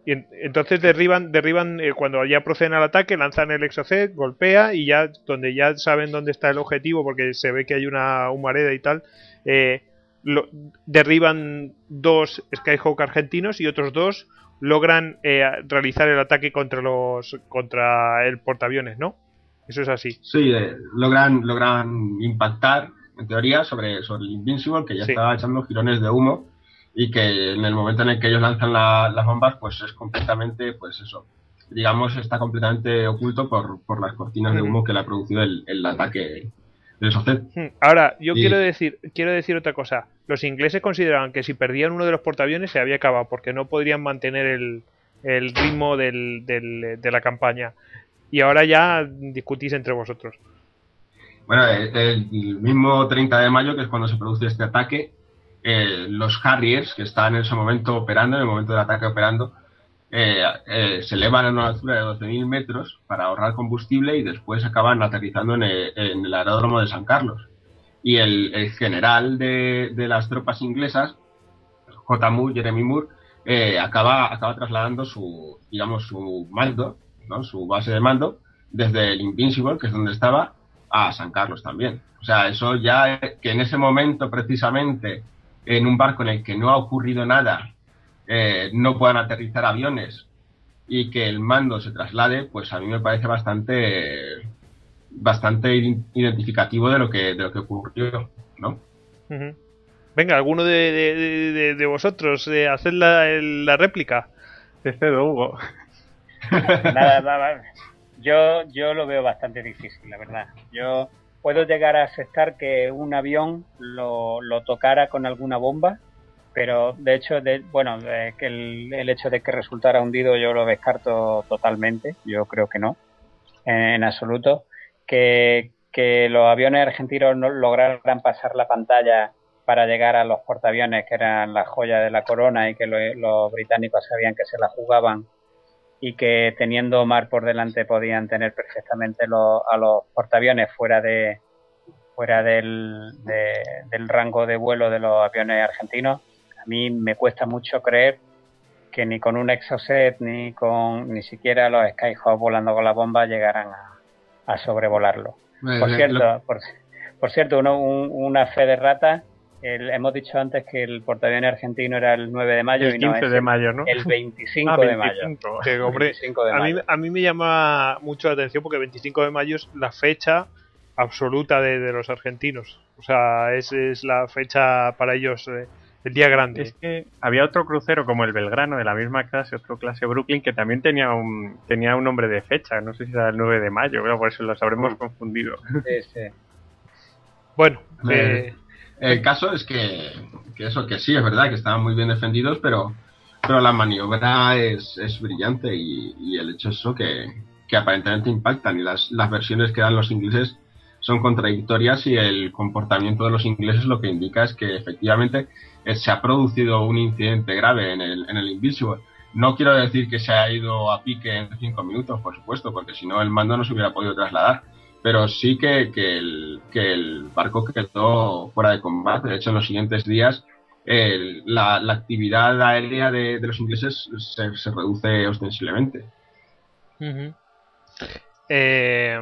Y entonces derriban, derriban eh, cuando ya proceden al ataque, lanzan el exocet, golpea y ya donde ya saben dónde está el objetivo porque se ve que hay una humareda y tal, eh, lo, derriban dos Skyhawk argentinos y otros dos logran eh, realizar el ataque contra los contra el portaaviones, ¿no? Eso es así. Sí, logran logran impactar en teoría sobre, sobre el Invincible que ya estaba echando girones de humo y que en el momento en el que ellos lanzan las bombas, pues es completamente, pues eso, digamos, está completamente oculto por, por las cortinas de humo que le ha producido el, el ataque del Socet. Ahora, yo quiero decir, quiero decir otra cosa. Los ingleses consideraban que si perdían uno de los portaaviones se había acabado, porque no podrían mantener el, el ritmo del, del, de la campaña. Y ahora ya discutís entre vosotros. Bueno, el mismo 30 de mayo, que es cuando se produce este ataque, eh, los Harriers, que estaban en ese momento operando, en el momento del ataque operando, eh, eh, se elevan a una altura de 12.000 metros para ahorrar combustible y después acaban aterrizando en el, aeródromo de San Carlos. Y el, general de, las tropas inglesas, J. Moore, Jeremy Moore, acaba, acaba trasladando su, digamos, su mando, ¿no? su base de mando, desde el Invincible, que es donde estaba, a San Carlos también. O sea, eso ya que en ese momento precisamente en un barco en el que no ha ocurrido nada, eh, no puedan aterrizar aviones y que el mando se traslade, pues a mí me parece bastante bastante identificativo de lo que de lo que ocurrió, ¿no? Venga, alguno de, de, vosotros eh, hacer la, la réplica. Este de Hugo. *laughs* nada, nada. Yo, yo lo veo bastante difícil, la verdad. Yo puedo llegar a aceptar que un avión lo, tocara con alguna bomba, pero de hecho, de, bueno, que el, hecho de que resultara hundido yo lo descarto totalmente, yo creo que no, en, absoluto. Que, que, los aviones argentinos no lograran pasar la pantalla para llegar a los portaaviones que eran la joya de la corona y que los británicos sabían que se la jugaban y que teniendo mar por delante podían tener perfectamente a los portaaviones fuera de fuera del, del rango de vuelo de los aviones argentinos. A mí me cuesta mucho creer que ni con un Exocet ni con ni siquiera los Skyhawk volando con la bomba llegaran a, sobrevolarlo. por cierto, por, cierto, una fe de rata el- hemos dicho antes que el portaaviones argentino era el 9 de mayo El y no 15 es de el- mayo, ¿no? el 25 *laughs* Ah, de mayo. 25. Que, hombre, 25 de a mí, mayo. a mí me llama mucho la atención porque 25 de mayo es la fecha absoluta de, de los argentinos. O sea, es, es la fecha para ellos, eh, el día grande. Es que había otro crucero como el Belgrano de la misma clase, otro clase Brooklyn, que también tenía un tenía un nombre de fecha, no sé si era el 9 de mayo, creo, por eso los habremos confundido. Sí, sí. Bueno, *laughs* Eh, eh, El caso es que, que eso, que sí, es verdad que estaban muy bien defendidos, pero, pero la maniobra es, es brillante y, y el hecho es eso que, que aparentemente impactan y las, las versiones que dan los ingleses son contradictorias y el comportamiento de los ingleses lo que indica es que efectivamente eh, se ha producido un incidente grave en el, en el Invincible. No quiero decir que se haya ido a pique en cinco minutos, por supuesto, porque si no el mando no se hubiera podido trasladar pero sí que, que, el, que el barco quedó fuera de combate. De hecho, en los siguientes días el- la, la actividad aérea de, de los ingleses se, se reduce ostensiblemente. ujú. Eh,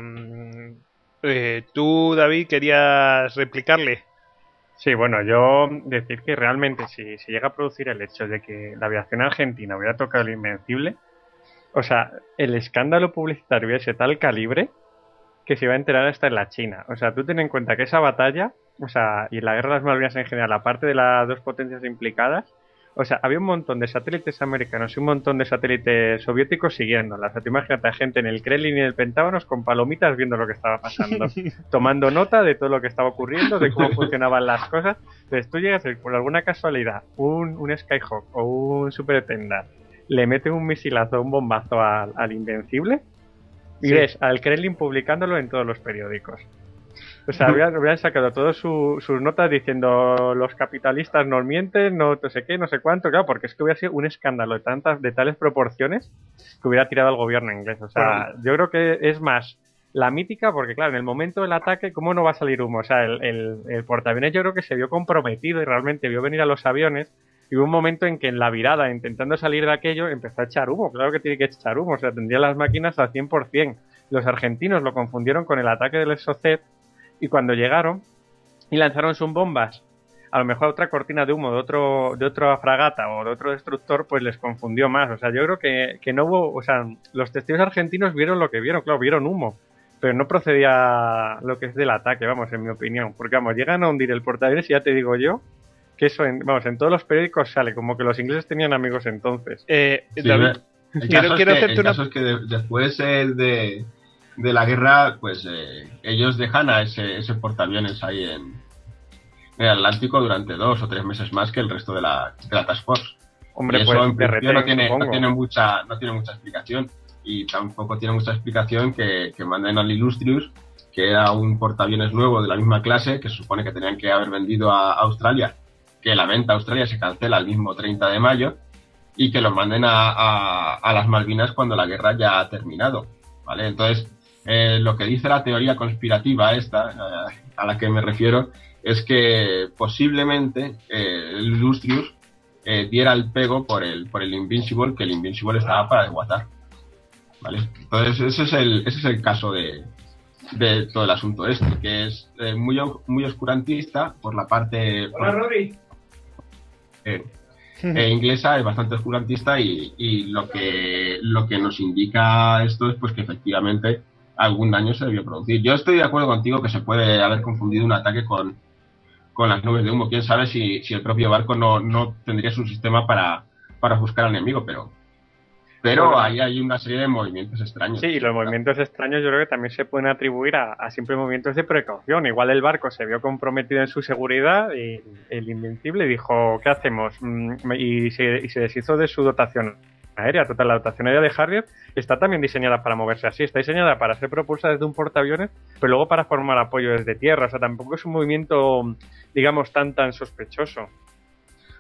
eh, tú, David, querías replicarle. Sí, bueno, yo decir que realmente si se llega a producir el hecho de que la aviación argentina hubiera tocado el invencible, o sea, el escándalo publicitario hubiese tal calibre que se iba a enterar hasta en la China. O sea, tú ten en cuenta que esa batalla, o sea, y la guerra de las Malvinas en general, aparte de las dos potencias implicadas, o sea, había un montón de satélites americanos y un montón de satélites soviéticos siguiéndolas. O sea, tú imagínate a gente en el Kremlin y en el Pentágono con palomitas viendo lo que estaba pasando, *laughs* tomando nota de todo lo que estaba ocurriendo, de cómo funcionaban las cosas. Entonces tú llegas y por alguna casualidad, un, un Skyhawk o un Super Etendard le mete un misilazo, un bombazo al, al Invencible y Sí. ves al Kremlin publicándolo en todos los periódicos. O sea, habían, *laughs* habían sacado todas su- sus notas diciendo los capitalistas nos mienten, no, no sé qué, no sé cuánto, claro, porque es que hubiera sido un escándalo de tantas, de tales proporciones que hubiera tirado al gobierno inglés. O sea, yo creo que es más la mítica, porque claro, en el momento del ataque, ¿cómo no va a salir humo? O sea, el, el, el portaaviones yo creo que se vio comprometido y realmente vio venir a los aviones y hubo un momento en que en la virada, intentando salir de aquello, empezó a echar humo. Claro que tiene que echar humo, o sea, tendría las máquinas al 100%. Los argentinos lo confundieron con el ataque del Exocet y cuando llegaron y lanzaron sus bombas, a lo mejor otra cortina de humo de otro de otra fragata o de otro destructor, pues les confundió más. O sea, yo creo que, que no hubo, o sea, los testigos argentinos vieron lo que vieron, claro, vieron humo, pero no procedía lo que es del ataque, vamos, en mi opinión. Porque, vamos, llegan a hundir el portaaviones ya te digo yo que eso, en, vamos, en todos los periódicos sale, como que los ingleses tenían amigos entonces. Eh, Sí, David, el quiero- caso, quiero es, que, hacerte el una- caso es que de- después eh, de, de la guerra, pues eh, ellos dejan a ese, ese portaaviones ahí en, en el Atlántico durante dos o tres meses más que el resto de la, de la Task Force. Hombre, Y eso pues en no tiene, no tiene mucha no tiene mucha explicación y tampoco tiene mucha explicación que, que manden al Illustrious que era un portaaviones nuevo de la misma clase que se supone que tenían que haber vendido a Australia que la venta a Australia se cancela el mismo 30 de mayo y que lo manden a, a- las Malvinas cuando la guerra ya ha terminado vale entonces eh, lo que dice la teoría conspirativa esta eh, a la que me refiero es que posiblemente eh, el Illustrious eh, diera el pego por el, por el Invincible, que el Invincible estaba para desguatar. ¿Vale? Entonces, ese es el, ese es el caso de, de todo el asunto este, que es muy, muy oscurantista por la parte eh, eh, inglesa, es bastante oscurantista y, y lo, que, lo que nos indica esto es pues que efectivamente algún daño se debió producir. Yo estoy de acuerdo contigo que se puede haber confundido un ataque con, con las nubes de humo. Quién sabe si, si el propio barco no, no tendría su sistema para, para buscar al enemigo, pero, pero Bueno. ahí hay una serie de movimientos extraños. Sí, y los movimientos extraños yo creo que también se pueden atribuir a, a siempre movimientos de precaución. Igual el barco se vio comprometido en su seguridad y el Invencible dijo, ¿qué hacemos? Mm, Y se, y se deshizo de su dotación aérea. Total, la dotación aérea de Harrier está también diseñada para moverse así. Está diseñada para ser propulsada desde un portaaviones, pero luego para formar apoyo desde tierra. O sea, tampoco es un movimiento, digamos, tan tan sospechoso.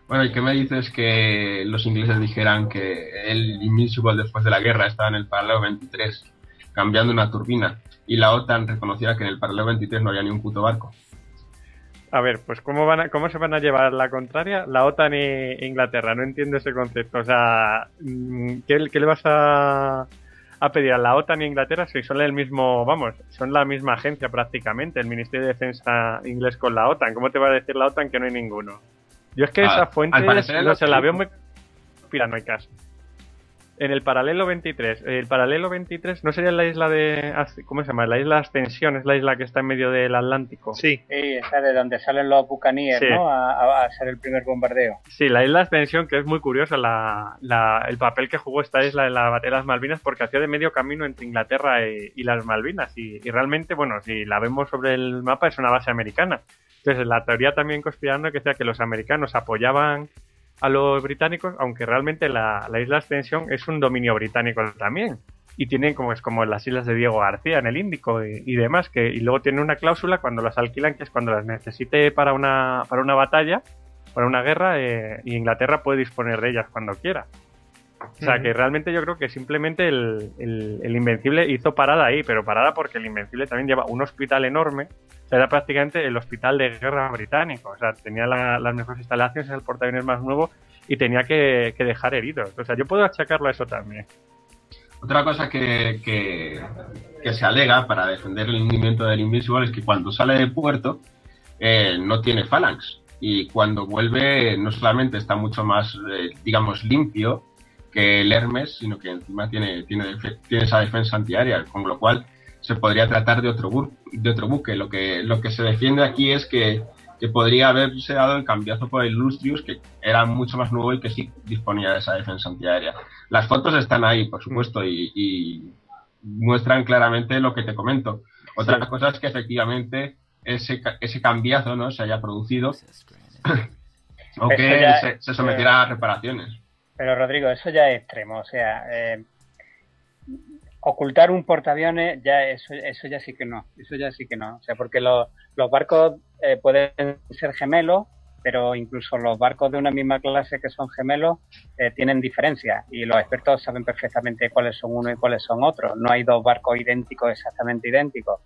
Bueno, ¿y qué me dices que los ingleses dijeran que el Invincible después de la guerra estaba en el paralelo 23 cambiando una turbina y la OTAN reconociera que en el paralelo 23 no había ni un puto barco? A ver, pues ¿cómo, van a- ¿cómo se van a llevar la contraria la OTAN e Inglaterra? No entiendo ese concepto. O sea, mm, ¿qué, le vas a, a pedir a la OTAN y Inglaterra si son el mismo, vamos, son la misma agencia prácticamente, el Ministerio de Defensa inglés con la OTAN. ¿Cómo te va a decir la OTAN que no hay ninguno? Yo es que Ah, esa fuente al parecer no se la veo muy piranoicas. En el paralelo 23, el paralelo 23 no sería la isla de ¿cómo se llama? La isla Ascensión, es la isla que está en medio del Atlántico. Sí, Sí, esa de donde salen los bucaníes, Sí. ¿no? A, a- hacer el primer bombardeo. Sí, la isla Ascensión, que es muy curiosa la, la- el papel que jugó esta isla en la batalla de las Malvinas, porque hacía de medio camino entre Inglaterra y, y las Malvinas. Y, y realmente, bueno, si la vemos sobre el mapa, es una base americana. Entonces, la teoría también conspirando que decía que los americanos apoyaban a los británicos, aunque realmente la, la isla Ascensión es un dominio británico también. Y tienen como es como las islas de Diego García en el Índico y, y demás, que y luego tienen una cláusula cuando las alquilan, que es cuando las necesite para una, para una batalla, para una guerra, eh, y Inglaterra puede disponer de ellas cuando quiera. O sea, que realmente yo creo que simplemente el, el- el Invencible hizo parada ahí, pero parada porque el Invencible también lleva un hospital enorme. O era prácticamente el hospital de guerra británico. O sea, tenía la- las mejores instalaciones, el portaaviones más nuevo y tenía que, dejar heridos. O sea, yo puedo achacarlo a eso también. Otra cosa que, se alega para defender el hundimiento del Invincible es que cuando sale del puerto eh, no tiene phalanx y cuando vuelve no solamente está mucho más, eh, digamos, limpio que el Hermes, sino que encima tiene, tiene, tiene esa defensa antiaérea, con lo cual se podría tratar de otro, bu- de otro buque. Lo que, lo que se defiende aquí es que, que podría haberse dado el cambiazo por el Illustrious, que era mucho más nuevo y que sí disponía de esa defensa antiaérea. Las fotos están ahí, por supuesto, y, y muestran claramente lo que te comento. Otra Sí. cosa es que efectivamente ese, ese cambiazo no se haya producido *laughs* o que se, se sometiera a reparaciones. Pero Rodrigo, eso ya es extremo. O sea, eh, ocultar un portaaviones, ya eso, eso ya sí que no. Eso ya sí que no. O sea, porque los, los barcos eh, pueden ser gemelos, pero incluso los barcos de una misma clase que son gemelos eh, tienen diferencias y los expertos saben perfectamente cuáles son uno y cuáles son otros. No hay dos barcos idénticos, exactamente idénticos.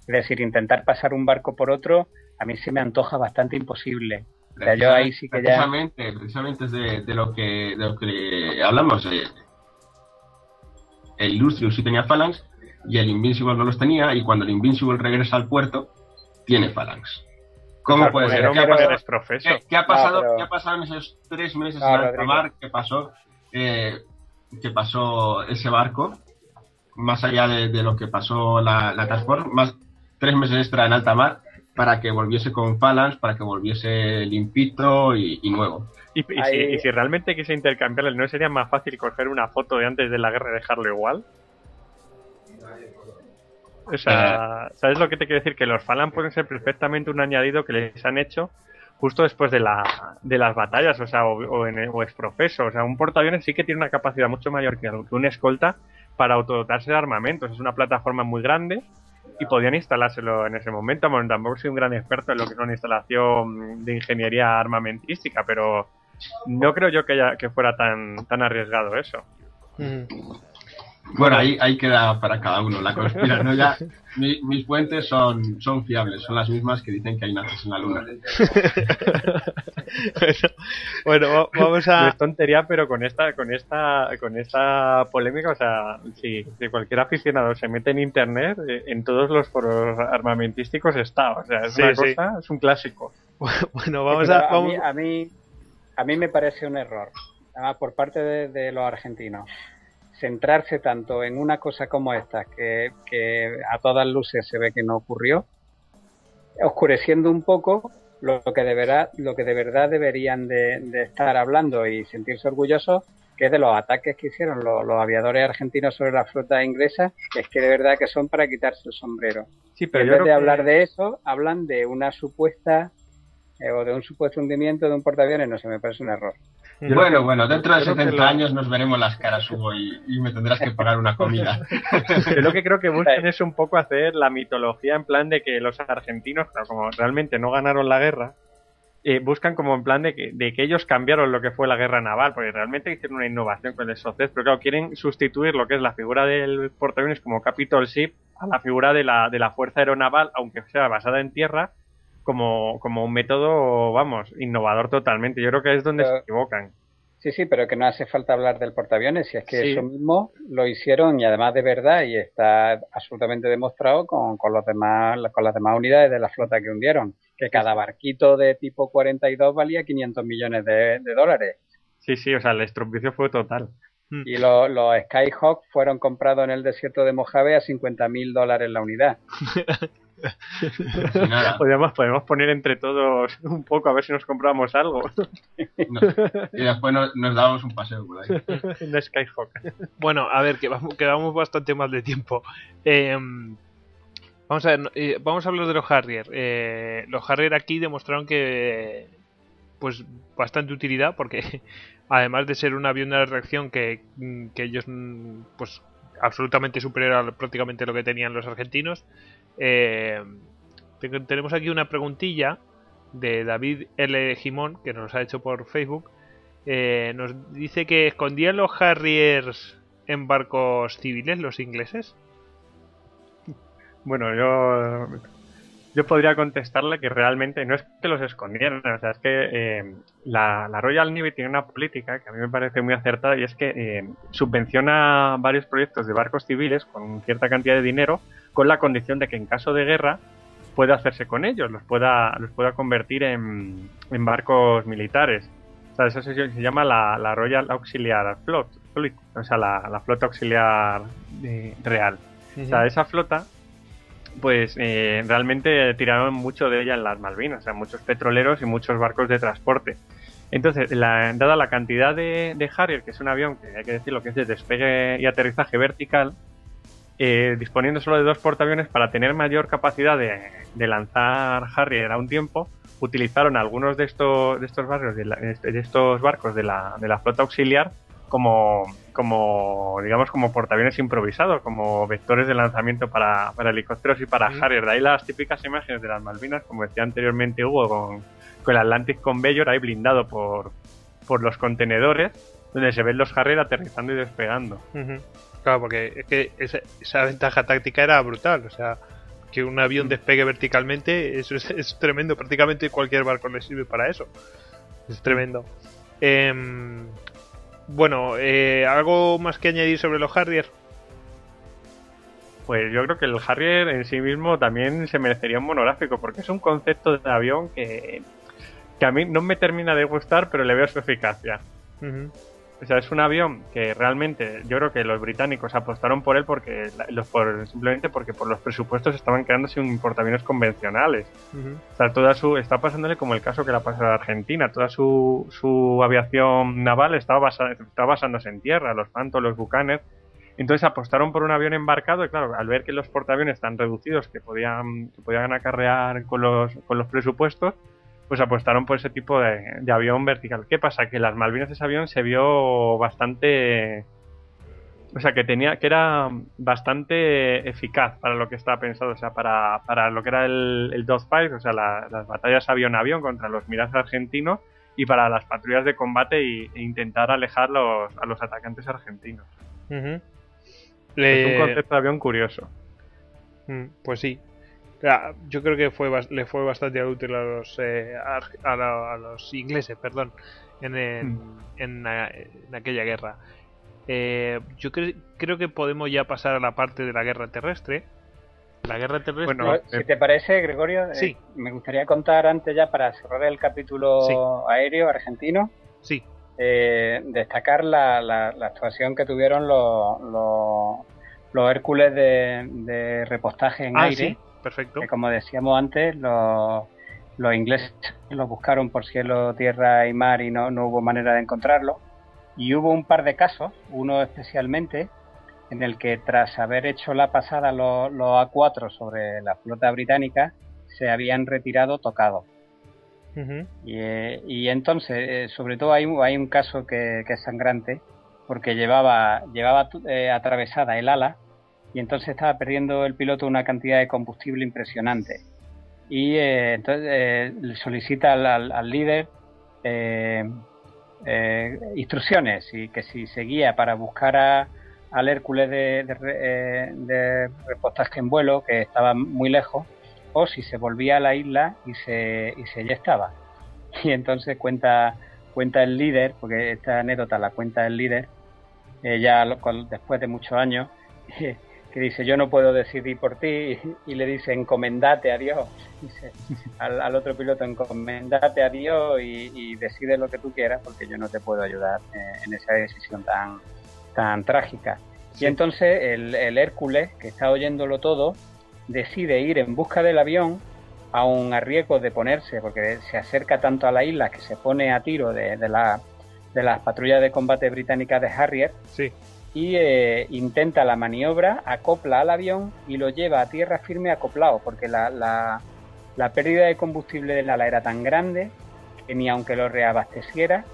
Es decir, intentar pasar un barco por otro, a mí se me antoja bastante imposible. Yo ahí sí que ya... precisamente, precisamente es de, de lo que de lo que hablamos. eh, el Illustrious sí tenía Phalanx y el Invincible no los tenía y cuando el Invincible regresa al puerto tiene Phalanx. ¿Cómo Claro, puede ser? ¿Qué ha, pasado, profeso. qué- qué ha pasado, pero- qué ha pasado en esos tres meses No, en alta Rodrigo. mar? ¿Qué pasó? eh, que pasó ese barco? Más allá de, de lo que pasó la, la Task Force, más tres meses extra en alta mar para que volviese con Phalanx, para que volviese limpito y, y nuevo. Y, y si, y si realmente quise intercambiarle, ¿no sería más fácil coger una foto de antes de la guerra y dejarlo igual? O sea, ¿sabes lo que te quiero decir? Que los Falan pueden ser perfectamente un añadido que les han hecho justo después de, la, de las batallas, o sea, o, o, en, o exprofeso. O sea, un portaaviones sí que tiene una capacidad mucho mayor que que un escolta para autodotarse de armamentos. Es una plataforma muy grande y podían instalárselo en ese momento. Bueno, tampoco soy un gran experto en lo que es una instalación de ingeniería armamentística, pero no creo yo que, que fuera tan, tan arriesgado eso. Ujú. Bueno, ahí, ahí queda para cada uno la conspiranoia. *laughs* Mi- mis fuentes son, son fiables, son las mismas que dicen que hay nazis en la luna. *laughs* bueno, va- vamos No a. es tontería, pero con esta, con esta, con esta polémica, o sea, si, si cualquier aficionado se mete en internet, eh, en todos los foros armamentísticos está, o sea, es Sí, una sí. cosa, es un clásico. *laughs* Bueno, vamos a. vamos- mí, a, mí, a mí me parece un error, además por parte de, de los argentinos, centrarse tanto en una cosa como esta, que, que a todas luces se ve que no ocurrió, oscureciendo un poco lo que de verdad, lo que de verdad deberían de, de estar hablando y sentirse orgullosos, que es de los ataques que hicieron los, los aviadores argentinos sobre la flota inglesa, que es que de verdad que son para quitarse el sombrero. Sí, pero en vez de que- hablar de eso, hablan de una supuesta eh, o de un supuesto hundimiento de un portaaviones, no sé, me parece un error. Bueno, bueno, dentro de yo creo que 70 lo- años nos veremos las caras, Hugo, y, y me tendrás que pagar una comida. *laughs* Yo lo que creo que buscan es un poco hacer la mitología en plan de que los argentinos, claro, como realmente no ganaron la guerra, eh, buscan como en plan de que, de que ellos cambiaron lo que fue la guerra naval, porque realmente hicieron una innovación con el SOCES, pero claro, quieren sustituir lo que es la figura del portaaviones como Capitol Ship a la figura de la, de la fuerza aeronaval, aunque sea basada en tierra, como, como un método, vamos, innovador totalmente. Yo creo que es donde Pero- se equivocan. Sí, sí, pero que no hace falta hablar del portaaviones, si es que Sí. eso mismo lo hicieron y además de verdad y está absolutamente demostrado con, con los demás con las demás unidades de la flota que hundieron, que cada barquito de tipo 42 valía 500 millones de, de dólares Sí, sí, o sea, el estropicio fue total. y los, los Skyhawk fueron comprados en el desierto de Mojave a 50 mil dólares la unidad. *laughs* Nada. *laughs* Podríamos, podemos poner entre todos un poco a ver si nos compramos algo. No. Y después nos, nos dábamos un paseo por ahí. *laughs* Skyhawk. Bueno, a ver, que vamos, que vamos bastante más de tiempo. Eh, vamos a ver, eh, vamos a hablar de los Harrier. Eh, los Harrier aquí demostraron que, pues, bastante utilidad, porque *laughs* además de ser un avión de reacción que, que ellos, mm, pues, absolutamente superior a prácticamente lo que tenían los argentinos, eh, te- tenemos aquí una preguntilla de David L. Gimón, que nos ha hecho por Facebook. Eh, nos dice que escondían los Harriers en barcos civiles los ingleses. Bueno, yo, yo podría contestarle que realmente no es que los escondieran, o sea, es que eh, la, la Royal Navy tiene una política que a mí me parece muy acertada y es que eh, subvenciona varios proyectos de barcos civiles con cierta cantidad de dinero con la condición de que en caso de guerra pueda hacerse con ellos, los pueda, los pueda convertir en, en barcos militares. O sea, eso se, se llama la, la Royal Auxiliar Fleet, o sea, la, la flota auxiliar eh, real. O sea, esa flota pues eh, realmente tiraron mucho de ella en las Malvinas, o sea, muchos petroleros y muchos barcos de transporte. Entonces, la- dada la cantidad de, de Harrier, que es un avión que hay que decir lo que es de despegue y aterrizaje vertical, eh, disponiendo solo de dos portaaviones para tener mayor capacidad de, de lanzar Harrier a un tiempo, utilizaron algunos de estos, de estos barcos de, la- de estos barcos de la, de la flota auxiliar como, como digamos como portaaviones improvisados, como vectores de lanzamiento para, para helicópteros y para Ujú. Harrier. De ahí las típicas imágenes de las Malvinas, como decía anteriormente Hugo, con, con el Atlantic Conveyor ahí blindado por, por los contenedores, donde se ven los Harrier aterrizando y despegando. Claro, porque es que esa, esa ventaja táctica era brutal. O sea, que un avión despegue verticalmente, eso es, es tremendo. Prácticamente cualquier barco le sirve para eso. Es tremendo. Em, bueno, eh, ¿algo más que añadir sobre los Harrier? Pues yo creo que el Harrier en sí mismo también se merecería un monográfico, porque es un concepto de avión que, que a mí no me termina de gustar, pero le veo su eficacia. Ujú. O sea, es un avión que realmente yo creo que los británicos apostaron por él porque la- los, por, simplemente porque por los presupuestos estaban quedando sin portaaviones convencionales. O sea, toda su, está pasándole como el caso que le ha pasado a Argentina. Toda su, su aviación naval estaba, basa- estaba basándose en tierra, los Phantom, los Bucaner. Entonces apostaron por un avión embarcado y claro, al ver que los portaaviones tan reducidos que podían, que podían acarrear con los, con los presupuestos, pues apostaron por ese tipo de, de avión vertical. ¿Qué pasa? Que las Malvinas ese avión se vio bastante... O sea, que tenía que era bastante eficaz para lo que estaba pensado, o sea, para, para lo que era el, el dogfight, o sea, la- las batallas avión-avión contra los Mirage argentinos y para las patrullas de combate y- e intentar alejar los, a los atacantes argentinos. Ujú. Es Le- un concepto de avión curioso. Mm, Pues sí. Yo creo que fue le fue bastante útil a los eh, a, la- a los ingleses, perdón, en, en, en, a- en aquella guerra. Eh, yo cre- creo que podemos ya pasar a la parte de la guerra terrestre. La guerra terrestre. Bueno, si te parece, Gregorio, eh, Sí. me gustaría contar antes ya para cerrar el capítulo Sí. aéreo argentino, sí. eh, destacar la, la- la actuación que tuvieron los, los, los Hércules de, de repostaje en Ah, aire, sí. Perfecto. que como decíamos antes, los, los ingleses los buscaron por cielo, tierra y mar y no, no hubo manera de encontrarlo. Y hubo un par de casos, uno especialmente, en el que tras haber hecho la pasada los, los A4 sobre la flota británica, se habían retirado tocados. Y, eh, y entonces, eh, sobre todo hay, un- hay un caso que, que es sangrante, porque llevaba, llevaba eh, atravesada el ala y entonces estaba perdiendo el piloto una cantidad de combustible impresionante. Y eh, entonces eh, solicita al, al- líder eh, eh, instrucciones y que si seguía para buscar a, al Hércules de, de re- de repostaje en vuelo, que estaba muy lejos, o si se volvía a la isla y se, y se ya estaba. Y entonces cuenta, cuenta el líder, porque esta anécdota la cuenta el líder, ya después de muchos años, *laughs* que dice, yo no puedo decidir por ti, y, le dice, encomendate a Dios, dice, al, al otro piloto, encomendate a Dios y, y decide lo que tú quieras, porque yo no te puedo ayudar eh, en esa decisión tan, tan trágica. Y entonces el, el Hércules, que está oyéndolo todo, decide ir en busca del avión, aun a riesgo de ponerse, porque se acerca tanto a la isla que se pone a tiro de, de, la, de las patrullas de combate británicas de Harrier, Sí. Y eh, intenta la maniobra, acopla al avión y lo lleva a tierra firme acoplado, porque la, la, la pérdida de combustible del ala era tan grande que ni aunque lo reabasteciera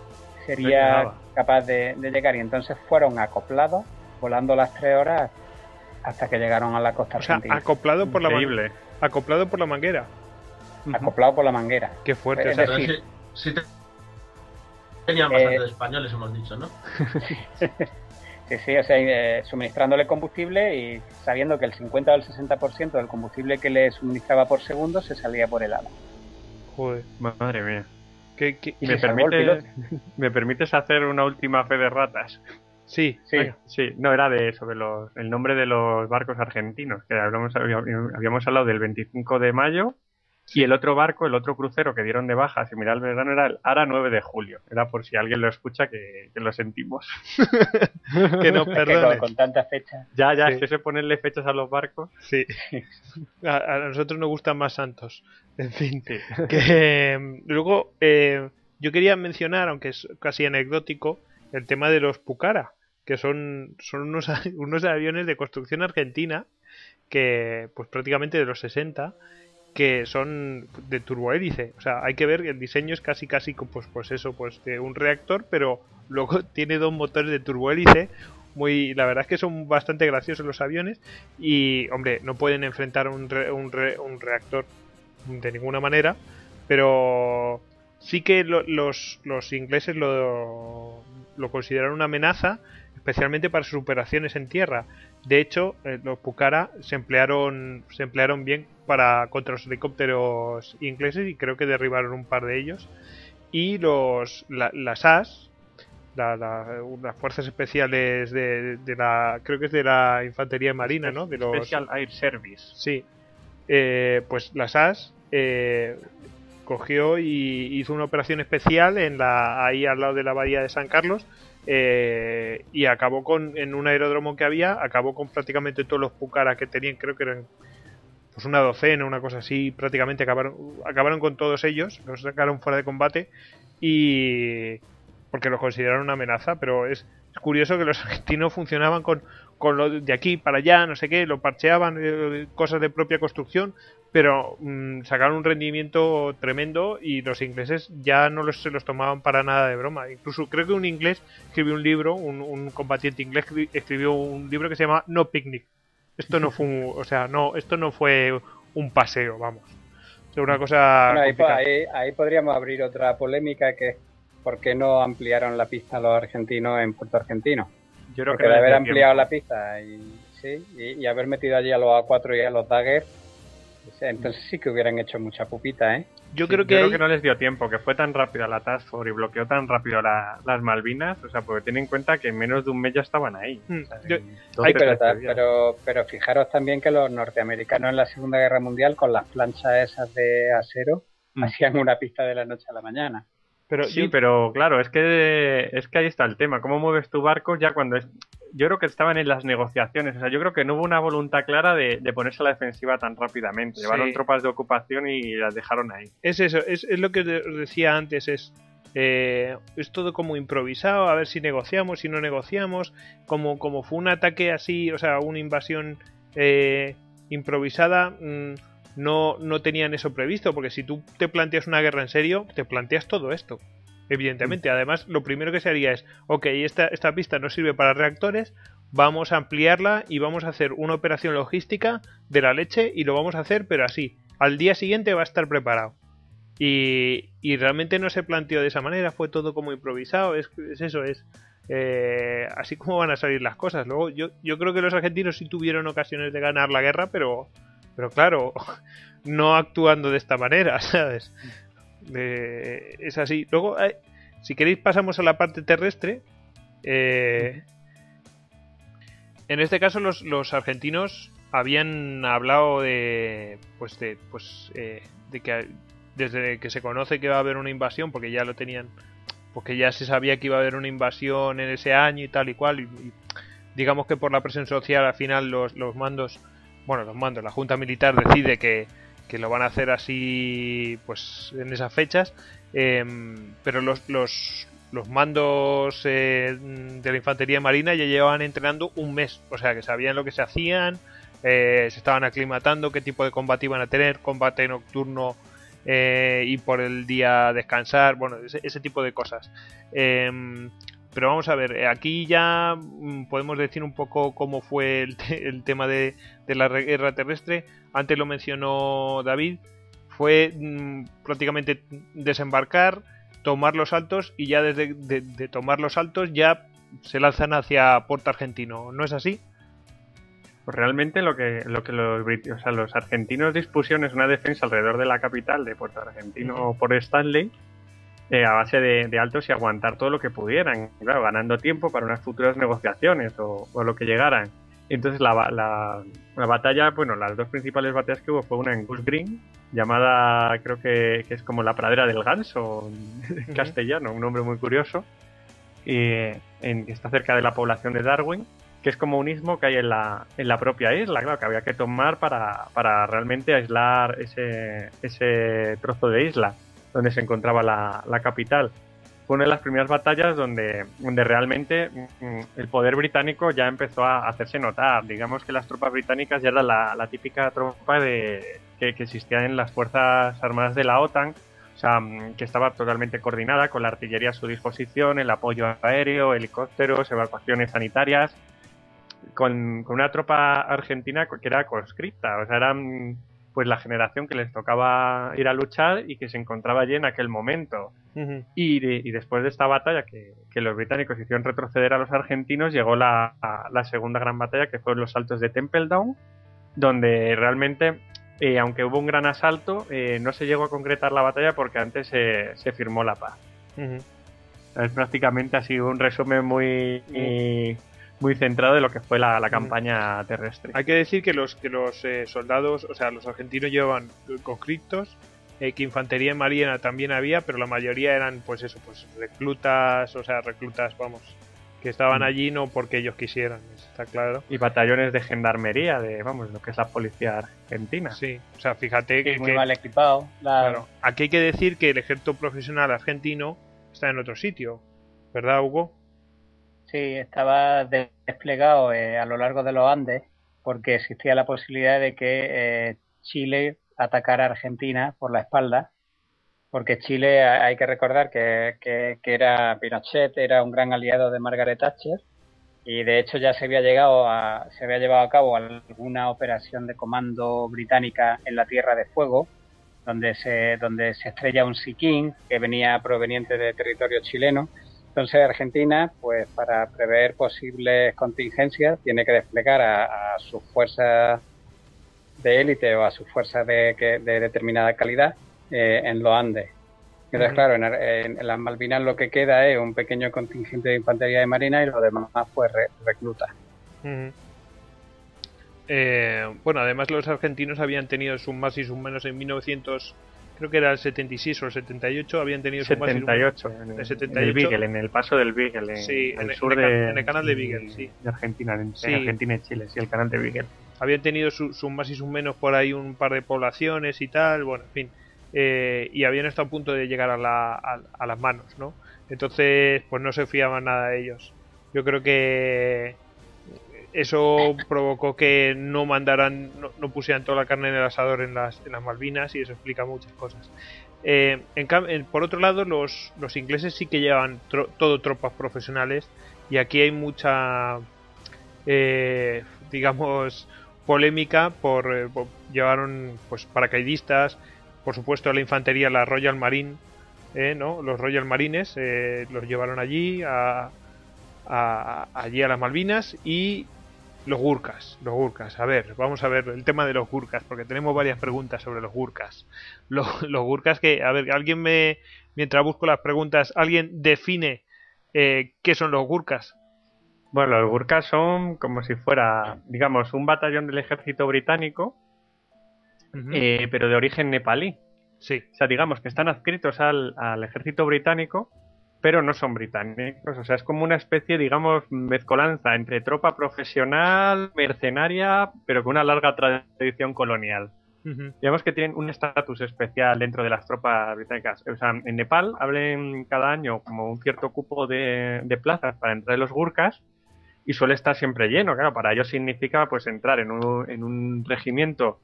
sería capaz de, de llegar. Y entonces fueron acoplados, volando las tres horas hasta que llegaron a la costa O sea, argentina. acoplado por la man- acoplado por la manguera. acoplado por la manguera. Qué fuerte. Es o sea, Pero decir, sí, sí te- tenían Eh, bastantes españoles, hemos dicho, ¿no? *laughs* Sí, sí, o sea, eh, suministrándole combustible y sabiendo que el 50 o el 60% del combustible que le suministraba por segundo se salía por el ala. joder. Madre mía. qué- qué- ¿Me, permite- *laughs* ¿Me permites hacer una última fe de ratas? Sí, Sí. Sí, no, era de sobre los, el nombre de los barcos argentinos, que hablamos, habíamos hablado del 25 de mayo, y el otro barco, el otro crucero que dieron de baja similar al verano era el Ara 9 de julio. Era por si alguien lo escucha que, que lo sentimos. *laughs* que nos *laughs* Es que con, perdone. con tantas fechas. Ya, ya, Sí. es que se ponerle fechas a los barcos. Sí. *laughs* A, a nosotros nos gustan más santos. En fin. Sí. Que eh, luego eh, yo quería mencionar, aunque es casi anecdótico, el tema de los Pucara, que son, son unos, unos aviones de construcción argentina que, pues prácticamente de los 60, que son de turbohélice. O sea, hay que ver que el diseño es casi, casi, pues, pues eso, pues de un reactor, pero luego *laughs* tiene dos motores de turbohélice. Muy, la verdad es que son bastante graciosos los aviones y, hombre, no pueden enfrentar un, re- un, re- un reactor de ninguna manera, pero sí que lo- los, los ingleses lo, lo consideraron una amenaza, especialmente para sus operaciones en tierra. De hecho, eh, los Pucara se emplearon, se emplearon bien para contra los helicópteros ingleses y creo que derribaron un par de ellos. Y los la- las AS, la- la- las fuerzas especiales de, de la, creo que es de la infantería marina, ¿no? De los, Special Air Service. Sí. Eh, pues la SAS eh, cogió y hizo una operación especial en la ahí al lado de la bahía de San Carlos eh, y acabó con en un aeródromo que había acabó con prácticamente todos los Pucara que tenían creo que eran pues una docena una cosa así prácticamente acabaron acabaron con todos ellos los sacaron fuera de combate y porque los consideraron una amenaza pero es, es curioso que los *laughs* argentinos funcionaban con con lo de aquí para allá, no sé qué, lo parcheaban, eh, cosas de propia construcción, pero mm, sacaron un rendimiento tremendo y los ingleses ya no los, se los tomaban para nada de broma. Incluso creo que un inglés escribió un libro, un, un combatiente inglés escri- escribió un libro que se llama No Picnic. Esto no fue, un- *laughs* o sea, no, esto no fue un paseo, vamos. Sea, una cosa Bueno, ahí, ahí- ahí podríamos abrir otra polémica que es por qué no ampliaron la pista los argentinos en Puerto Argentino. Yo creo Porque que de haber ampliado tiempo. la pista y, sí, y, y haber metido allí a los A4 y a los Dagger, sea, entonces sí que hubieran hecho mucha pupita, ¿eh? Yo Sí, creo que, yo ahí- creo que no les dio tiempo, que fue tan rápida la Task Force y bloqueó tan rápido la- las Malvinas, o sea, porque ten en cuenta que en menos de un mes ya estaban ahí. Mm, O sea, yo- en Ay, 12, pero, 13 ta- días. pero, pero fijaros también que los norteamericanos en la Segunda Guerra Mundial con las planchas esas de acero Mm. hacían una pista de la noche a la mañana. Pero Sí, yo- pero claro, es que es que ahí está el tema. ¿Cómo mueves tu barco ya cuando es... Yo creo que estaban en las negociaciones. O sea, yo creo que no hubo una voluntad clara de, de ponerse a la defensiva tan rápidamente. Sí. Llevaron tropas de ocupación y las dejaron ahí. es eso, es, es lo que os decía antes, es, eh, es todo como improvisado, a ver si negociamos, si no negociamos, como, como fue un ataque así, o sea, una invasión eh, improvisada, mm, no, no tenían eso previsto, porque si tú te planteas una guerra en serio, te planteas todo esto. Evidentemente, además, lo primero que se haría es, ok, esta, esta pista no sirve para reactores, vamos a ampliarla y vamos a hacer una operación logística de la leche y lo vamos a hacer, pero así, al día siguiente va a estar preparado. Y, y realmente no se planteó de esa manera, fue todo como improvisado, es, es eso, es eh, así como van a salir las cosas. Luego yo, yo creo que los argentinos sí tuvieron ocasiones de ganar la guerra, pero, pero claro, *laughs* no actuando de esta manera, *laughs* ¿sabes? Es así. Luego, eh, Si queréis pasamos a la parte terrestre. Eh, en este caso los, los argentinos habían hablado de pues de pues eh, de que desde que se conoce que va a haber una invasión porque ya lo tenían porque ya se sabía que iba a haber una invasión en ese año y tal y cual y digamos que por la presión social al final los, los mandos bueno los mandos la junta militar decide que, que lo van a hacer así pues en esas fechas em, pero los, los, los mandos eh, de la infantería marina ya llevaban entrenando un mes o sea que sabían lo que se hacían eh, se estaban aclimatando qué tipo de combate iban a tener combate nocturno eh, y por el día descansar bueno ese, ese tipo de cosas. Em, pero vamos a ver, eh, aquí ya mm, podemos decir un poco cómo fue el, *laughs* te- el tema de, de la guerra terrestre. Antes lo mencionó David. Fue mm, prácticamente desembarcar, tomar los altos y ya desde de, de tomar los altos ya se lanzan hacia Puerto Argentino. ¿No es así? Pues realmente lo que, lo que los, o sea, los argentinos dispusieron es una defensa alrededor de la capital de Puerto Argentino por Stanley eh, a base de, de altos y aguantar todo lo que pudieran, claro, ganando tiempo para unas futuras negociaciones o, o lo que llegaran. Entonces la, la, la batalla, bueno, las dos principales batallas que hubo fue una en Goose Green, llamada creo que, que es como la pradera del ganso en castellano, un nombre muy curioso, y, en, que está cerca de la población de Darwin, que es como un istmo que hay en la, en la propia isla, claro, que había que tomar para, para realmente aislar ese, ese trozo de isla donde se encontraba la, la capital. Fue una de las primeras batallas donde, donde realmente mm, el poder británico ya empezó a hacerse notar. Digamos que las tropas británicas ya eran la, típica tropa de, que, que existía en las Fuerzas Armadas de la OTAN, o sea, mm, que estaba totalmente coordinada con la artillería a su disposición, el apoyo aéreo, helicópteros, evacuaciones sanitarias, con, con una tropa argentina que era conscripta, o sea, eran pues la generación que les tocaba ir a luchar y que se encontraba allí en aquel momento. Y, de- y después de esta batalla que, que los británicos hicieron retroceder a los argentinos, llegó la, segunda gran batalla que fueron los saltos de Temple Down, donde realmente, eh, aunque hubo un gran asalto, eh, no se llegó a concretar la batalla porque antes se, se firmó la paz. Es prácticamente así un resumen muy, muy, muy centrado de lo que fue la, la campaña terrestre. Hay que decir que los que los eh, soldados, o sea, los argentinos llevaban conscriptos, eh, que infantería en marina también había, pero la mayoría eran, pues eso, pues reclutas, o sea, reclutas, vamos, que estaban Mm. allí no porque ellos quisieran, está claro. Y batallones de gendarmería, de vamos, lo que es la policía argentina. Sí, o sea, fíjate que, muy que- mal equipado. la- claro, aquí hay que decir que el ejército profesional argentino está en otro sitio, ¿verdad, Hugo? Sí, estaba de- desplegado eh, a lo largo de los Andes porque existía la posibilidad de que eh, Chile atacara a Argentina por la espalda, porque Chile, ha- hay que recordar que, que, que era Pinochet, era un gran aliado de Margaret Thatcher y de hecho ya se había llegado a, se había llevado a cabo alguna operación de comando británica en la Tierra de Fuego, donde se, donde se estrella un Siquín que venía proveniente de territorio chileno. Entonces Argentina, pues para prever posibles contingencias, tiene que desplegar a, a sus fuerzas de élite o a sus fuerzas de, que- de determinada calidad eh, en los Andes. Entonces, Ujú. claro, en, en- en las Malvinas lo que queda es un pequeño contingente de infantería de marina y lo demás pues re- reclutas. Ujú. Eh, bueno, además los argentinos habían tenido sus más y sus menos en 1900, creo que era el 76 o el 78, habían tenido sus más y sus menos. 78, en el, El 78. en el Beagle, en el paso del Beagle, en, Sí, al en sur en el de, en el canal de Beagle, sí. de Argentina, en, Sí. en Argentina y Chile, sí, el canal de Beagle. habían tenido su- sus más y sus menos por ahí un par de poblaciones y tal, bueno, en fin, eh, y habían estado a punto de llegar a, la- a- a las manos, ¿no? Entonces, pues no se fiaban nada de ellos. Yo creo que eso provocó que no mandaran, no, pusieran toda la carne en el asador en las, Malvinas y eso explica muchas cosas. Eh, por otro lado, los, ingleses sí que llevan todo tropas profesionales y aquí hay mucha, eh, digamos, polémica por, eh, llevaron pues paracaidistas, por supuesto la infantería, la Royal Marine, eh, ¿no? Los Royal Marines los llevaron allí a, a- allí a las Malvinas y los Gurkas, los Gurkas. A ver, vamos a ver el tema de los Gurkas porque tenemos varias preguntas sobre los Gurkas. Los, los Gurkas que, a ver, alguien me mientras busco las preguntas, ¿alguien define eh, qué son los Gurkhas? Bueno, los Gurkhas son como si fuera, digamos, un batallón del ejército británico, eh, pero de origen nepalí. Sí. O sea, digamos que están adscritos al, al ejército británico, pero no son británicos. O sea, es como una especie, digamos, mezcolanza entre tropa profesional, mercenaria, pero con una larga tradición colonial. Ujú. Digamos que tienen un estatus especial dentro de las tropas británicas. O sea, en Nepal abren cada año como un cierto cupo de, de plazas para entrar en los Gurkhas y suele estar siempre lleno. Claro, para ellos significa pues entrar en un, en un regimiento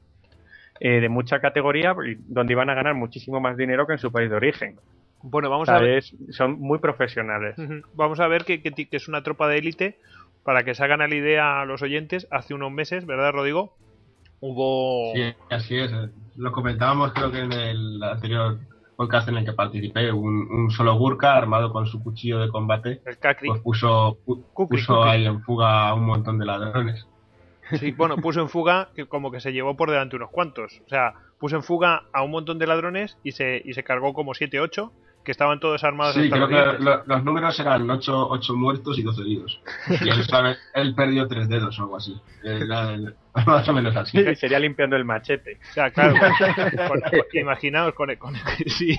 eh, de mucha categoría donde iban a ganar muchísimo más dinero que en su país de origen. Bueno, vamos a ver. son muy profesionales. Vamos a ver que, que ti- que es una tropa de élite. Para que se hagan a la idea a los oyentes, hace unos meses, ¿verdad, Rodrigo? Hubo. Sí, así es. Lo comentábamos creo que en el anterior podcast en el que participé, un, un solo Gurkha armado con su cuchillo de combate, El Kakri. pues puso, pu- Kukri, puso Kukri. ahí en fuga a un montón de ladrones. Sí, bueno, puso en fuga que como que se llevó por delante unos cuantos. O sea, puso en fuga a un montón de ladrones y se, y se cargó como 7, 8, que estaban todos armados Sí, hasta creo los que lo- los números eran 8, ocho muertos y 12 heridos. Y él, sabe- él perdió tres dedos o algo así. Era el- *laughs* más o menos así. Y sería limpiando el machete. O sea, claro, *laughs* con- con- imaginaos con el, con, el, *laughs* sí,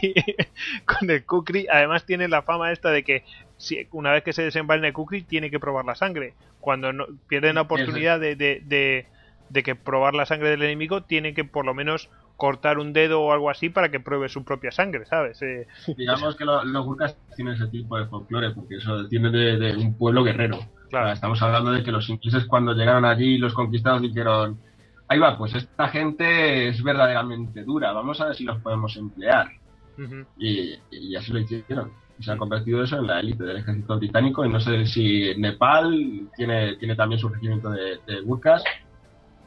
con el Kukri. Además tiene la fama esta de que si, una vez que se desenvaina el Kukri tiene que probar la sangre. Cuando no, pierden la oportunidad de, de, de, de que probar la sangre del enemigo, tiene que por lo menos cortar un dedo o algo así para que pruebe su propia sangre, ¿sabes? Eh, *laughs* Digamos que lo- los Gurkhas tienen ese tipo de folclore, porque eso tiene de, de un pueblo guerrero. Claro. Estamos hablando de que los ingleses cuando llegaron allí, los conquistados dijeron, ahí va, pues esta gente es verdaderamente dura, vamos a ver si los podemos emplear. Y, y así lo hicieron. Y se ha convertido eso en la élite del ejército británico. Y no sé si Nepal tiene, tiene también su regimiento de, de Gurkhas.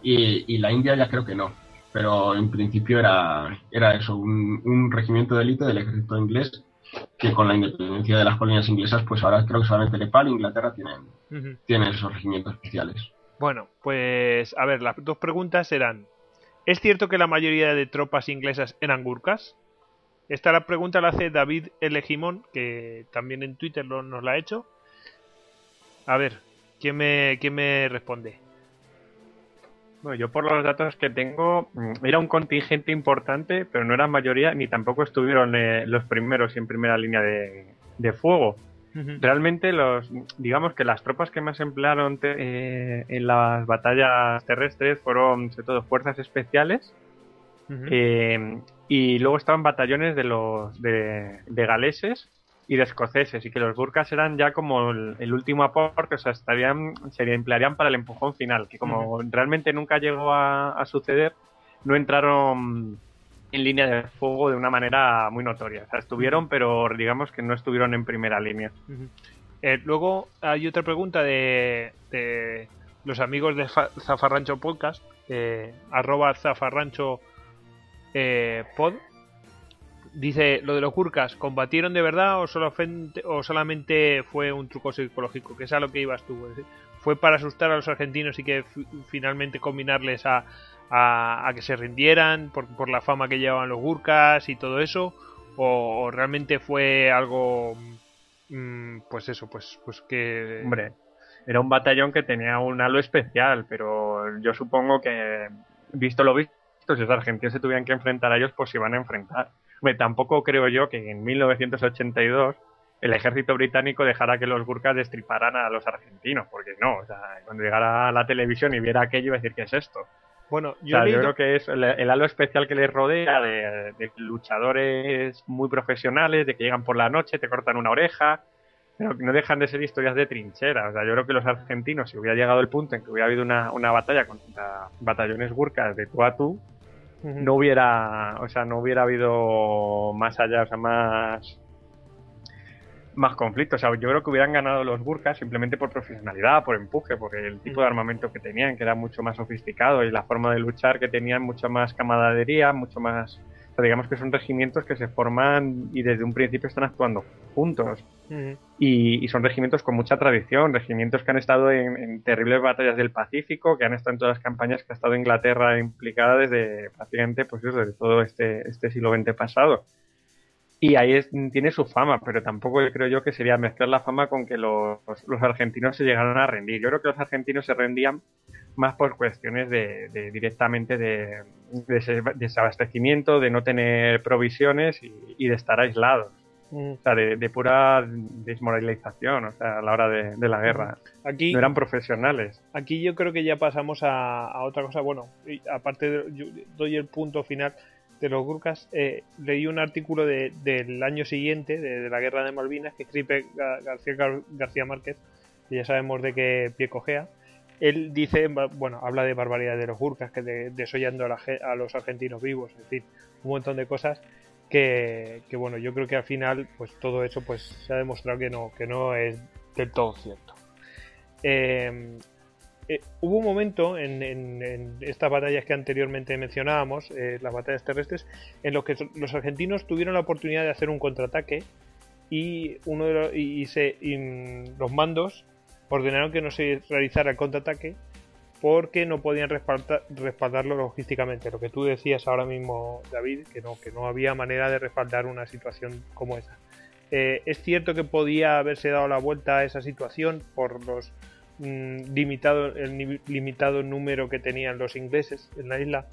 Y, y la India ya creo que no. Pero en principio era, era eso, un, un regimiento de élite del ejército inglés que con la independencia de las colonias inglesas, pues ahora creo que solamente Nepal e Inglaterra tienen, Ujú. tienen esos regimientos especiales. Bueno, pues a ver, las dos preguntas eran: ¿Es cierto que la mayoría de tropas inglesas eran gurkas? Esta la pregunta la hace David L. Gimón, que también en Twitter lo- nos la ha hecho. A ver, ¿quién me, quién me responde? Bueno, yo por los datos que tengo, mm, era un contingente importante, pero no eran mayoría, ni tampoco estuvieron eh, los primeros en primera línea de, de fuego. Realmente, los, digamos que las tropas que más emplearon te- eh, en las batallas terrestres fueron sobre todo fuerzas especiales eh, y luego estaban batallones de los de, de galeses y de escoceses y que los burkas eran ya como el, el último aporte, o sea, estarían, se emplearían para el empujón final, que como realmente nunca llegó a, a suceder, no entraron en línea de fuego de una manera muy notoria. O sea, estuvieron, pero digamos que no estuvieron en primera línea. Eh, luego hay otra pregunta de, de los amigos de Fa- Zafarrancho Podcast, eh, arroba zafarrancho eh, pod. Dice, lo de los Gurkas, ¿combatieron de verdad o, solamente, o solamente fue un truco psicológico? Que es a lo que ibas tú. ¿Fue para asustar a los argentinos y que fi- finalmente combinarles a, a, que se rindieran por, por la fama que llevaban los Gurkas y todo eso? ¿O, realmente fue algo Mm, pues eso, pues, pues que. Hombre, era un batallón que tenía un halo especial, pero yo supongo que, visto lo visto, si los argentinos se tuvieran que enfrentar a ellos, pues se iban a enfrentar. Hombre, tampoco creo yo que en 1982 el ejército británico dejara que los Gurkhas destriparan a los argentinos, porque no, o sea, cuando llegara a la televisión y viera aquello, iba a decir, ¿qué es esto? Bueno, O yo, sea, creo que es el, el halo especial que les rodea de, de luchadores muy profesionales, de que llegan por la noche, te cortan una oreja, pero que no dejan de ser historias de trinchera. O sea, yo creo que los argentinos, si hubiera llegado el punto en que hubiera habido una, una batalla contra batallones gurkas de tú a tú. No hubiera, o sea, no hubiera habido más allá, o sea, más más conflictos. O sea, yo creo que hubieran ganado los Gurkhas simplemente por profesionalidad, por empuje, por el tipo de armamento que tenían, que era mucho más sofisticado, y la forma de luchar que tenían mucha más camaradería, mucho más... o sea, digamos que son regimientos que se forman y desde un principio están actuando juntos. Y, y son regimientos con mucha tradición, regimientos que han estado en, en terribles batallas del Pacífico, que han estado en todas las campañas que ha estado Inglaterra implicada desde prácticamente pues eso, desde todo este, este siglo XX pasado. Y ahí es- tiene su fama, pero tampoco creo yo que sería mezclar la fama con que los, los argentinos se llegaran a rendir. Yo creo que los argentinos se rendían más por cuestiones de, de directamente de, desabastecimiento, de no tener provisiones y, y de estar aislados. Mm. O sea, de, de pura desmoralización, o sea, a la hora de, de la guerra. Aquí, No eran profesionales. aquí yo creo que ya pasamos a, a otra cosa. Bueno, aparte, de- yo doy el punto final de los Gurkhas. Eh, leí un artículo de- del año siguiente, de, la guerra de Malvinas, que escribe Ga- García, Gar- García Márquez, que ya sabemos de qué pie cojea. Él dice, bueno, habla de barbaridad de los Gurkhas, que de, desollando a, la los argentinos vivos, en fin, un montón de cosas que, que, bueno, yo creo que al final, pues todo eso pues se ha demostrado que no, que no es del todo cierto. Eh, eh, hubo un momento en, estas batallas que anteriormente mencionábamos, eh, las batallas terrestres, en los que los argentinos tuvieron la oportunidad de hacer un contraataque y uno de los, mandos ordenaron que no se realizara el contraataque porque no podían respalda- respaldarlo logísticamente. Lo que tú decías ahora mismo, David, que no, que no había manera de respaldar una situación como esa. Eh, es cierto que podía haberse dado la vuelta a esa situación por los mm, limitado, el limitado número que tenían los ingleses en la isla.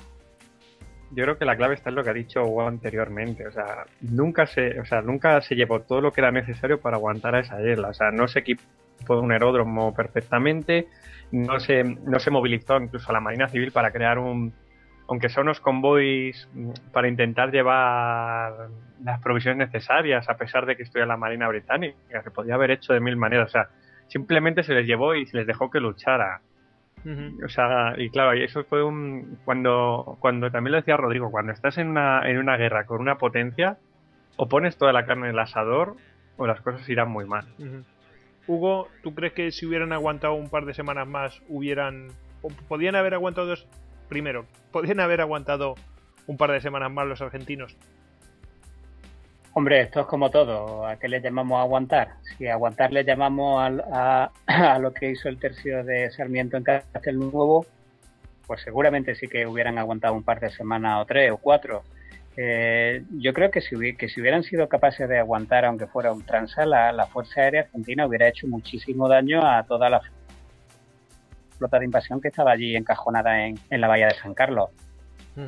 Yo creo que la clave está en lo que ha dicho Hugo anteriormente. O sea, nunca se, o sea, nunca se llevó todo lo que era necesario para aguantar a esa isla. O sea, no se equipó un aeródromo perfectamente, no se, no se movilizó incluso a la Marina Civil para crear un, aunque sea unos convoys mm, para intentar llevar las provisiones necesarias, a pesar de que estuviera la Marina Británica, que podía haber hecho de mil maneras. O sea, simplemente se les llevó y se les dejó que luchara. O sea, y claro, y eso fue un. Cuando, cuando también lo decía Rodrigo, cuando estás en una, en una guerra con una potencia, o pones toda la carne en el asador, o las cosas irán muy mal. Hugo, ¿tú crees que si hubieran aguantado un par de semanas más, hubieran. o podían haber aguantado dos. Primero, ¿podían haber aguantado un par de semanas más los argentinos? Hombre, esto es como todo. ¿A qué le llamamos aguantar? Si aguantar le llamamos al- a, a lo que hizo el tercio de Sarmiento en Castelnuovo, pues seguramente sí que hubieran aguantado un par de semanas o tres o cuatro. Eh, yo creo que si, que si hubieran sido capaces de aguantar, aunque fuera un transa, la, la Fuerza Aérea Argentina hubiera hecho muchísimo daño a toda la flota de invasión que estaba allí encajonada en, en la bahía de San Carlos.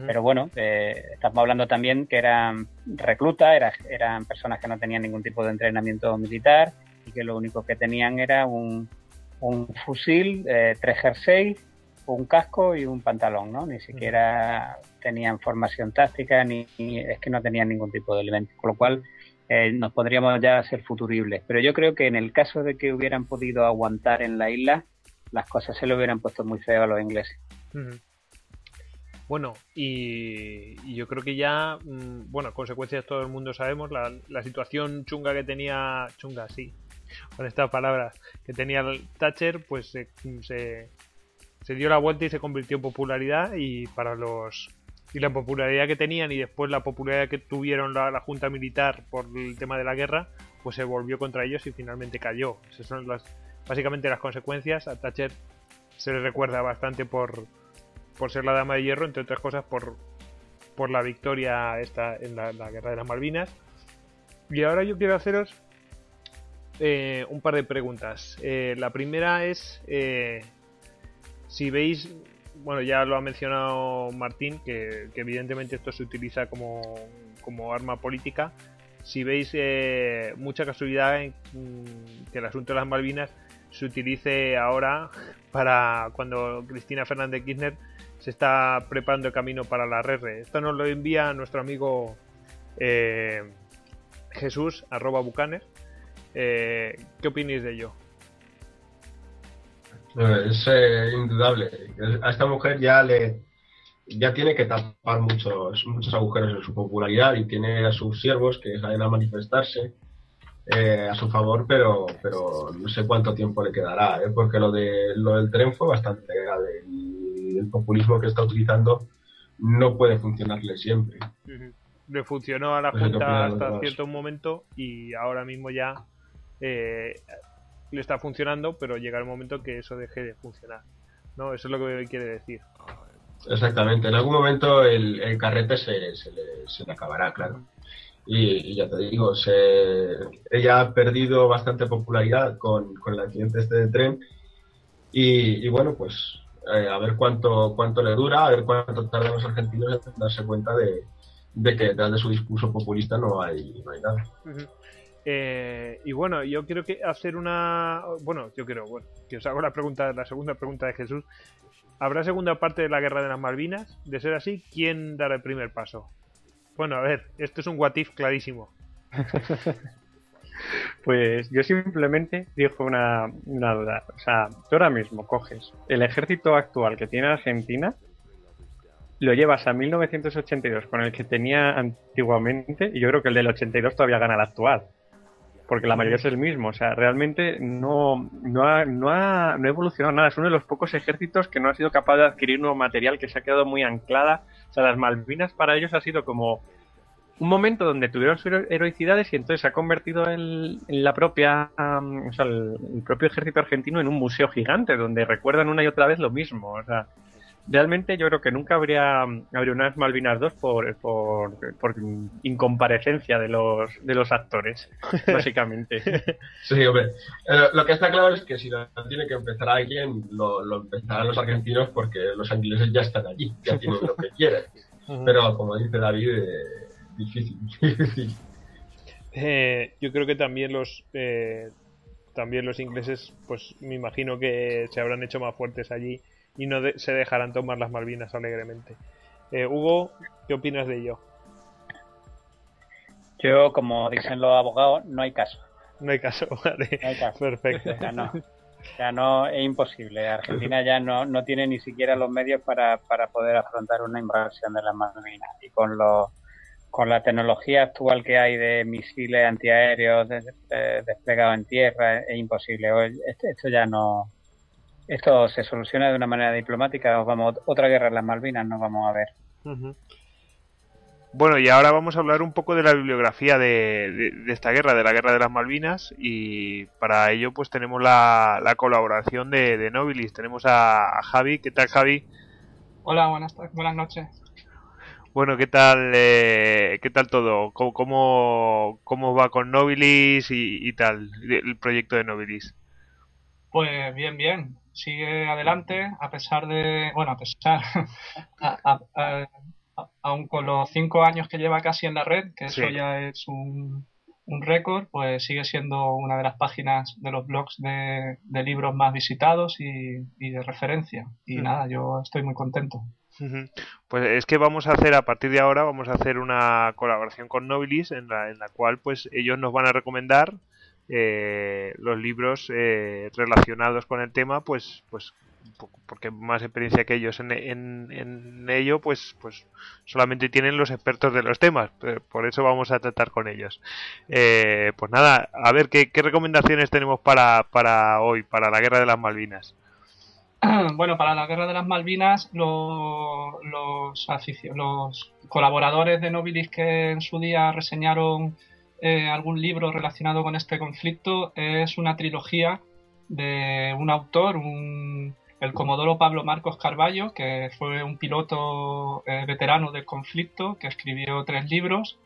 Pero bueno, eh, estamos hablando también que eran reclutas, era- eran personas que no tenían ningún tipo de entrenamiento militar y que lo único que tenían era un, un fusil, eh, tres jerseys, un casco y un pantalón, ¿no? Ni siquiera tenían formación táctica ni, ni- es que no tenían ningún tipo de elemento, con lo cual eh, nos podríamos ya ser futuribles. Pero yo creo que en el caso de que hubieran podido aguantar en la isla, las cosas se le hubieran puesto muy feo a los ingleses. Bueno, y, yo creo que ya, mm, bueno, consecuencias todo el mundo sabemos, la, situación chunga que tenía, chunga, sí, con estas palabras, que tenía el Thatcher, pues se dio la vuelta y se convirtió en popularidad y para los... Y la popularidad que tenían y después la popularidad que tuvieron la, la Junta Militar por el tema de la guerra, pues se volvió contra ellos y finalmente cayó. Esas son las, básicamente las consecuencias. A Thatcher se le recuerda bastante por, por ser la dama de hierro, entre otras cosas por, por la victoria esta en la, guerra de las Malvinas. Y ahora yo quiero haceros eh, un par de preguntas. Eh, la primera es eh, si veis, bueno, ya lo ha mencionado Martín, que, que evidentemente esto se utiliza como, como arma política. Si veis eh, mucha casualidad en mm, que el asunto de las Malvinas se utilice ahora para cuando Cristina Fernández Kirchner se está preparando el camino para la RR. Esto nos lo envía nuestro amigo eh, Jesús, arroba Bucaner. Eh, ¿Qué opináis de ello? Es eh, indudable. A esta mujer ya le ya tiene que tapar muchos muchos agujeros en su popularidad y tiene a sus siervos que salen a manifestarse eh, a su favor, pero pero no sé cuánto tiempo le quedará, porque lo de lo del tren fue bastante grave el populismo que está utilizando no puede funcionarle siempre. Le funcionó a la Junta hasta cierto momento y ahora mismo ya eh, le está funcionando, pero llega el momento que eso deje de funcionar. ¿no? Eso es lo que quiere decir. Exactamente, en algún momento el, el carrete se, se le, se le acabará, claro. Y, ya te digo, se, ella ha perdido bastante popularidad con, con el accidente este de tren. Y, bueno, pues eh, a ver cuánto, cuánto le dura, a ver cuánto tardan los argentinos en darse cuenta de, de que detrás de su discurso populista no hay, no hay nada. Eh, y bueno, yo quiero que hacer una. Bueno, yo quiero, bueno, que os hago la pregunta, la segunda pregunta de Jesús. ¿Habrá segunda parte de la guerra de las Malvinas? De ser así, ¿quién dará el primer paso? Bueno, a ver, esto es un what clarísimo. *laughs* pues yo simplemente dijo una, duda. O sea, tú ahora mismo coges el ejército actual que tiene Argentina, lo llevas a 1982 con el que tenía antiguamente, y yo creo que el del 82 todavía gana el actual porque la mayoría es el mismo. O sea, realmente no, no, ha, no, ha, no ha evolucionado nada. Es uno de los pocos ejércitos que no ha sido capaz de adquirir nuevo material, que se ha quedado muy anclada. O sea, las Malvinas para ellos ha sido como un momento donde tuvieron sus heroicidades y entonces se ha convertido en, la propia, o sea, el, el, propio ejército argentino en un museo gigante donde recuerdan una y otra vez lo mismo. O sea, realmente yo creo que nunca habría, habría unas Malvinas 2 por, por, por, incomparecencia de los, de los actores, *laughs* básicamente. Sí, hombre. Eh, lo que está claro es que si lo tiene que empezar alguien, lo, lo empezarán los argentinos porque los ingleses ya están allí, ya tienen lo que quieren. *laughs* Pero como dice David, eh, difícil, *laughs* difícil. Eh, yo creo que también los eh, también los ingleses, pues me imagino que se habrán hecho más fuertes allí y no se dejarán tomar las Malvinas alegremente. Eh, Hugo, ¿qué opinas de ello? Yo, como dicen los abogados, no hay caso. No hay caso, *laughs* vale. No hay caso. Perfecto. Ya no. Ya no, es imposible. Argentina ya no, no tiene ni siquiera los medios para, para poder afrontar una invasión de las Malvinas. Y con los con la tecnología actual que hay de misiles antiaéreos desplegados en tierra, es imposible. Esto ya no, esto se soluciona de una manera diplomática o vamos otra guerra en las Malvinas no vamos a ver. Bueno y ahora vamos a hablar un poco de la bibliografía de, esta guerra de la guerra de las Malvinas y para ello pues tenemos la, colaboración de, de, Nobilis. Tenemos a, Javi. Qué tal Javi hola buenas buenas noches bueno, ¿qué tal, eh, qué tal todo? ¿Cómo, cómo, va con Nobilis y, y, tal, el proyecto de Nobilis? Pues bien, bien sigue adelante a pesar de, bueno, a pesar, *laughs* aún con los cinco años que lleva casi en la red, que eso ya es un, un récord, pues sigue siendo una de las páginas de los blogs de, libros más visitados y, de referencia. Y nada, yo estoy muy contento. Pues es que vamos a hacer a partir de ahora vamos a hacer una colaboración con Nobilis en la, en la cual pues ellos nos van a recomendar eh, los libros eh, relacionados con el tema, pues, pues porque más experiencia que ellos en, en, ello, pues, pues solamente tienen los expertos de los temas. Por eso vamos a tratar con ellos. Eh, pues nada, a ver ¿qué, recomendaciones tenemos para, para hoy, para la guerra de las Malvinas. *clears throat* Bueno, para la guerra de las Malvinas, los, los, los colaboradores de Nobilis que en su día reseñaron eh, algún libro relacionado con este conflicto es una trilogía de un autor, el comodoro Pablo Marcos Carballo, que fue un piloto eh, veterano del conflicto, que escribió tres libros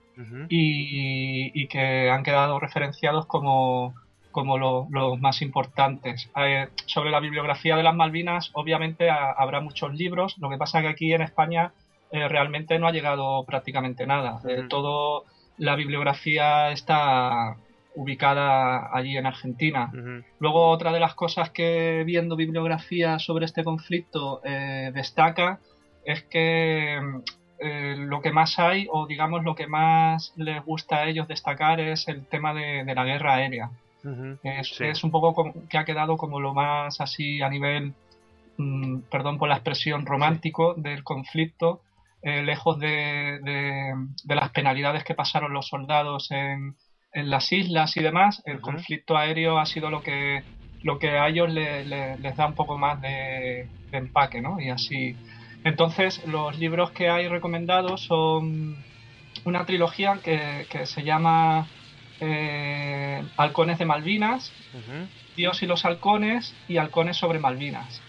y, que han quedado referenciados como, como los más importantes. Eh, sobre la bibliografía de las Malvinas, obviamente habrá muchos libros, lo que pasa que aquí en España realmente no ha llegado prácticamente nada. todo la bibliografía está ubicada allí en Argentina. Luego otra de las cosas que viendo bibliografía sobre este conflicto eh, destaca es que eh, lo que más hay o digamos lo que más les gusta a ellos destacar es el tema de, la guerra aérea. Es, un poco que ha quedado como lo más así a nivel, mm, perdón por la expresión romántico del conflicto eh, lejos de, de, las penalidades que pasaron los soldados en, en las islas y demás, el conflicto aéreo ha sido lo que, lo que a ellos les da un poco más de, empaque, ¿no? Y así. Entonces, los libros que hay recomendados son una trilogía que, que se llama eh, Halcones de Malvinas, Dios y los halcones y halcones sobre Malvinas.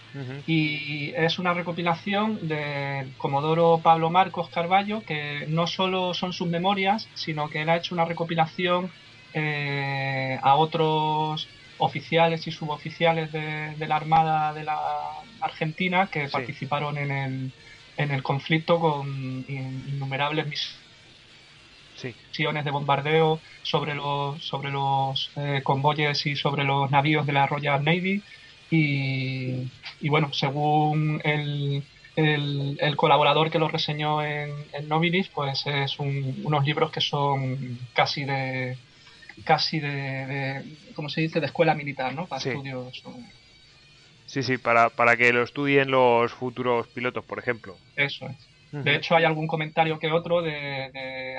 Y es una recopilación de Comodoro Pablo Marcos Carballo, que no solo son sus memorias, sino que él ha hecho una recopilación eh, a otros oficiales y suboficiales de, la Armada de la Argentina que participaron en el, en el conflicto con innumerables misiones de bombardeo sobre los, sobre los eh, convoyes y sobre los navíos de la Royal Navy. Y, bueno, según el, el, colaborador que lo reseñó en, en Nobilis, pues es unos libros que son casi de casi de, de, ¿cómo se dice?, de escuela militar, ¿no? Para estudios. Sí, sí, para, para que lo estudien los futuros pilotos, por ejemplo. Eso es. De hecho, hay algún comentario que otro de,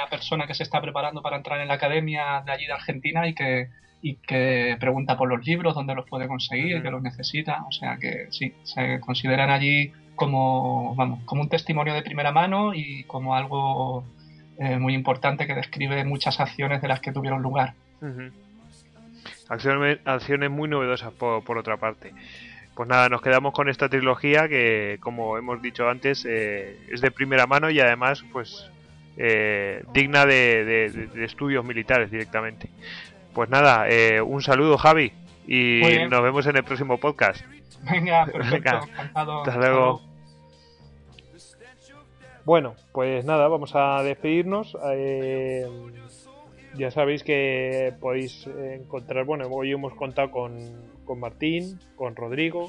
alguna persona que se está preparando para entrar en la academia de allí de Argentina y que, y que pregunta por los libros, dónde los puede conseguir, que los necesita. O sea que sí, se consideran allí como, vamos, como un testimonio de primera mano y como algo eh, muy importante que describe muchas acciones de las que tuvieron lugar. acciones, muy novedosas por, otra parte. Pues nada, nos quedamos con esta trilogía que, como hemos dicho antes, eh, es de primera mano y además, pues, eh, digna de, estudios militares directamente. Pues nada, un saludo Javi y nos vemos en el próximo podcast. Venga, *laughs* perfecto, Hasta luego. Bueno, pues nada, vamos a despedirnos. Eh, ya sabéis que podéis encontrar, bueno, hoy hemos contado con, con Martín, con Rodrigo,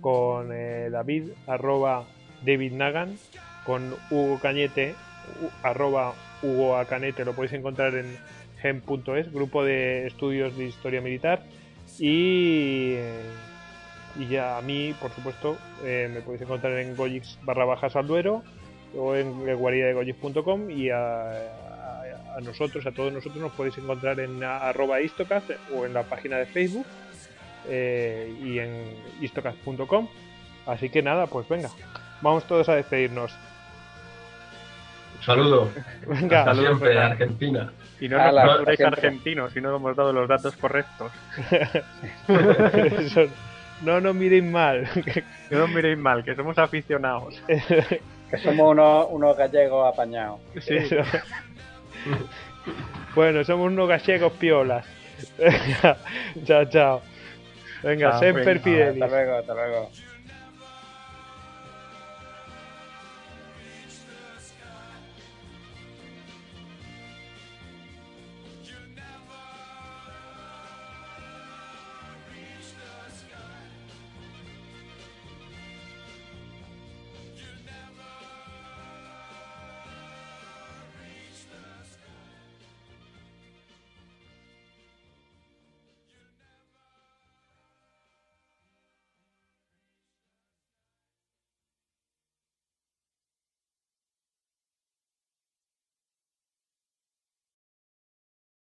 con eh, David, arroba David Nagan, con Hugo Cañete, arroba Hugo Acanete, lo podéis encontrar en gem.es, grupo de estudios de historia militar. Y, eh, y ya a mí, por supuesto, me podéis encontrar en Gojix barra bajas al duero o en guaridadegoyes.com y a, a, nosotros, a todos nosotros nos podéis encontrar en arroba istocast o en la página de Facebook eh, y en istocast.com. Así que nada, pues venga, vamos todos a despedirnos. Saludo. *laughs* Venga. Hasta siempre, Argentina. Y no nos sois argentinos si no hemos dado los datos correctos. *laughs* *laughs* no nos miréis mal. no nos miréis mal, que somos aficionados. Que somos unos, unos gallegos apañados. Sí. bueno, somos unos gallegos piolas. chao, chao. Venga, chao, sempre fidelis. Hasta luego, hasta luego.